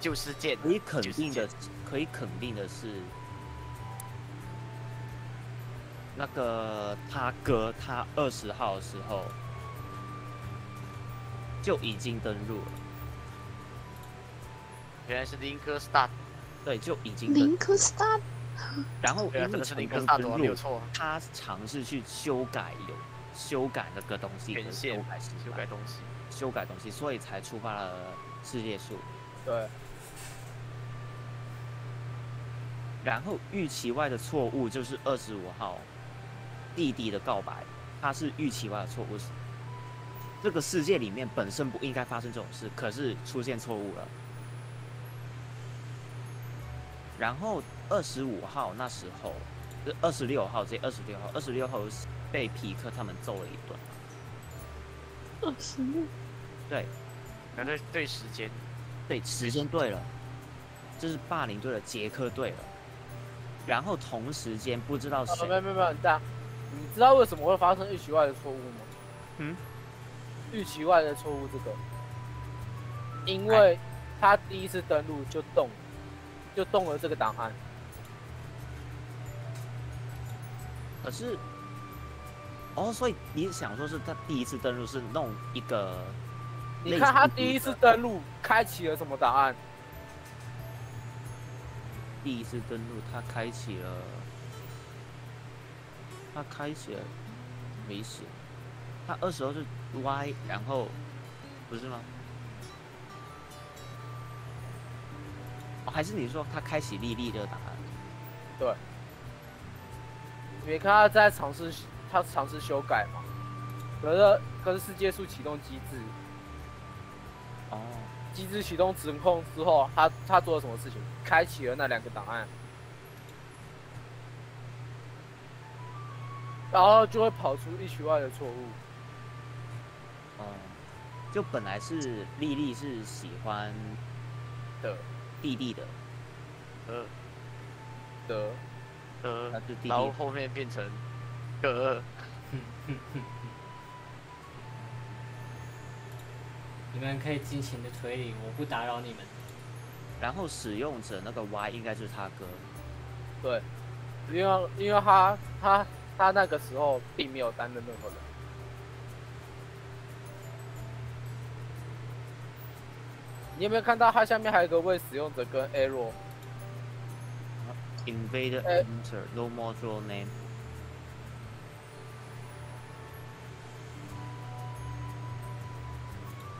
旧事件，可以肯定的，可以肯定的是，那个他哥他二十号的时候就已经登录了，原来是林科 start，对，就已经登林克斯塔 *laughs* 然后因为成功有错，他尝试去修改有修改那个东西，修改修改东西。修改东西，所以才触发了世界树。对，然后预期外的错误就是二十五号弟弟的告白，他是预期外的错误。这个世界里面本身不应该发生这种事，可是出现错误了。然后二十五号那时候，二十六号这二十六号，二十六号被皮克他们揍了一顿。二十六，对反正对时间，对，时间对了，这是霸凌队的，杰克对了。然后同时间不知道呃，谁没有没有没有，你知道为什么会发生预期外的错误吗？嗯，预期外的错误这个，因为他第一次登录就动，就动了这个档案。可是，哦，所以你想说是他第一次登录是弄一个，你看他第一次登录开启了什么答案？第一次登录，他开启了，他开启了，没写，他二十二是 Y，然后不是吗？哦，还是你说他开启莉莉这个档案？因为看他在尝试，他尝试修改嘛。可是可是世界树启动机制，哦，机制启动指控之后，他他做了什么事情？开启了那两个档案，然后就会跑出一区外的错误。哦，就本来是莉莉是喜欢的。弟弟的，呃的，呃他，是弟弟。然后后面变成哥 *laughs* 你们可以尽情的推理，我不打扰你们。然后使用者那个 Y 应该就是他哥。对，因为因为他他他那个时候并没有担任任何人。你有没有看到他下面还有个未使用者跟 error？Invader 呃 enter no more draw name。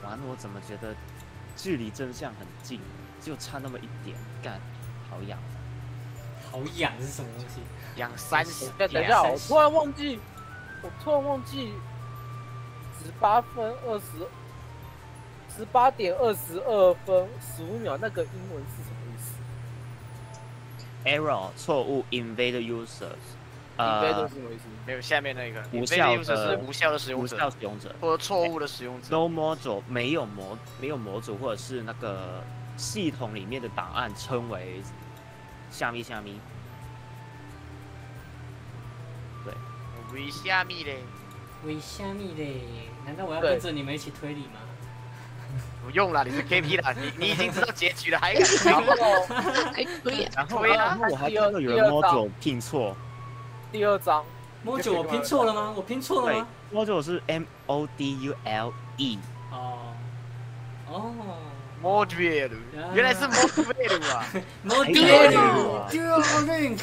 完了，我怎么觉得距离真相很近，就差那么一点，干，好痒。好痒是什么东西？痒三十等等一下，我突然忘记，我突然忘记十八分二十，十八点二十二分十五秒那个英文是什么 Error 错误 invade users，？invade 呃是，什么意思？没有下面那个无效 invade 的 user 是无效的使用无效者使用者或者错误的使用者。，no module 没有模没有模组或者是那个系统里面的档案称为虾米虾米。对，为虾米嘞？为虾米嘞？难道我要跟着你们一起推理吗？不用了，你是 KP 的，你你已经知道结局了，还敢然后还可以啊。然后我还看到有人第二章 module 拼错，第二张摸九我拼错了吗？我拼错了对吗？，module 是 M O D U L E。哦哦 module，原来是 module 啊！，module dueling，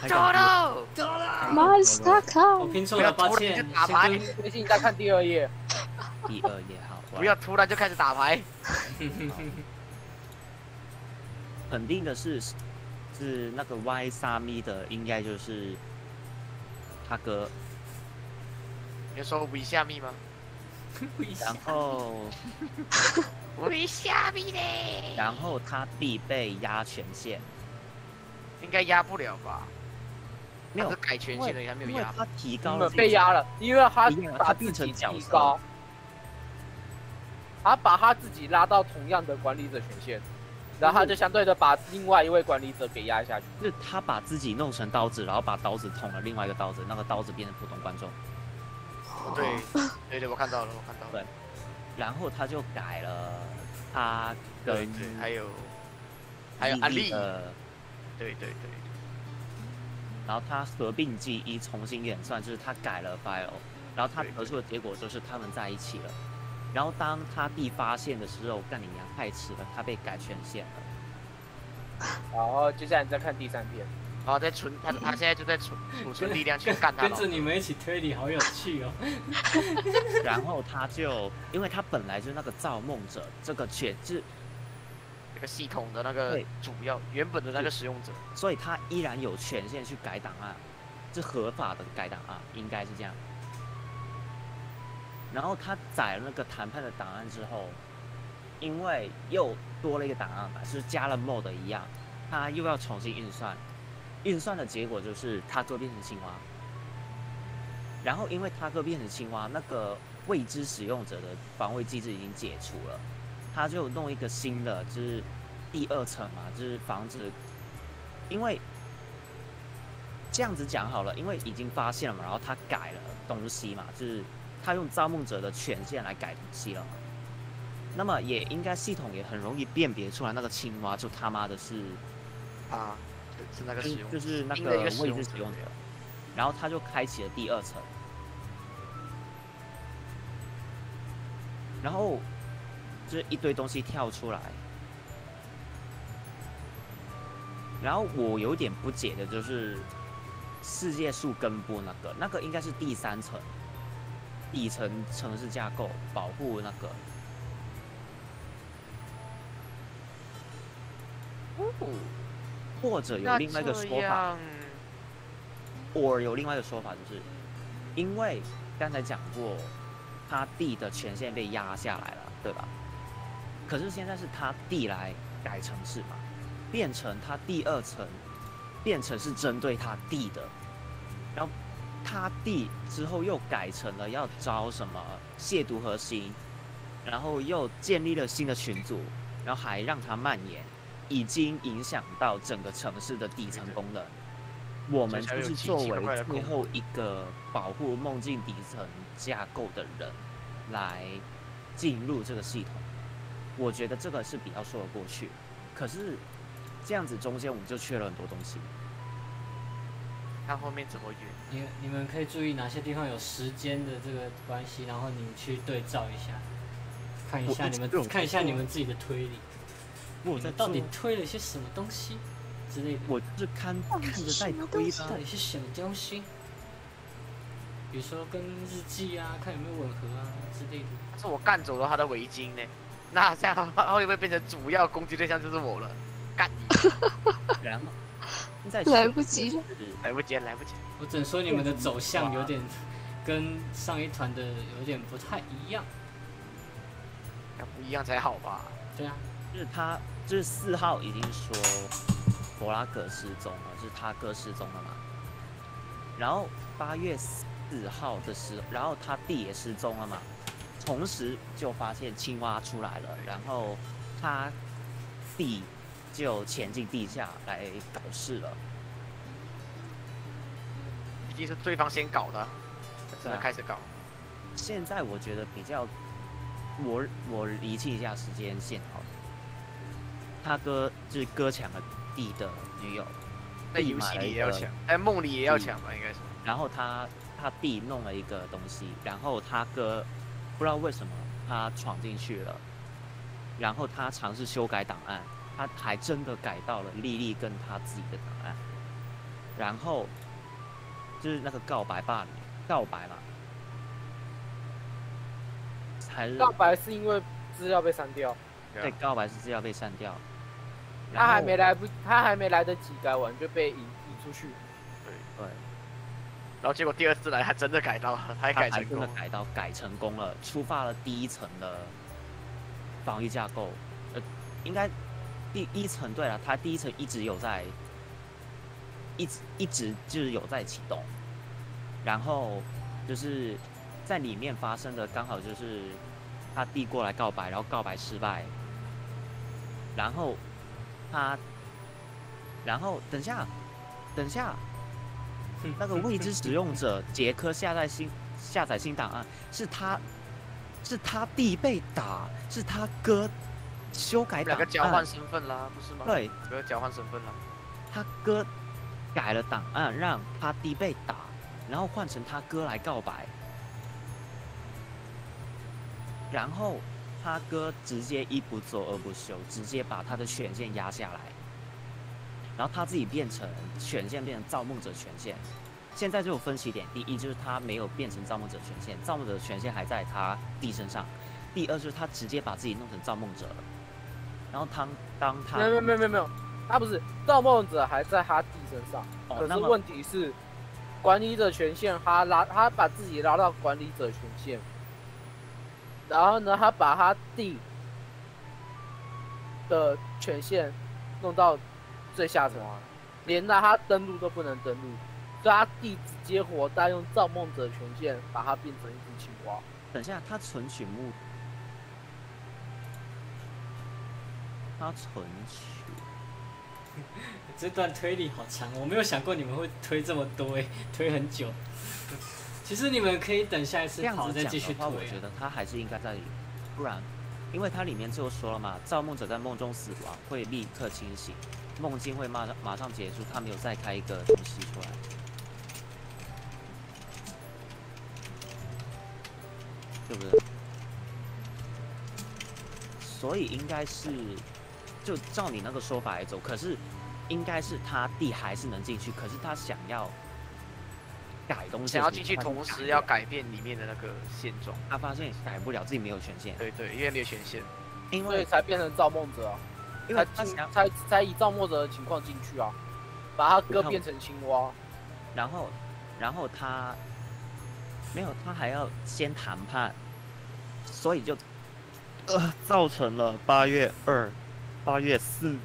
还敢到，到了，Monster 我 Come，拼错了，抱歉，打牌先最近你再看第二页，第二页好，不要突然就开始打牌。*laughs* 肯定的是是那个 Y 沙咪的，应该就是他哥。你说为虾米吗？然后为虾米嘞？然后他必被压权限，应该压不了吧？没有他改权限的，还没有压。他提高了被压了，因为他把他自己提高，他把他自己拉到同样的管理者权限，然后他就相对的把另外一位管理者给压下去。就是他把自己弄成刀子，然后把刀子捅了另外一个刀子，那个刀子变成普通观众，对对对，我看到了，我看到了。对然后他就改了他跟对对，还有还有阿丽，的，对对对，然后他合并记忆重新演算，就是他改了 file，然后他得出的结果就是他们在一起了。然后当他弟发现的时候，干你娘太迟了，他被改权限了。然后接下来你再看第三篇，然后在存他他现在就在储储存力量去干他了跟着。你们一起推理，好有趣哦。然后他就，因为他本来就是那个造梦者，这个权是，这个系统的那个对主要原本的那个使用者，所以他依然有权限去改档案，是合法的改档案，应该是这样。然后他载了那个谈判的档案之后，因为又多了一个档案吧，是加了 mod 一样，他又要重新运算，运算的结果就是他哥变成青蛙。然后因为他哥变成青蛙，那个未知使用者的防卫机制已经解除了，他就弄一个新的，就是第二层嘛，就是防止，因为这样子讲好了，因为已经发现了嘛，然后他改了东西嘛，就是他用造梦者的权限来改东西了，那么也应该系统也很容易辨别出来那个青蛙就他妈的是啊，是那个就使用就是那个位置使用者。然后他就开启了第二层，然后就是一堆东西跳出来，然后我有点不解的就是世界树根部那个，那个应该是第三层，底层城市架构，保护那个。或者有另外一个说法，样或有另外一个说法，就是因为刚才讲过，他弟的权限被压下来了，对吧？可是现在是他弟来改城市嘛，变成他第二层，变成是针对他弟的，然后他弟之后又改成了要招什么亵渎核心，然后又建立了新的群组，然后还让它蔓延，已经影响到整个城市的底层功能。我们就是作为最后一个保护梦境底层架构的人来进入这个系统，我觉得这个是比较说得过去。可是这样子中间我们就缺了很多东西。看后面怎么圆。你你们可以注意哪些地方有时间的这个关系，然后你们去对照一下，看一下你们看一下你们自己的推理，我在你们到底推了些什么东西之类的。我就是看看着在推的到，底是什么东西？比如说跟日记啊，看有没有吻合啊之类的。但是我干走了他的围巾呢，那这样他会不会变成主要攻击对象就是我了？干你！*laughs* *laughs* 然后来不及了来不及了，来不及了。我只能说你们的走向有点跟上一团的有点不太一样。要不一样才好吧？对啊，就是他，就是四号已经说博拉格失踪了，就是他哥失踪了嘛。然后八月四号的时候，然后他弟也失踪了嘛。同时就发现青蛙出来了，然后他弟就潜进地下来搞事了。毕竟是对方先搞的，真对啊的开始搞。现在我觉得比较，我我理清一下时间线好了。他哥就是哥抢了弟的女友，在游戏里也要抢，哎梦里也要抢吧？应该是。然后他他弟弄了一个东西，然后他哥不知道为什么他闯进去了，然后他尝试修改档案，他还真的改到了丽丽跟他自己的档案，然后就是那个告白罢免，告白嘛，还是告白是因为资料被删掉，对告白是资料被删掉，他还没来不，他还没来得及改完就被引引出去。对。然后结果第二次来还真的改到了，还他还改成功。了改到改成功了，触发了第一层的防御架构。呃，应该第一层对了，他第一层一直有在，一直一直就是有在启动，然后就是在里面发生的刚好就是他弟过来告白，然后告白失败，然后他，然后等下，等下，那个未知使用者杰克下载新下载新档案，是他是他弟被打，是他哥修改档案，两个交换身份啦，不是吗？，对两个交换身份啦。他哥改了档案，让他弟被打，然后换成他哥来告白，然后他哥直接一不做二不休，直接把他的权限压下来，然后他自己变成权限变成造梦者权限。现在就有分析点，第一就是他没有变成造梦者权限，造梦者权限还在他弟身上；第二就是他直接把自己弄成造梦者了。然后当当他没有没有没有，他不是造梦者还在他弟身上，哦可是问题是管理者权限他拉他把自己拉到管理者权限，然后呢他把他弟的权限弄到最下层，连让他登录都不能登录，所以他弟直接活带用造梦者权限把他变成一只青蛙。等一下，他存取目，他存取，这段推理好长，我没有想过你们会推这么多诶，*laughs* 推很久。其实你们可以等下一次跑再继续推、啊。觉得他还是应该在，不然，因为它里面就说了嘛，造梦者在梦中死亡会立刻清醒，梦境会马上马上结束，他没有再开一个东西出来，对不对？所以应该是，就照你那个说法来走，可是应该是他弟还是能进去，可是他想要改东西，想要进去，同时要，改变里面的那个现状。他发现改不了，自己没有权限，对对，因为没有权限。因所以为才变成造梦者啊，因为他想，才才以造梦者的情况进去啊，把他哥变成青蛙。然后然后他没有，他还要先谈判，所以就呃造成了八月二、八月四，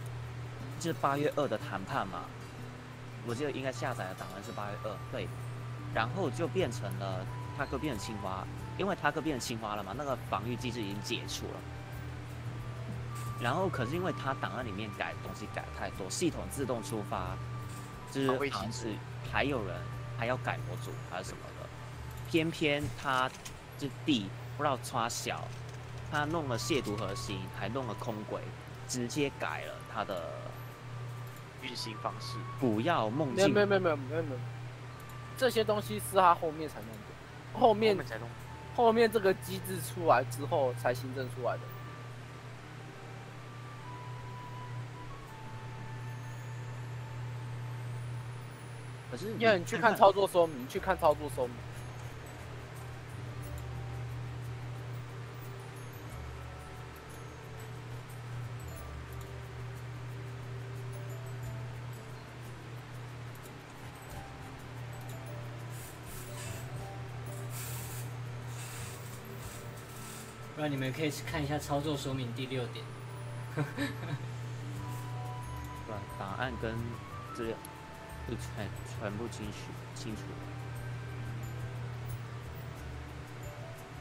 就是八月二的谈判嘛。我记得应该下载的档案是八月二，对，然后就变成了他哥变成青蛙，因为他哥变成青蛙了嘛，那个防御机制已经解除了。然后可是因为他档案里面改东西改太多，系统自动出发，就是好像是还有人还要改模组还是什么的，偏偏他这地不知道抓小，他弄了亵渎核心，还弄了空轨，直接改了他的运行方式，不要梦境没有没有没有没有没有，这些东西是他后面才弄的，后面后面才弄。后面这个机制出来之后才新增出来的。可是因为你去看操作说明，你去看操作说明，不然你们可以看一下操作说明第六点。*laughs* 对档案跟资料就全全部清楚清楚。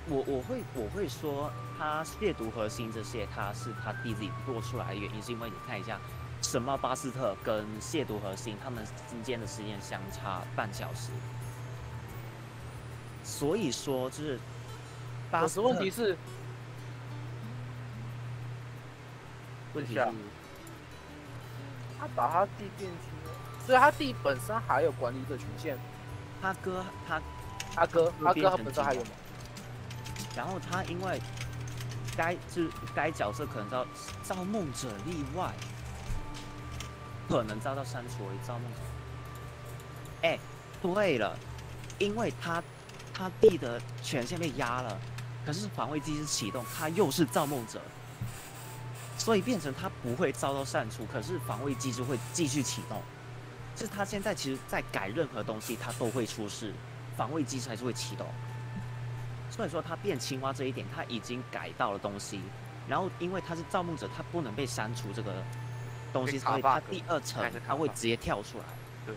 我我会我会说他亵渎核心这些，他是他弟自己做出来的原因，是因为你看一下，什么巴斯特跟亵渎核心他们之间的时间相差半小时，所以说就是巴可是问题是，问题是他把他弟变青了，所以他弟本身还有管理者权限。他哥他他哥，他哥他本身还有吗？然后他因为该就是该角色可能遭造梦者例外，可能遭到删除为造梦者。哎，对了，因为他他弟的权限被压了，可是防卫机制启动，他又是造梦者，所以变成他不会遭到删除，可是防卫机制会继续启动。就是他现在其实在改任何东西，他都会出事，防卫机制还是会启动。所以说他变青蛙这一点，他已经改到了东西，然后因为他是造梦者，他不能被删除这个东西，所以他第二层他会直接跳出来。对，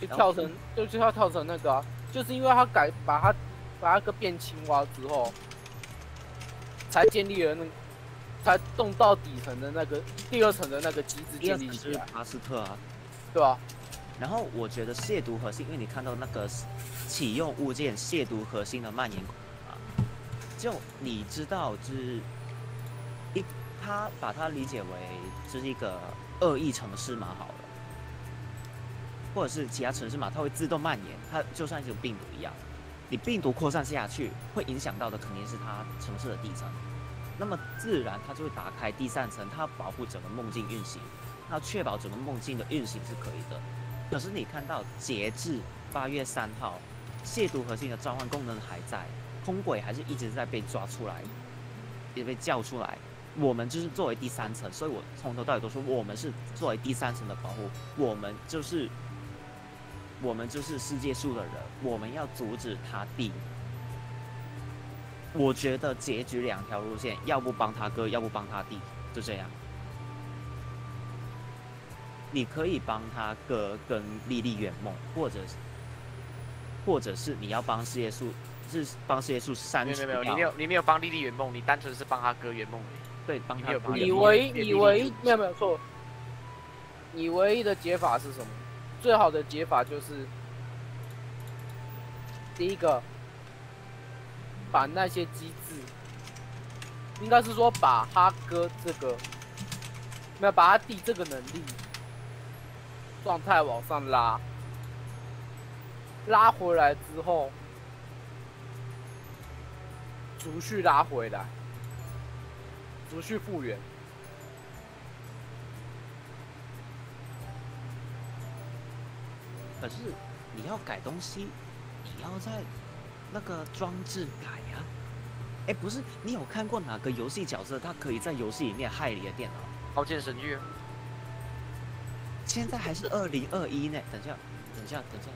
就跳成，就是要跳成那个、啊，就是因为他改把他把那个变青蛙之后，才建立了那，才动到底层的那个第二层的那个机制第二建立起来，层是巴斯特啊，对啊、然后我觉得亵渎核心，因为你看到那个启用物件亵渎核心的蔓延就你知道，就是一他把它理解为就是一个恶意城市嘛好了，或者是其他城市嘛，它会自动蔓延，它就像一种病毒一样，你病毒扩散下去，会影响到的肯定是它城市的底层，那么自然它就会打开第三层，它保护整个梦境运行，它确保整个梦境的运行是可以的。可是你看到截至八月三号，亵渎核心的召唤功能还在，空轨还是一直在被抓出来，也被叫出来。我们就是作为第三层，所以我从头到尾都说我们是作为第三层的保护，我们就是我们就是世界树的人，我们要阻止他弟。我觉得结局两条路线，要不帮他哥，要不帮他弟，就这样。你可以帮他哥跟莉莉圆梦，或者是，或者是你要帮世界树，是帮世界树删除没有没有没有，你没有你没有帮莉莉圆梦，你单纯是帮他哥圆梦而已。对，帮他哥圆梦唯你也也也唯一没有没有错，你唯一的解法是什么？最好的解法就是第一个，把那些机制，应该是说把哈哥这个，没有把他弟这个能力状态往上拉，拉回来之后，逐序拉回来。逐序复原。可是你要改东西，你要在那个装置改、哎，不是，你有看过哪个游戏角色他可以在游戏里面害你的电脑？刀剑神域啊，现在还是二零二一呢。等一下，等一下，等一下，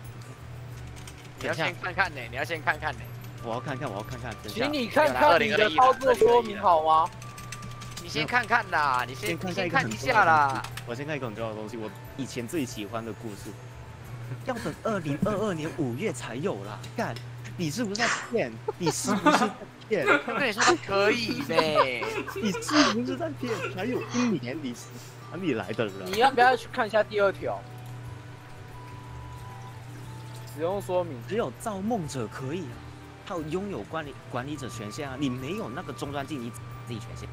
你要先看看呢，你要先看看呢。我要看看，我要看看。等一下请，你看看你的操作说明好吗？你先看看啦，你先先看你先看一下啦。我先看一个很重要的东西，我以前最喜欢的故事，要等二零二二年五月才有啦。干，你是不是在骗？你是不是在骗？我跟你说可以呗，*laughs* 你是不是在骗？还有一年，你是哪里来的人？你要不要去看一下第二条？使用说明。只有造梦者可以啊，他有拥有管理管理者权限啊，你没有那个终端机，你自己权限。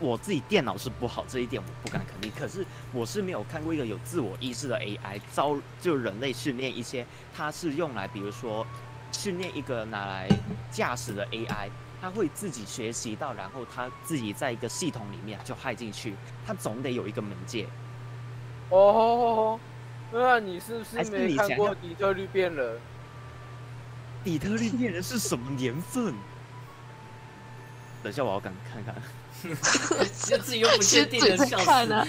我自己电脑是不好，这一点我不敢肯定。可是我是没有看过一个有自我意识的 AI 招就人类训练一些，它是用来比如说训练一个拿来驾驶的 AI，它会自己学习到，然后它自己在一个系统里面就害进去，它总得有一个门界。哦，那你是不还是是没看过底特律变人？底特律变人是什么年份？等一下，我要赶看看。就 *laughs* *laughs* 自己又不确定的在笑死。看啊，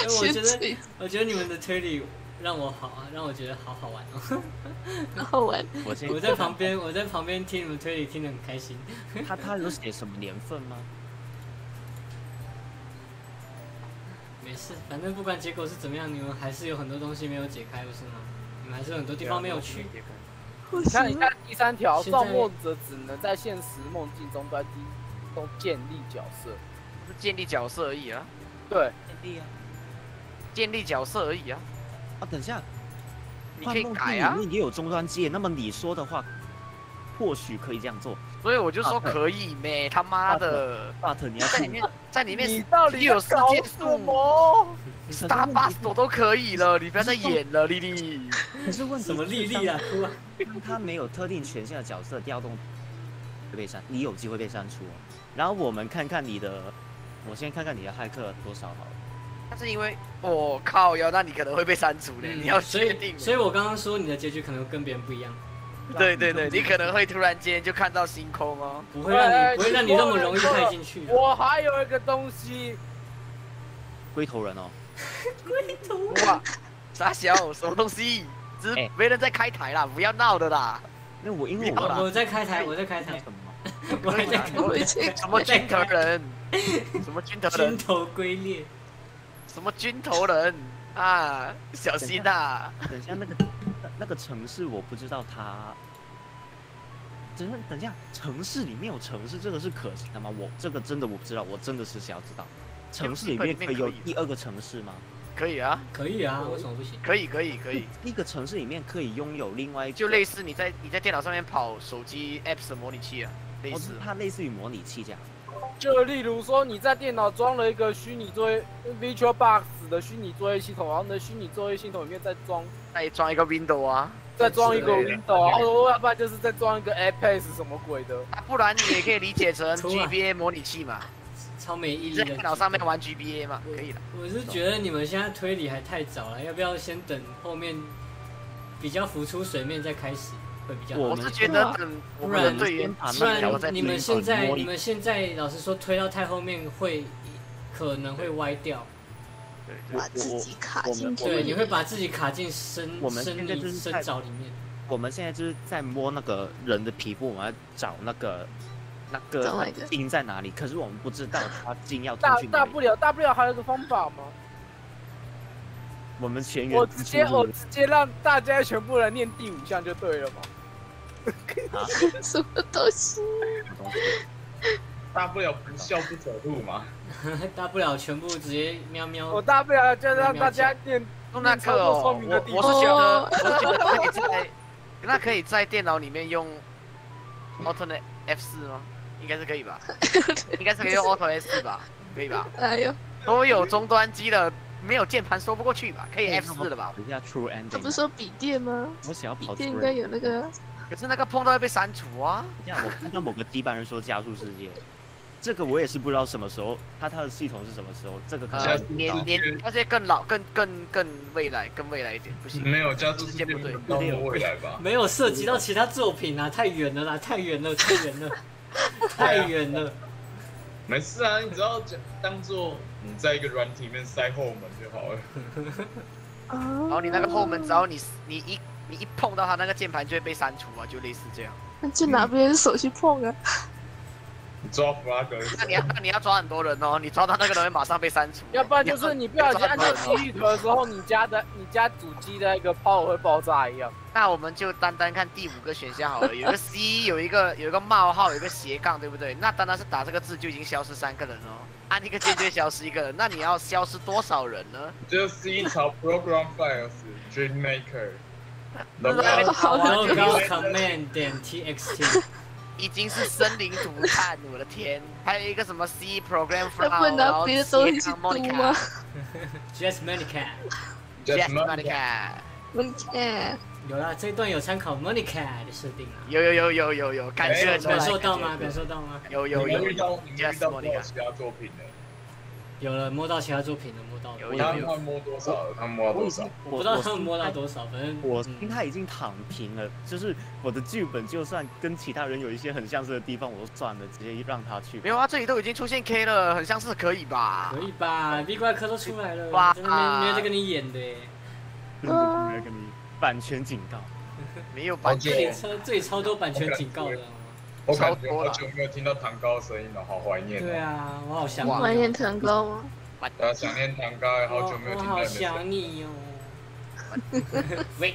因 *laughs* 为我觉得，我觉得你们的推理让我好啊，让我觉得好好玩哦。*laughs* 然后玩，我我在旁边，我在旁边听你们推理，听得很开心。他他有写什么年份吗？没事，反正不管结果是怎么样，你们还是有很多东西没有解开，不是吗？你们还是有很多地方没有去。你看，你看第三条，造梦者只能在现实梦境中端机中建立角色。是建立角色而已啊，对，建立啊！建立角色而已啊，啊，等一下，你可以幻梦改啊境里。面也有终端机，那么你说的话，或许可以这样做。所以我就说可以咩，他妈的，but 你要在里面，在里面你到底有世界在搞什树么？*laughs* Star Bus 都可以了，你不要再演了，丽丽。可是问题什么丽丽啊，他没有特定权限的角色调动会被删，你有机会被删除哦。然后我们看看你的，我先看看你的骇客多少好了。但是因为我靠哟，那你可能会被删除的，你要所以确定。所以我刚刚说你的结局可能跟别人不一样，对对对，你可能会突然间就看到星空哦。不会让哎你不会让你那么容易害进去的。我还有一个东西，龟头人哦，龟头哇，傻小，什么东西？只是哎没人在开台啦，不要闹的啦。那我因为我不要啦我在开台，我在开台，什么？*laughs* 我还在开我已经什么军头人？*laughs* 什么军头人？军头龟裂。什么军头人啊？小心呐！等一下那个那那个城市我不知道它。等一下，等下，城市里面有城市，这个是可行的吗？我这个真的我不知道，我真的是想要知道，城市里面可以有第二个城市吗？可以啊，可以啊，为什么不行？可以可以可以，一个城市里面可以拥有另外一个，就类似你在你在电脑上面跑手机 apps 的模拟器啊，类哦，似。它类似于模拟器这样。就例如说你在电脑装了一个虚拟作业 Virtual Box 的虚拟作业系统，然后呢虚拟作业系统里面再装再装一个 window 啊，再装一个之类的 Windows，然后要不然就是再装一个 Apex 什么鬼的。啊不然你也可以理解成 *laughs* GBA 模拟器嘛，超没意义的。在电脑上面玩 GBA 嘛，可以的。我是觉得你们现在推理还太早了，要不要先等后面比较浮出水面再开始会比较好？我是觉得等我们的队员不然你们现在你们现在老实说推到太后面会可能会歪掉，对对把自己卡我们进去。对，你会把自己卡进深我们深深就是在沼里面。我们现在就是在摸那个人的皮肤，我们要找那个那个找哪个筋在哪里，可是我们不知道它筋要进大去哪里。大不了大不了还有个方法吗，我们全员我直接我直接让大家全部人念第五项就对了嘛。啊 *laughs* 什么东西？大不了不笑不走路嘛。*laughs* 大不了全部直接喵喵我。大不了就让大家念用那个哦，我我是觉得，我是觉得可以在，那可以在电脑里面用 Alternate F 四吗？应该是可以吧？*laughs* 应该是可以用 Auto S 四吧？可以吧？哎呦，都有终端机的，没有键盘说不过去吧？可以 F 四的吧？等一下 True 他不是说笔电吗？我想要跑笔电应该。有那个。可是那个碰到会被删除啊！这样我看到某个地板人说加速世界，这个我也是不知道什么时候，他他的系统是什么时候，这个可能呃年年那些更老、更更更未来、更未来一点，不行。没有加速世界不能到那么未来吧？*laughs* 没有涉及到其他作品啊，太远了啦，太远了，太远了，*laughs* 太远了。没事啊，你只要讲当做你在一个软体里面塞后门就好了。然 *laughs* 然后你那个后门，只要你你一你一碰到它那个键盘就会被删除啊，就类似这样。那就拿别人手去碰啊。你抓弗拉格，那你要那你要抓很多人哦，你抓到那个人会马上被删除。要不然就是你不小心按到机遇图的时候，你家的你家主机的一个 power 会爆炸一样。那我们就单单看第五个选项好了，有一个 C，有一个有一个冒号，有一个斜杠，对不对？那单单是打这个字就已经消失三个人哦，按一个键就消失一个人，那你要消失多少人呢？就是 C 朝 Program Files Dream Maker，那然后还没好然后呢，高 command 点 txt，已经是生灵涂炭，我的天！还有一个什么 C program from，然读后斜杠吗 just Monica。Monica？Yes Just Monica，有啦，这一段有参考 Monica 的设定啊。有有有有有有，感觉感受到吗？感受到吗？有有有你们遇到有你们遇 Yes 到多少 Monica，其他作品呢？有了，摸到其他作品了，摸到了。有他们他摸多少？他摸到多少？我不知道他们摸到多少，反正我嗯心态已经躺平了，就是我的剧本就算跟其他人有一些很相似的地方，我都算了，直接让他去。没有啊，这里都已经出现 K 了，很像是可以吧可？以吧？B 怪科都出来了，哇在那边没有在跟你演的耶。真 *laughs* 的没有跟你版权警告。没有版权这里超多版权警告的。我感觉好久没有听到糖糕的声音了，好怀念哦。对啊，我好想。怀念糖糕吗？呃，想念糖糕，好久没有听到你的声音，想你哦。*laughs* 喂，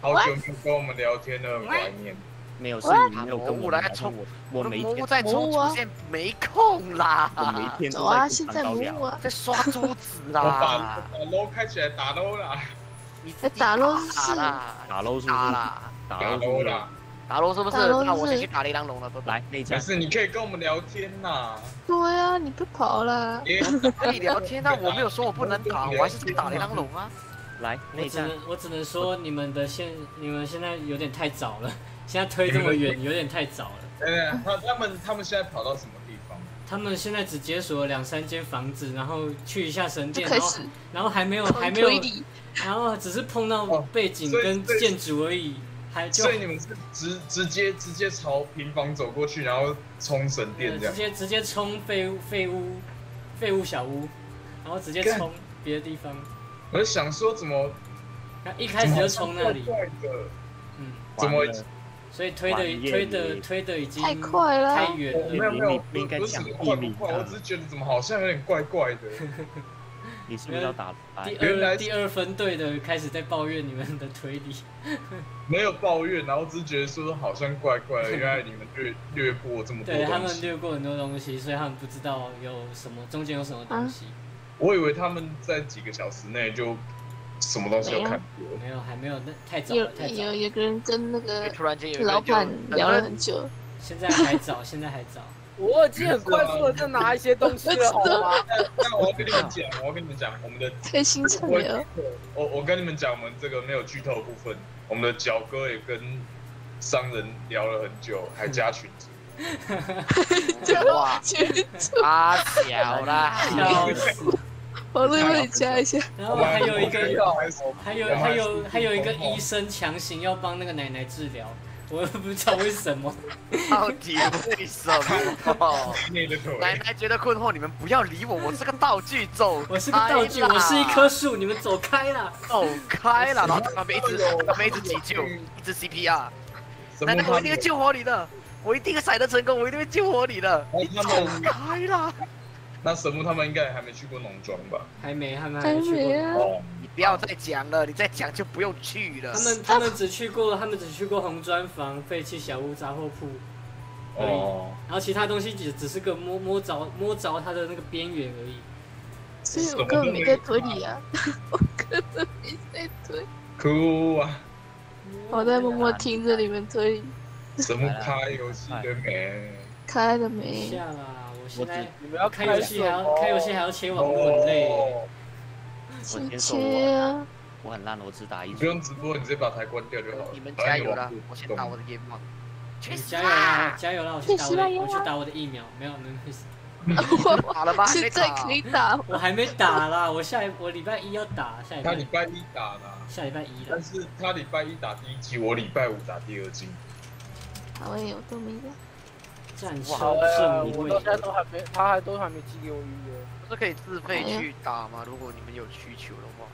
好久没有跟我们聊天了，很怀念。没有，是你没有跟我我来冲聊我我每天在冲魔物啊出现没空啦，我每天走啊，都在现在糕聊。在刷桌子我把啦，把开起来打 low 啦，你打咯打是啦，打喽是不是？打啦，打打喽是不是？那我先去打雷狼龙了，拜拜。来那一家可是你可以跟我们聊天呐。对啊，你不跑了。耶可以聊天，但我没有说我不能打，*laughs* 我还是去打雷狼龙啊。来那我只我只能说你们的现你们现在有点太早了，*laughs* 现在推这么远有点太早了。*laughs* 对，他他们他们现在跑到什么地方？他们现在只解锁了两三间房子，然后去一下神殿，然后然后还没有还没有然后只是碰到哦背景跟建筑而已，还就所以你们是直直接直接朝平房走过去，然后冲神殿这样。呃直接直接冲废物废物废物小屋，然后直接冲别的地方。我就想说怎么那一开始就冲那里，怪怪的，嗯，怎么完了所以推的完推的推的已经太快了太远了。我没有没有，不应该不是讲快不快，秘密啊我只是觉得怎么好像有点怪怪的。*laughs* 你是不是要打来第？原来二第二分队的开始在抱怨你们的推理，*laughs* 没有抱怨，然后只是觉得说好像怪怪的，原来你们略略过这么多对他们。略过很多东西，所以他们不知道有什么中间有什么东西，我以为他们在几个小时内就什么东西都看过了。没有还没有那太早有了太早了，有有个人跟那个突然间有老板聊了很久，现在还早，现在还早。我已经很快速的在拿一些东西了，好吗？*laughs* 那我要跟你们讲，我要跟你们讲，我们的开心畅我聊。我我跟你们讲，我们这个没有剧透的部分，我们的角哥也跟商人聊了很久，还加群组。*laughs* 哇，去啊屌啦，*laughs* 笑死！我再帮你加一下。然后还有一个，还有还有还有一个医生强行要帮那个奶奶治疗，我也不知道为什么。到底为什么？*laughs* 奶奶觉得困惑，你们不要理我，我是个道具，走我是个道具，我是一棵树，你们走开啦！走开了，然后在旁边一直在旁边一直急救，一直 CPR，奶奶我一定会救活你的，我一定会踩得成功，我一定会救活你的，他走开啦！那神木他们应该还没去过农庄吧？还没，他们还还没去过。不要再讲了，你再讲就不用去了他。们他们只去过，他们只去过红砖房、废弃小屋、杂货铺，哦，然后其他东西只只是个摸摸着摸着它的那个边缘而已。所以我根本没在推理啊，我根本没在推，哭啊！我在默默听着你们推理，神木开游戏的没？开了没？下啦，我现在你们要开游戏还要开游戏还要切网络，很累。哦，切切啊！我很烂，我只打一你不。用直播，你直接把台关掉就好了。你们加油啦！我先打我的 game one。去加油啦！加油啦！我去打我的，我去打我的疫苗，没有，没关系，我打了吗？还没打现在可以打？我还没打啦，我下一我礼拜一要打，下礼拜他礼拜一打啦，下礼拜一但。是他礼拜一打第一季，我礼拜五打第二季。好诶，我都没打。战好胜利我到现在都还没，他还都还没寄给我预约。不是可以自费去打吗？如果你们有需求的话。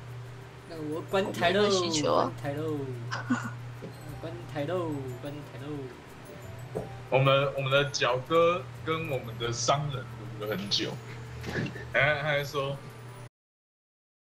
那我关台喽，需求啊关台喽，关台喽，关台喽。我们我们的角哥跟我们的商人撸了很久，哎，他还说